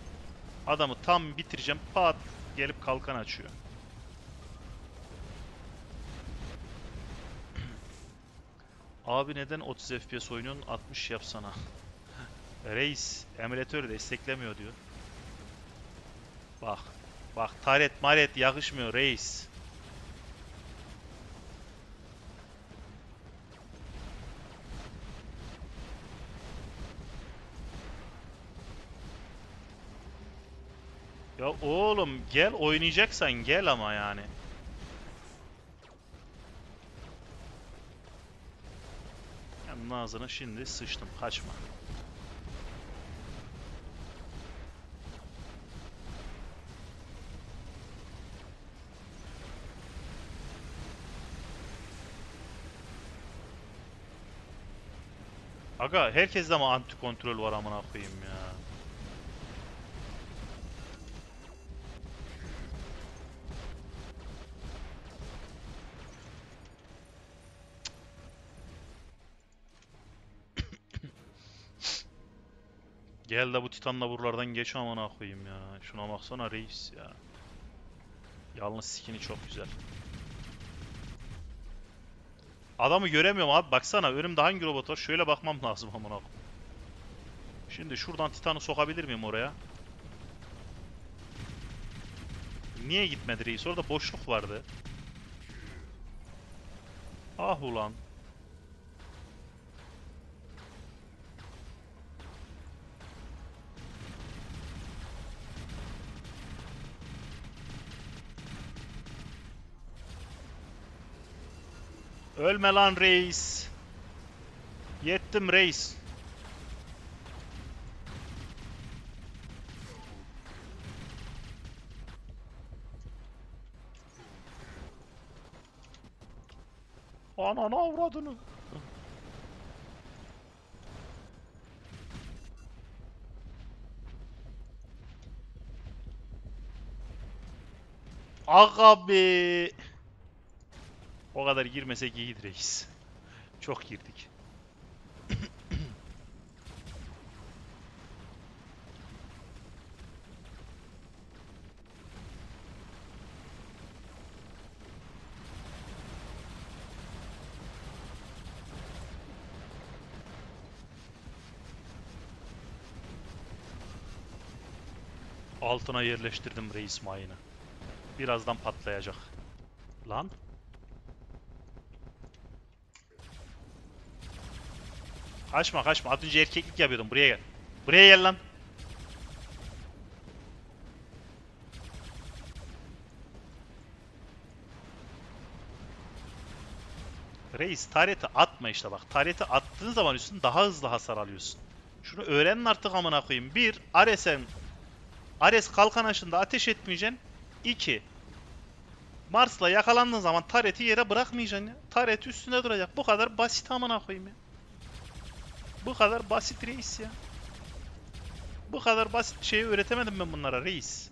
Adamı tam bitireceğim. Pat gelip kalkan açıyor. Abi neden 30 FPS oyunun 60 yapsana? Reis emülatör desteklemiyor diyor. Bak. Bak taret maret yakışmıyor reis. Ya oğlum gel oynayacaksan gel ama yani. Yanın ağzına şimdi sıçtım kaçma. Aga herkeste ama anti kontrol var amına koyayım ya. Gel de bu titanla buralardan geç amına koyayım ya. Şuna baksana reis ya. Yalnız skin'i çok güzel. Adamı göremiyorum abi. Baksana önümde hangi robot var? Şöyle bakmam lazım amına koyayım. Şimdi şuradan titanı sokabilir miyim oraya? Niye gitmedi reis? Orada boşluk vardı. Ah ulan. Ölme lan reis. Yettim reis. Ananı avradını. Aga be. O kadar girmesek iyiydi reis. Çok girdik. Altına yerleştirdim reis mayını. Birazdan patlayacak. Lan. Kaçma kaçma. Az önce erkeklik yapıyordum. Buraya gel. Buraya gel lan. Reis tareti atma işte bak. Tareti attığın zaman üstün daha hızlı hasar alıyorsun. Şunu öğrenin artık amına koyayım. Bir, Ares'en Ares kalkan aşında ateş etmeyeceksin. İki, Mars'la yakalandığın zaman tareti yere bırakmayacaksın ya. Taret üstünde duracak. Bu kadar basit amına koyayım ya. Bu kadar basit reis ya. Bu kadar basit şeyi öğretemedim ben bunlara reis.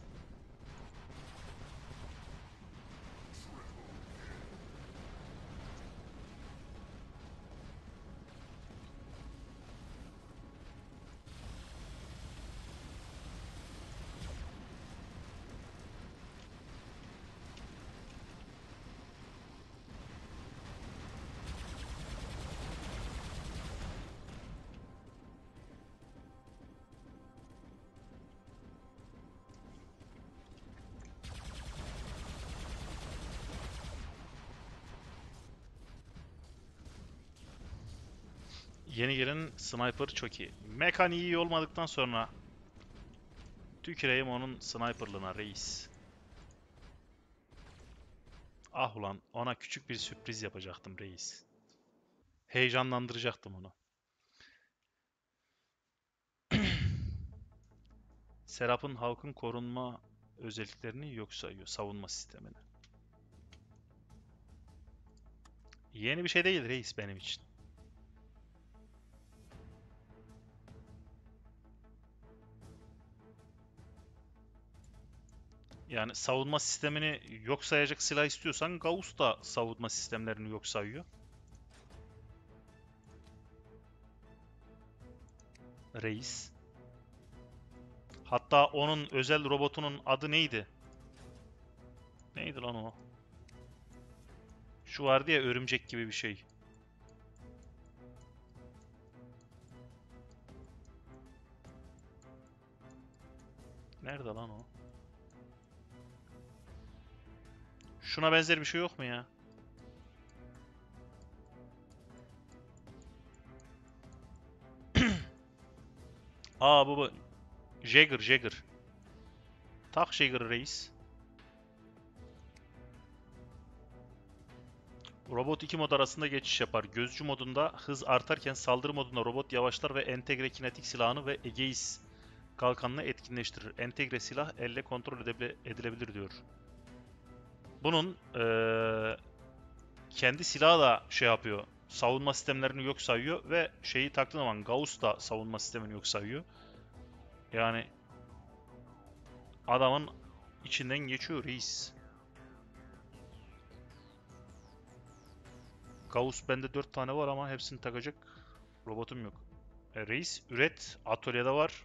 Yeni gelen sniper çok iyi. Mekaniği iyi olmadıktan sonra tüküreyim onun sniperlığına reis. Ah ulan ona küçük bir sürpriz yapacaktım reis. Heyecanlandıracaktım onu. Serap'ın halkın korunma özelliklerini yok sayıyor. Savunma sistemini. Yeni bir şey değil reis benim için. Yani savunma sistemini yok sayacak silah istiyorsan Gauss da savunma sistemlerini yok sayıyor. Reis. Hatta onun özel robotunun adı neydi? Neydi lan o? Şu vardı ya örümcek gibi bir şey. Nerede lan o? Şuna benzer bir şey yok mu ya? Aa bu bu. Jagger, Jagger. Tak Jagger reis. Robot iki mod arasında geçiş yapar. Gözcü modunda hız artarken saldırı modunda robot yavaşlar ve entegre kinetik silahını ve Egeis kalkanını etkinleştirir. Entegre silah elle kontrol edilebilir diyor. Bunun eee, kendi silahı da şey yapıyor. Savunma sistemlerini yok sayıyor ve şeyi taktığı zaman Gauss da savunma sistemini yok sayıyor. Yani adamın içinden geçiyor reis. Gauss bende 4 tane var ama hepsini takacak robotum yok. E, reis üret atölyede var.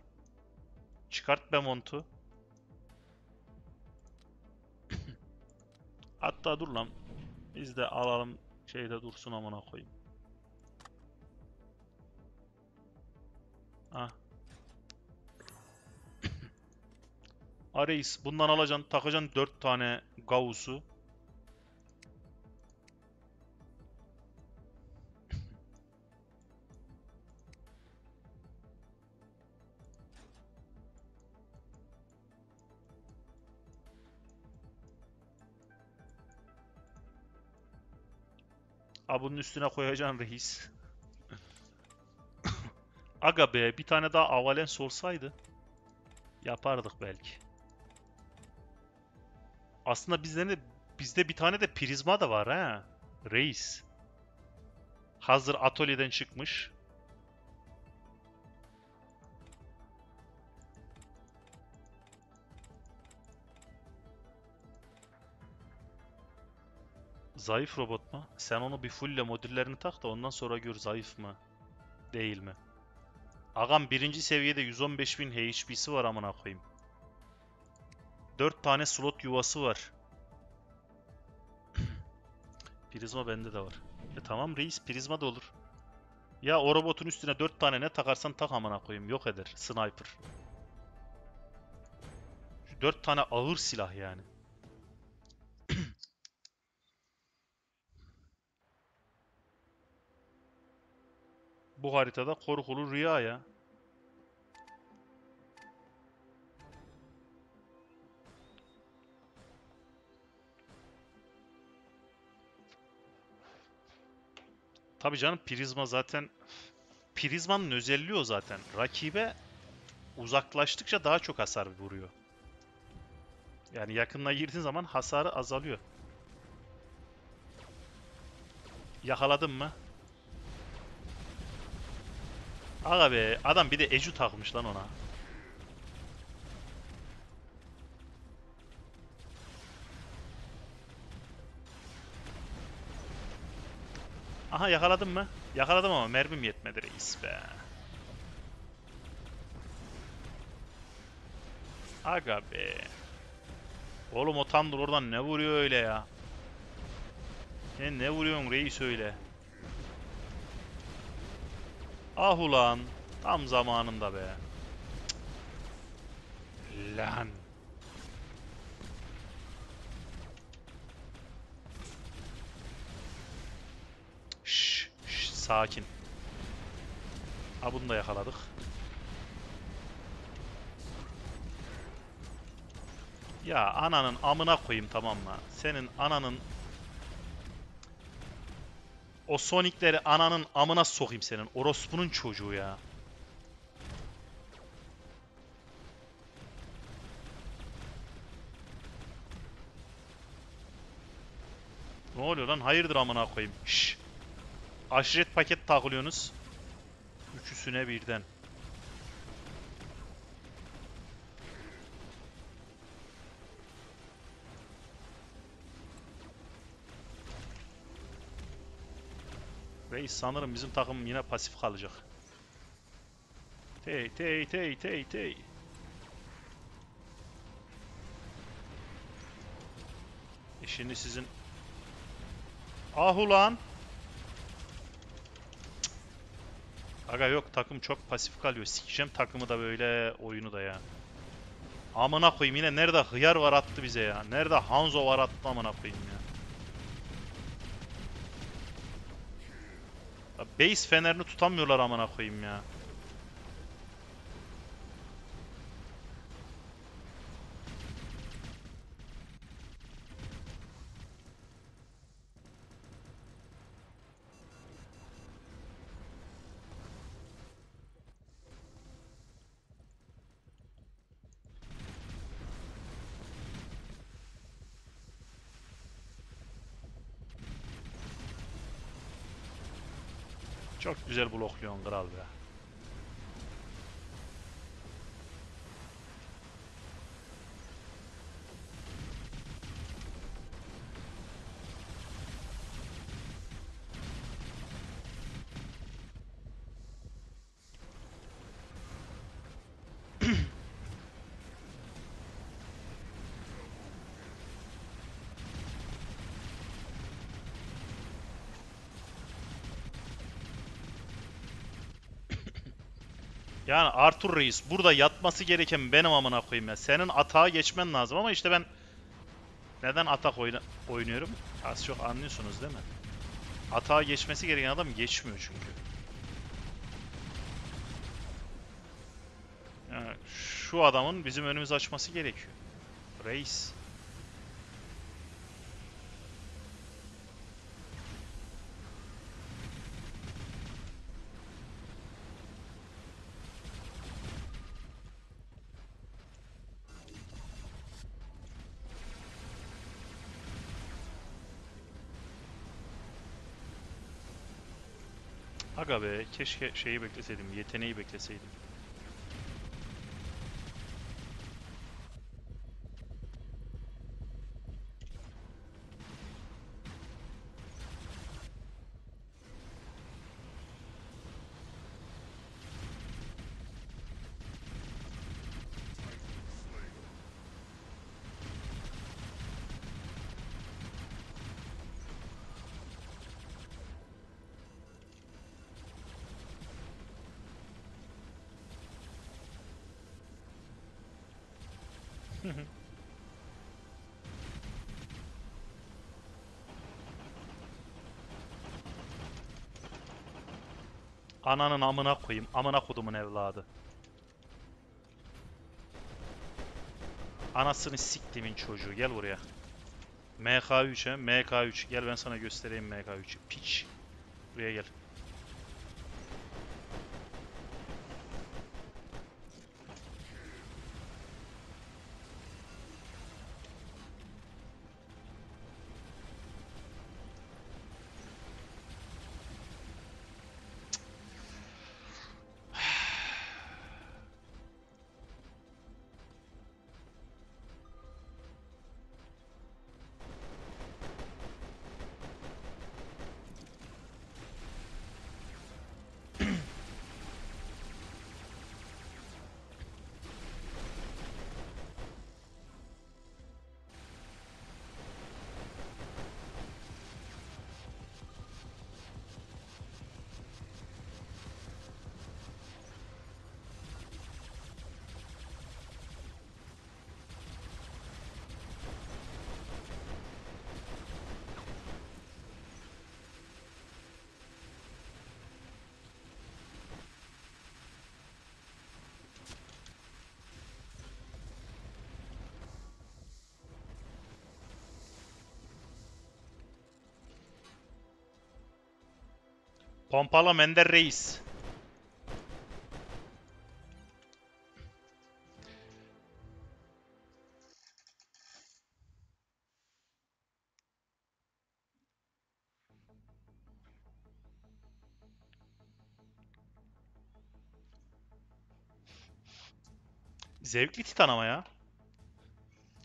Çıkart Bemont'u. Hatta dur lan. Biz de alalım şeyde dursun amına koyayım. Ah. Areis bundan alacaksın takacaksın 4 tane Gauss'u. Ha bunun üstüne koyacaksın reis. Aga be bir tane daha Avalens olsaydı yapardık belki. Aslında bizde de bizde bir tane de prizma da var ha. Reis. Hazır atölyeden çıkmış. Zayıf robot mu? Sen onu bir fulle modüllerini tak da ondan sonra gör zayıf mı? Değil mi? Agam birinci seviyede 115.000 HP'si var amına koyayım. 4 tane slot yuvası var. Prizma bende de var. E tamam reis prizma da olur. Ya o robotun üstüne 4 tane ne takarsan tak amına koyayım yok eder. Sniper. Şu 4 tane ağır silah yani. Bu haritada korkulu rüya ya. Tabii canım prizma zaten prizmanın özelliği o zaten. Rakibe uzaklaştıkça daha çok hasar vuruyor. Yani yakınına girdiğin zaman hasarı azalıyor. Yakaladın mı? Aga be adam bir de Eju takmış lan ona. Aha yakaladım mı? Yakaladım ama mermim yetmedi reis be. Aga be. Oğlum o Thunder oradan ne vuruyor öyle ya? Sen ne vuruyorsun reis öyle? Ah ulan. Tam zamanında be. Cık. Lan. Şş, şş, sakin. Ha bunu da yakaladık. Ya ananın amına koyayım tamam mı? Senin ananın o Sonic'leri ananın amına sokayım senin. Orospu'nun çocuğu ya. Ne oluyor lan? Hayırdır amına koyayım. Şşş. Aşiret paket takılıyorsunuz. Üçüsüne birden. Reis sanırım bizim takım yine pasif kalacak. Tey tey tey tey tey. E şimdi sizin... Ah ulan! Cık. Aga yok takım çok pasif kalıyor. Sikeceğim takımı da böyle oyunu da ya. Amına koyayım yine nerede hıyar var attı bize ya. Nerede Hanzo var attı amına koyayım ya. Base fenerini tutamıyorlar amına koyayım ya. Çok güzel blokluyorsun kral be. Yani Arthur Reis burada yatması gereken benim amına koyayım ya. Senin atağa geçmen lazım ama işte ben neden atak oyna oynuyorum? Az çok anlıyorsunuz değil mi? Atağa geçmesi gereken adam geçmiyor çünkü. Yani şu adamın bizim önümüzü açması gerekiyor. Reis. Aga be keşke şeyi bekleseydim, yeteneği bekleseydim. Ananın amına koyayım. Amına kodumun evladı. Anasını siktimin çocuğu. Gel buraya. MK3'e. MK3. Gel ben sana göstereyim MK3'ü. Piç. Buraya gel. Pompala Mender Reis. Zevkli Titan ama ya.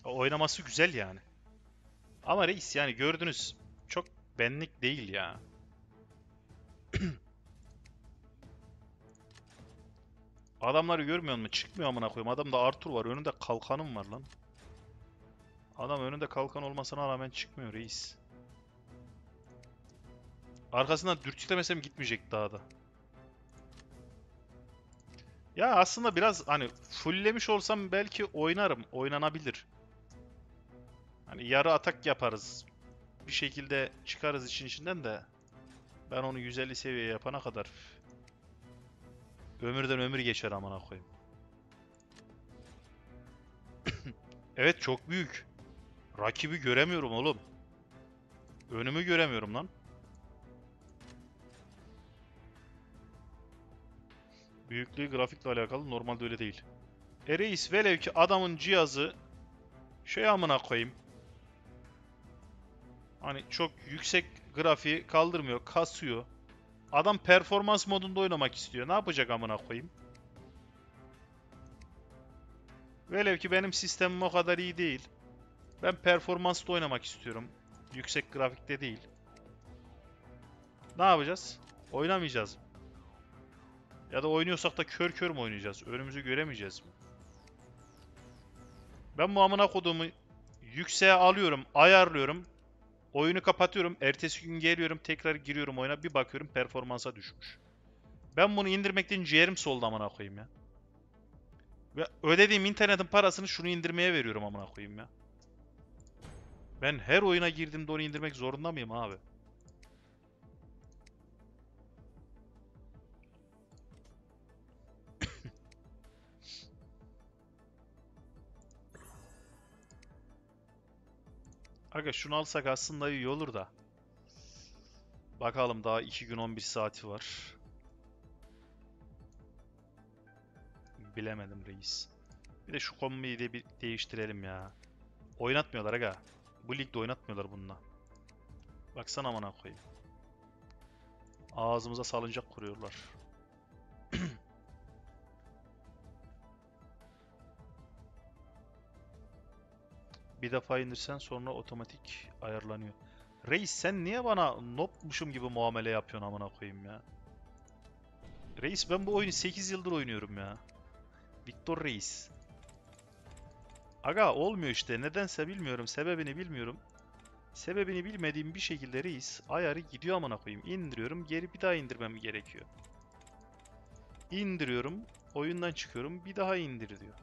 Oynaması güzel yani. Ama reis yani gördünüz çok benlik değil ya. Adamları görmüyor musun? Çıkmıyor amına koyayım. Adamda Arthur var. Önünde kalkanım var lan. Adam önünde kalkan olmasına rağmen çıkmıyor reis. Arkasından dürtüklemesem gitmeyecek daha da. Ya aslında biraz hani fulllemiş olsam belki oynarım. Oynanabilir. Hani yarı atak yaparız. Bir şekilde çıkarız için içinden de. Ben onu 150 seviye yapana kadar ömürden ömür geçer amına koyayım. evet çok büyük. Rakibi göremiyorum oğlum. Önümü göremiyorum lan. Büyüklüğü grafikle alakalı normalde öyle değil. E reis velev ki adamın cihazı şey amına koyayım. Hani çok yüksek grafiği kaldırmıyor, kasıyor. Adam performans modunda oynamak istiyor. Ne yapacak amına koyayım? Velev ki benim sistemim o kadar iyi değil. Ben performanslı oynamak istiyorum. Yüksek grafikte değil. Ne yapacağız? Oynamayacağız. Ya da oynuyorsak da kör kör mü oynayacağız? Önümüzü göremeyeceğiz mi? Ben bu amına koduğumu yükseğe alıyorum, ayarlıyorum. Oyunu kapatıyorum. Ertesi gün geliyorum. Tekrar giriyorum oyuna. Bir bakıyorum performansa düşmüş. Ben bunu indirmekten ciğerim soldu amına koyayım ya. Ve ödediğim internetin parasını şunu indirmeye veriyorum amına koyayım ya. Ben her oyuna girdiğimde onu indirmek zorunda mıyım abi? Aga şunu alsak aslında iyi olur da. Bakalım daha 2 gün 11 saati var. Bilemedim reis. Bir de şu kombiyi de bir değiştirelim ya. Oynatmıyorlar aga. Bu ligde oynatmıyorlar bununla. Baksana amına koyayım. Ağzımıza salıncak kuruyorlar. Bir defa indirsen sonra otomatik ayarlanıyor. Reis sen niye bana nopmuşum gibi muamele yapıyorsun amına koyayım ya? Reis ben bu oyunu 8 yıldır oynuyorum ya. Victor Reis. Aga olmuyor işte. Nedense bilmiyorum. Sebebini bilmiyorum. Sebebini bilmediğim bir şekilde reis ayarı gidiyor amına koyayım. İndiriyorum. Geri bir daha indirmem gerekiyor. İndiriyorum. Oyundan çıkıyorum. Bir daha indir diyor.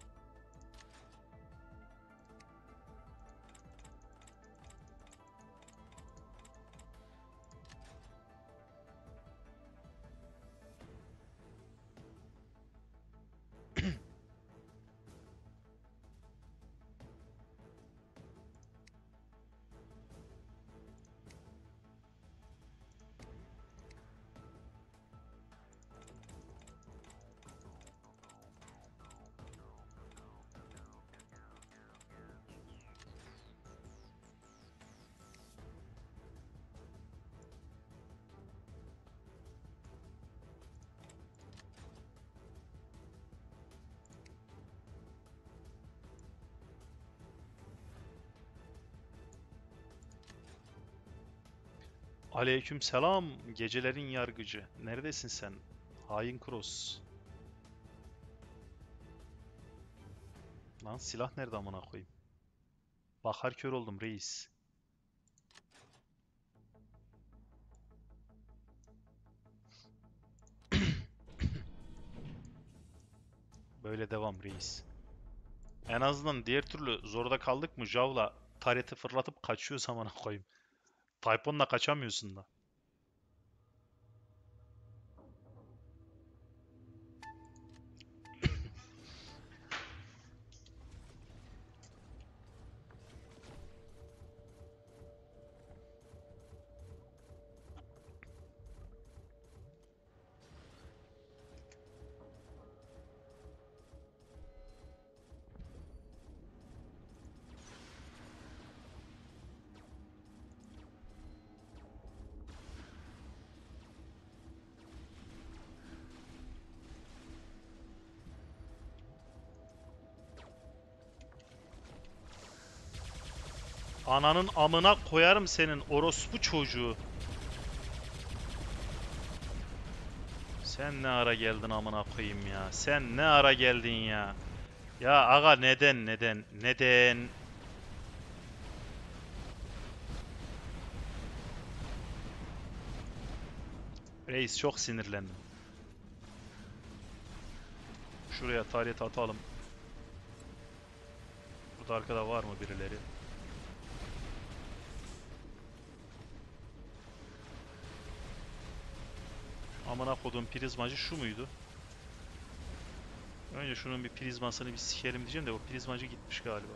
Aleyküm selam gecelerin yargıcı. Neredesin sen? Hain Cross. Lan silah nerede amına koyayım? Bakar kör oldum reis. Böyle devam reis. En azından diğer türlü zorda kaldık mı Jav'la tareti fırlatıp kaçıyoruz amına koyayım. Taypon'la kaçamıyorsun da. Ananın amına koyarım senin orospu çocuğu. Sen ne ara geldin amına koyayım ya? Sen ne ara geldin ya? Ya aga neden neden neden? Reis çok sinirlendim. Şuraya tarih atalım. Burada arkada var mı birileri? Amına kodum prizmacı şu muydu? Önce şunun bir prizmasını bir sikelim diyeceğim de o prizmacı gitmiş galiba.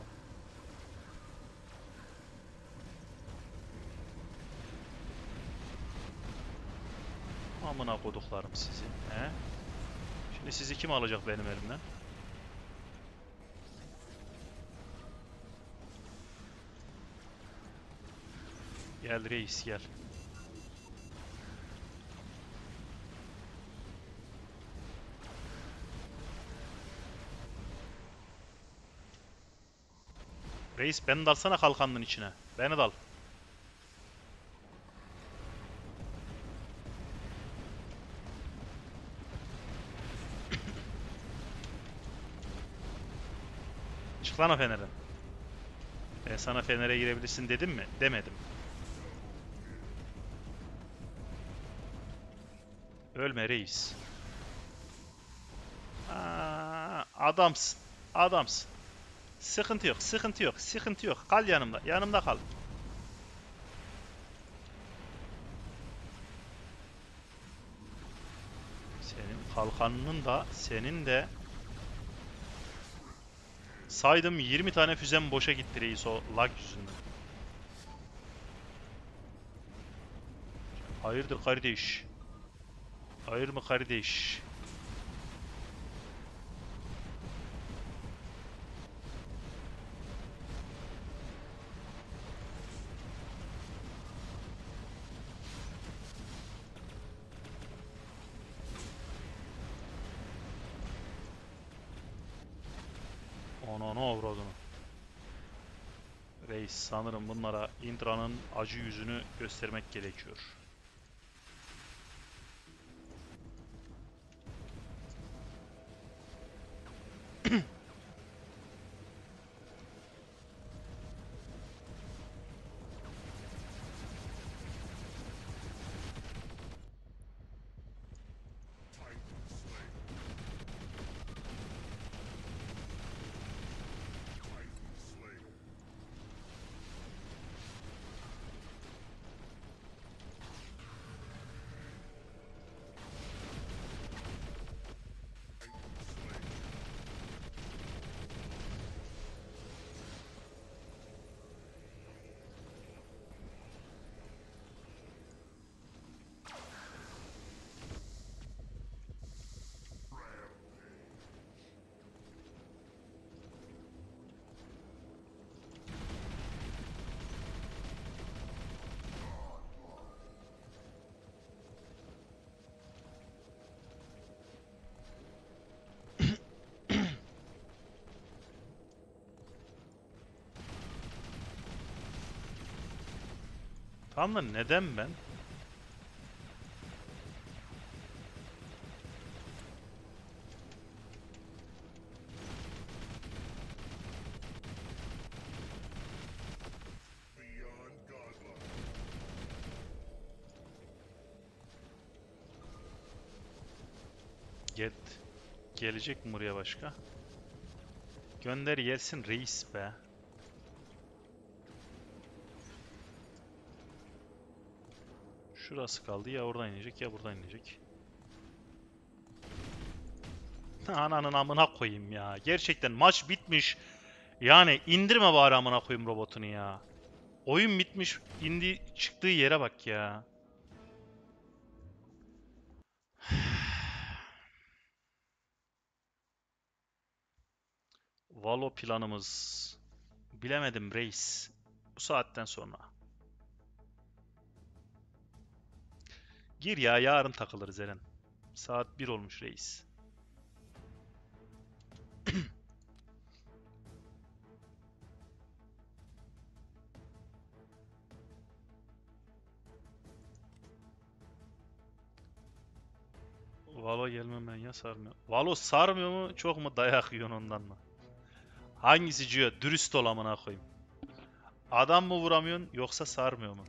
Amına koduklarım sizi. He? Şimdi sizi kim alacak benim elimden? Gel reis gel. Reis beni dalsana kalkanın içine. Beni dal. Çık lan o fenerden. Ben sana fenere girebilirsin dedim mi? Demedim. Ölme reis. Aa, adamsın. Adamsın. Sıkıntı yok, sıkıntı yok, sıkıntı yok. Kal yanımda, yanımda kal. Senin kalkanının da, senin de saydım 20 tane füzem boşa gitti reis o lag yüzünden. Hayırdır kardeş? Hayır mı kardeş? Ananı avradını. Reis sanırım bunlara Indra'nın acı yüzünü göstermek gerekiyor. Tamam da neden ben? Get. Gelecek mi buraya başka? Gönder gelsin reis be. Şurası kaldı. Ya oradan inecek ya buradan inecek. Ananın amına koyayım ya. Gerçekten maç bitmiş. Yani indirme bari amına koyayım robotunu ya. Oyun bitmiş. indi çıktığı yere bak ya. Valo planımız. Bilemedim reis. Bu saatten sonra. Gir ya yarın takılırız Eren. Saat 1 olmuş reis. Valo gelmemen ya sarmıyor. Valo sarmıyor mu çok mu dayak yiyorsun ondan mı? Hangisi Cio? Dürüst ol koyayım. Adam mı vuramıyorsun yoksa sarmıyor mu?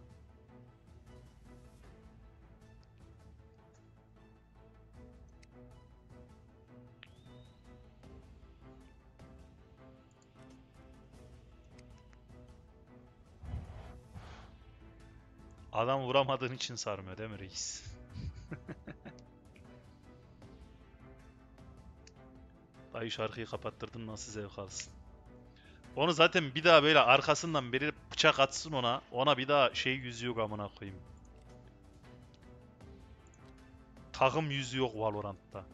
Adam vuramadığın için sarmıyor değil mi reis? Dayı şarkıyı kapattırdın nasıl zevk alsın. Onu zaten bir daha böyle arkasından biri bıçak atsın ona. Ona bir daha şey yüzü yok amına koyayım. Takım yüzü yok Valorant'ta.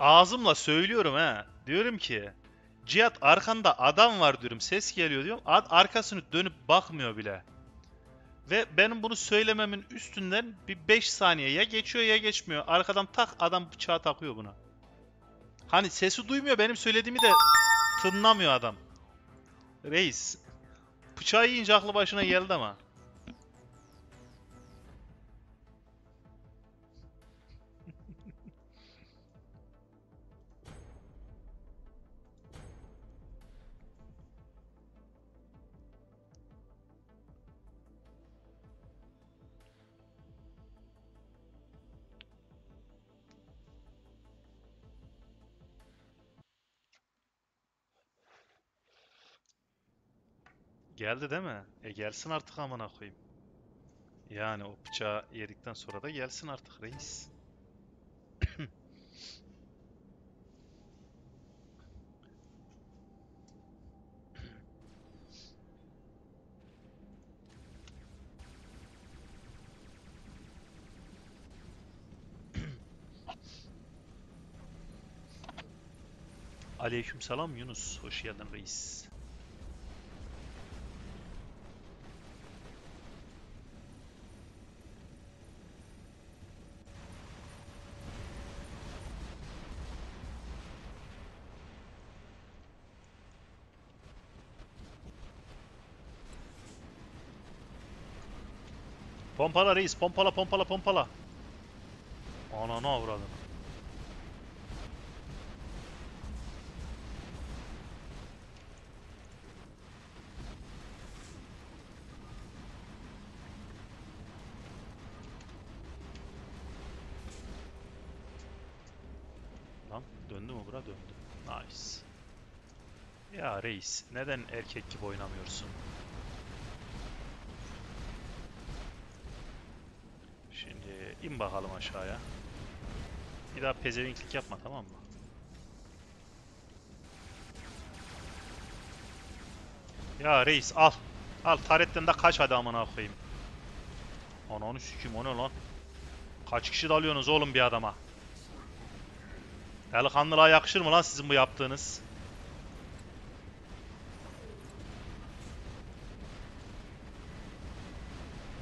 Ağzımla söylüyorum he. Diyorum ki Cihat arkanda adam var diyorum. Ses geliyor diyorum. Ad arkasını dönüp bakmıyor bile. Ve benim bunu söylememin üstünden bir 5 saniye ya geçiyor ya geçmiyor. Arkadan tak adam bıçağı takıyor buna. Hani sesi duymuyor benim söylediğimi de tınlamıyor adam. Reis. Bıçağı yiyince aklı başına geldi ama. Geldi değil mi? E gelsin artık amına koyayım. Yani o bıçağı yedikten sonra da gelsin artık reis. Aleykümselam Yunus. Hoş geldin reis. Pompala reis, pompala pompala pompala. Ananı avradını. Lan döndü mü bura döndü. Nice. Ya reis, neden erkek gibi oynamıyorsun? Şimdi in bakalım aşağıya. Bir daha pezevenklik yapma tamam mı? Ya reis al. Al taretten de kaç hadi amına koyayım. Ananı sikeyim o ne lan? Kaç kişi dalıyorsunuz oğlum bir adama? Delikanlılığa yakışır mı lan sizin bu yaptığınız?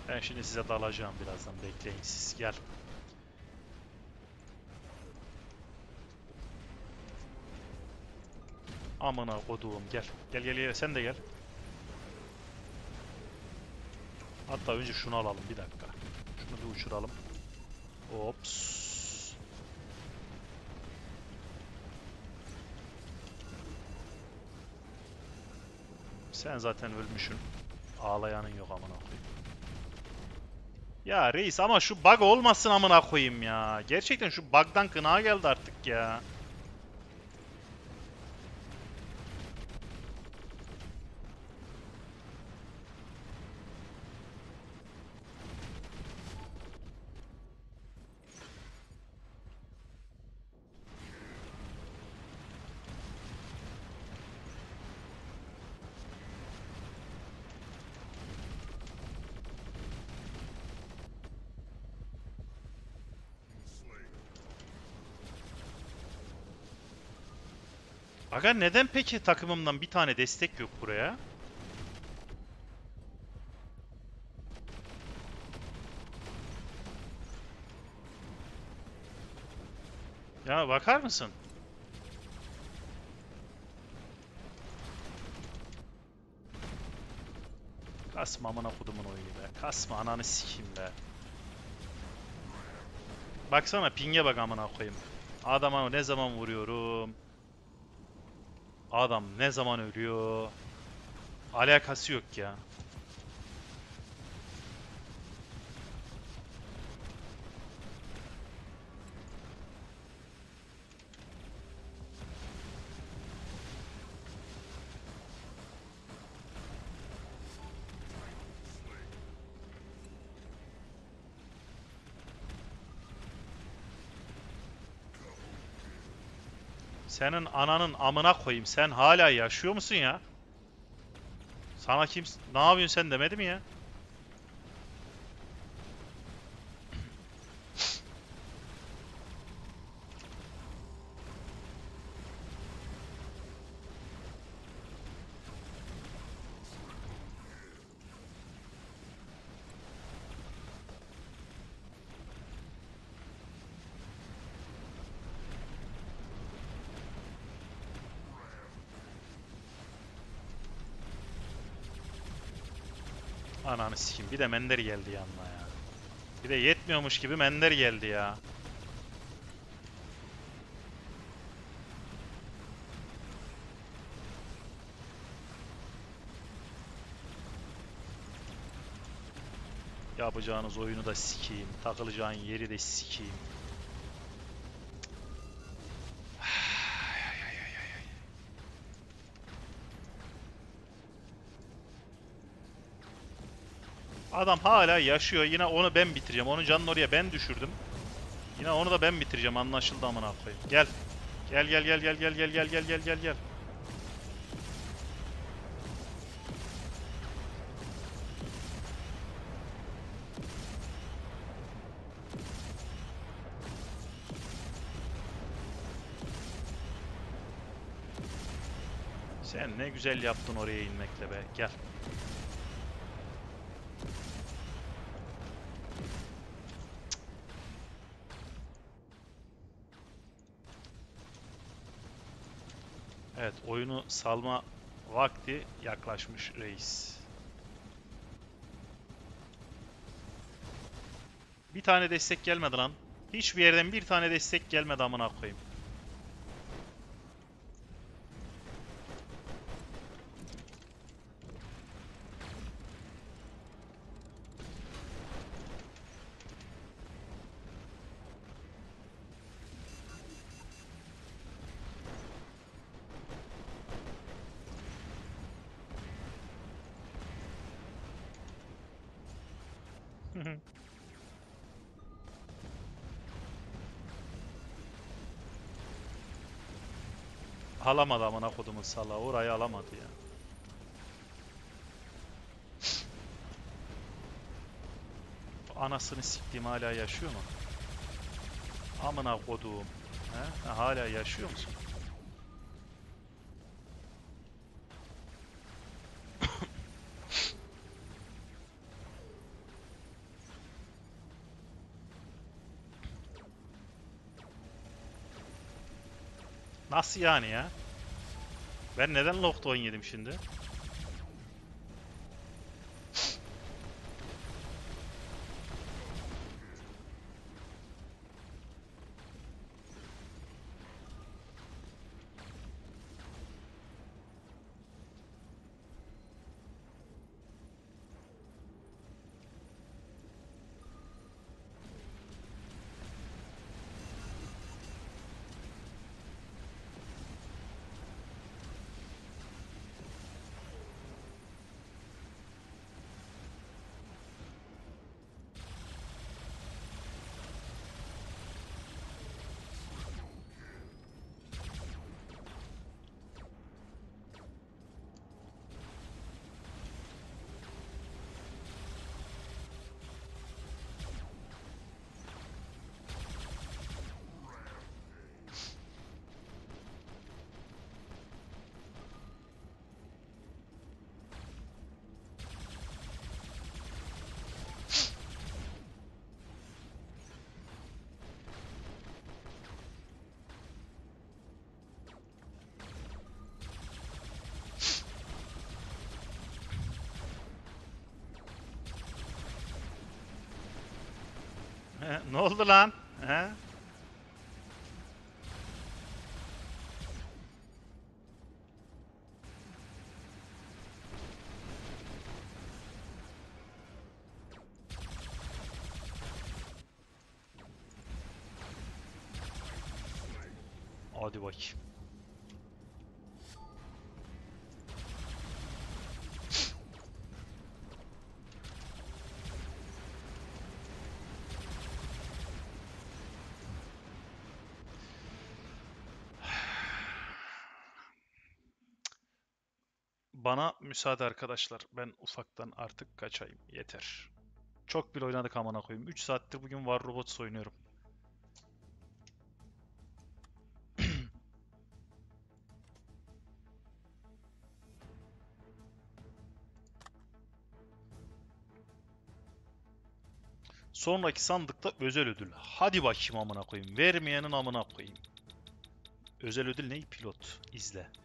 Ben şimdi size dalacağım birazdan bekleyin siz gel. Amına koduğum gel. Gel gel gel sen de gel. Hatta önce şunu alalım bir dakika. Şunu bir uçuralım. Ops. Sen zaten ölmüşsün. Ağlayanın yok amına koyayım. Ya reis ama şu bug olmasın amına koyayım ya. Gerçekten şu bug'dan kına geldi artık ya. Aga neden peki takımımdan bir tane destek yok buraya? Ya bakar mısın? Kasma amına kodumun oyunu be. Kasma ananı sikeyim be. Baksana ping'e bak amına koyayım. Adama ne zaman vuruyorum. Adam ne zaman ölüyor. Alakası yok ya. Senin ananın amına koyayım. Sen hala yaşıyor musun ya? Sana kim ne yapıyorsun sen demedi mi ya? Ananı sikeyim. Bir de Mender geldi yanına ya. Bir de yetmiyormuş gibi Mender geldi ya. Yapacağınız oyunu da sikeyim. Takılacağın yeri de sikeyim. Adam hala yaşıyor. Yine onu ben bitireceğim. Onun canını oraya ben düşürdüm. Yine onu da ben bitireceğim. Anlaşıldı amına koyayım. Gel. Gel gel gel gel gel gel gel gel gel gel gel. Sen ne güzel yaptın oraya inmekle be. Gel. Evet, oyunu salma vakti yaklaşmış reis. Bir tane destek gelmedi lan. Hiçbir yerden bir tane destek gelmedi amına koyayım. Alamadı amına kodumun sala. Orayı alamadı ya. Anasını siktiğim hala yaşıyor mu? Amına koduğum. He? Ha, Hala yaşıyor musun? Nasıl yani ya? Ben neden Lockdown yedim şimdi? Ne oldu lan? He? Hadi bakayım. Bana müsaade arkadaşlar. Ben ufaktan artık kaçayım. Yeter. Çok bile oynadık amına koyayım. 3 saattir bugün War Robots oynuyorum. Sonraki sandıkta özel ödül. Hadi bakayım amına koyayım. Vermeyenin amına koyayım. Özel ödül ne? Pilot. İzle.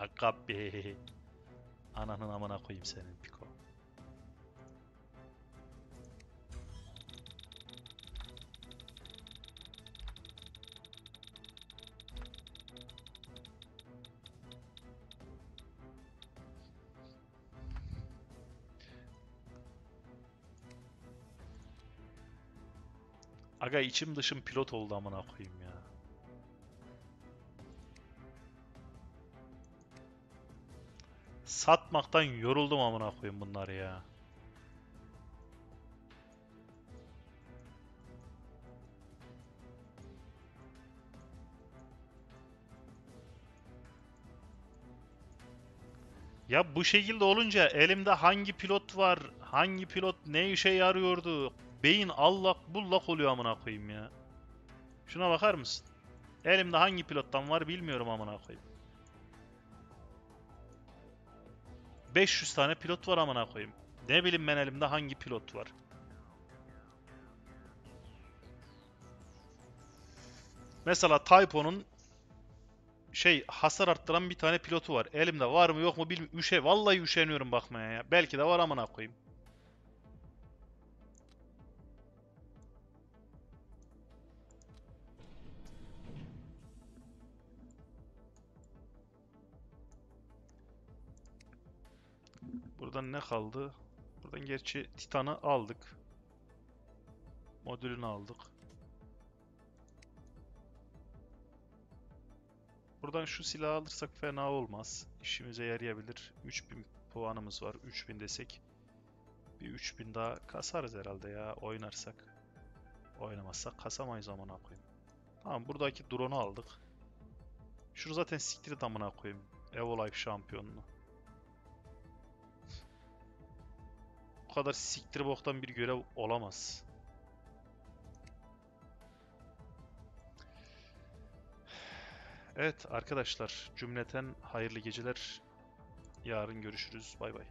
Aga be. Ananın amına koyayım senin Piko. Aga içim dışım pilot oldu amına koyayım ya. Satmaktan yoruldum amına koyayım bunları ya. Ya bu şekilde olunca elimde hangi pilot var, hangi pilot ne işe yarıyordu? Beyin allak bullak oluyor amına koyayım ya. Şuna bakar mısın? Elimde hangi pilottan var bilmiyorum amına koyayım. 500 tane pilot var amına koyayım. Ne bileyim ben elimde hangi pilot var. Mesela Typo'nun şey hasar arttıran bir tane pilotu var. Elimde var mı yok mu bilmiyorum. Üşe, vallahi üşeniyorum bakmaya ya. Belki de var amına koyayım. Buradan ne kaldı? Buradan gerçi Titan'ı aldık. Modülünü aldık. Buradan şu silahı alırsak fena olmaz. İşimize yarayabilir. 3000 puanımız var. 3000 desek. Bir 3000 daha kasarız herhalde ya oynarsak. Oynamazsak kasamayız amına koyayım. Tamam buradaki drone'u aldık. Şunu zaten siktir et amına koyayım. Evolife şampiyonunu. Kadar siktir boktan bir görev olamaz. Evet arkadaşlar cümleten hayırlı geceler. Yarın görüşürüz. Bay bay.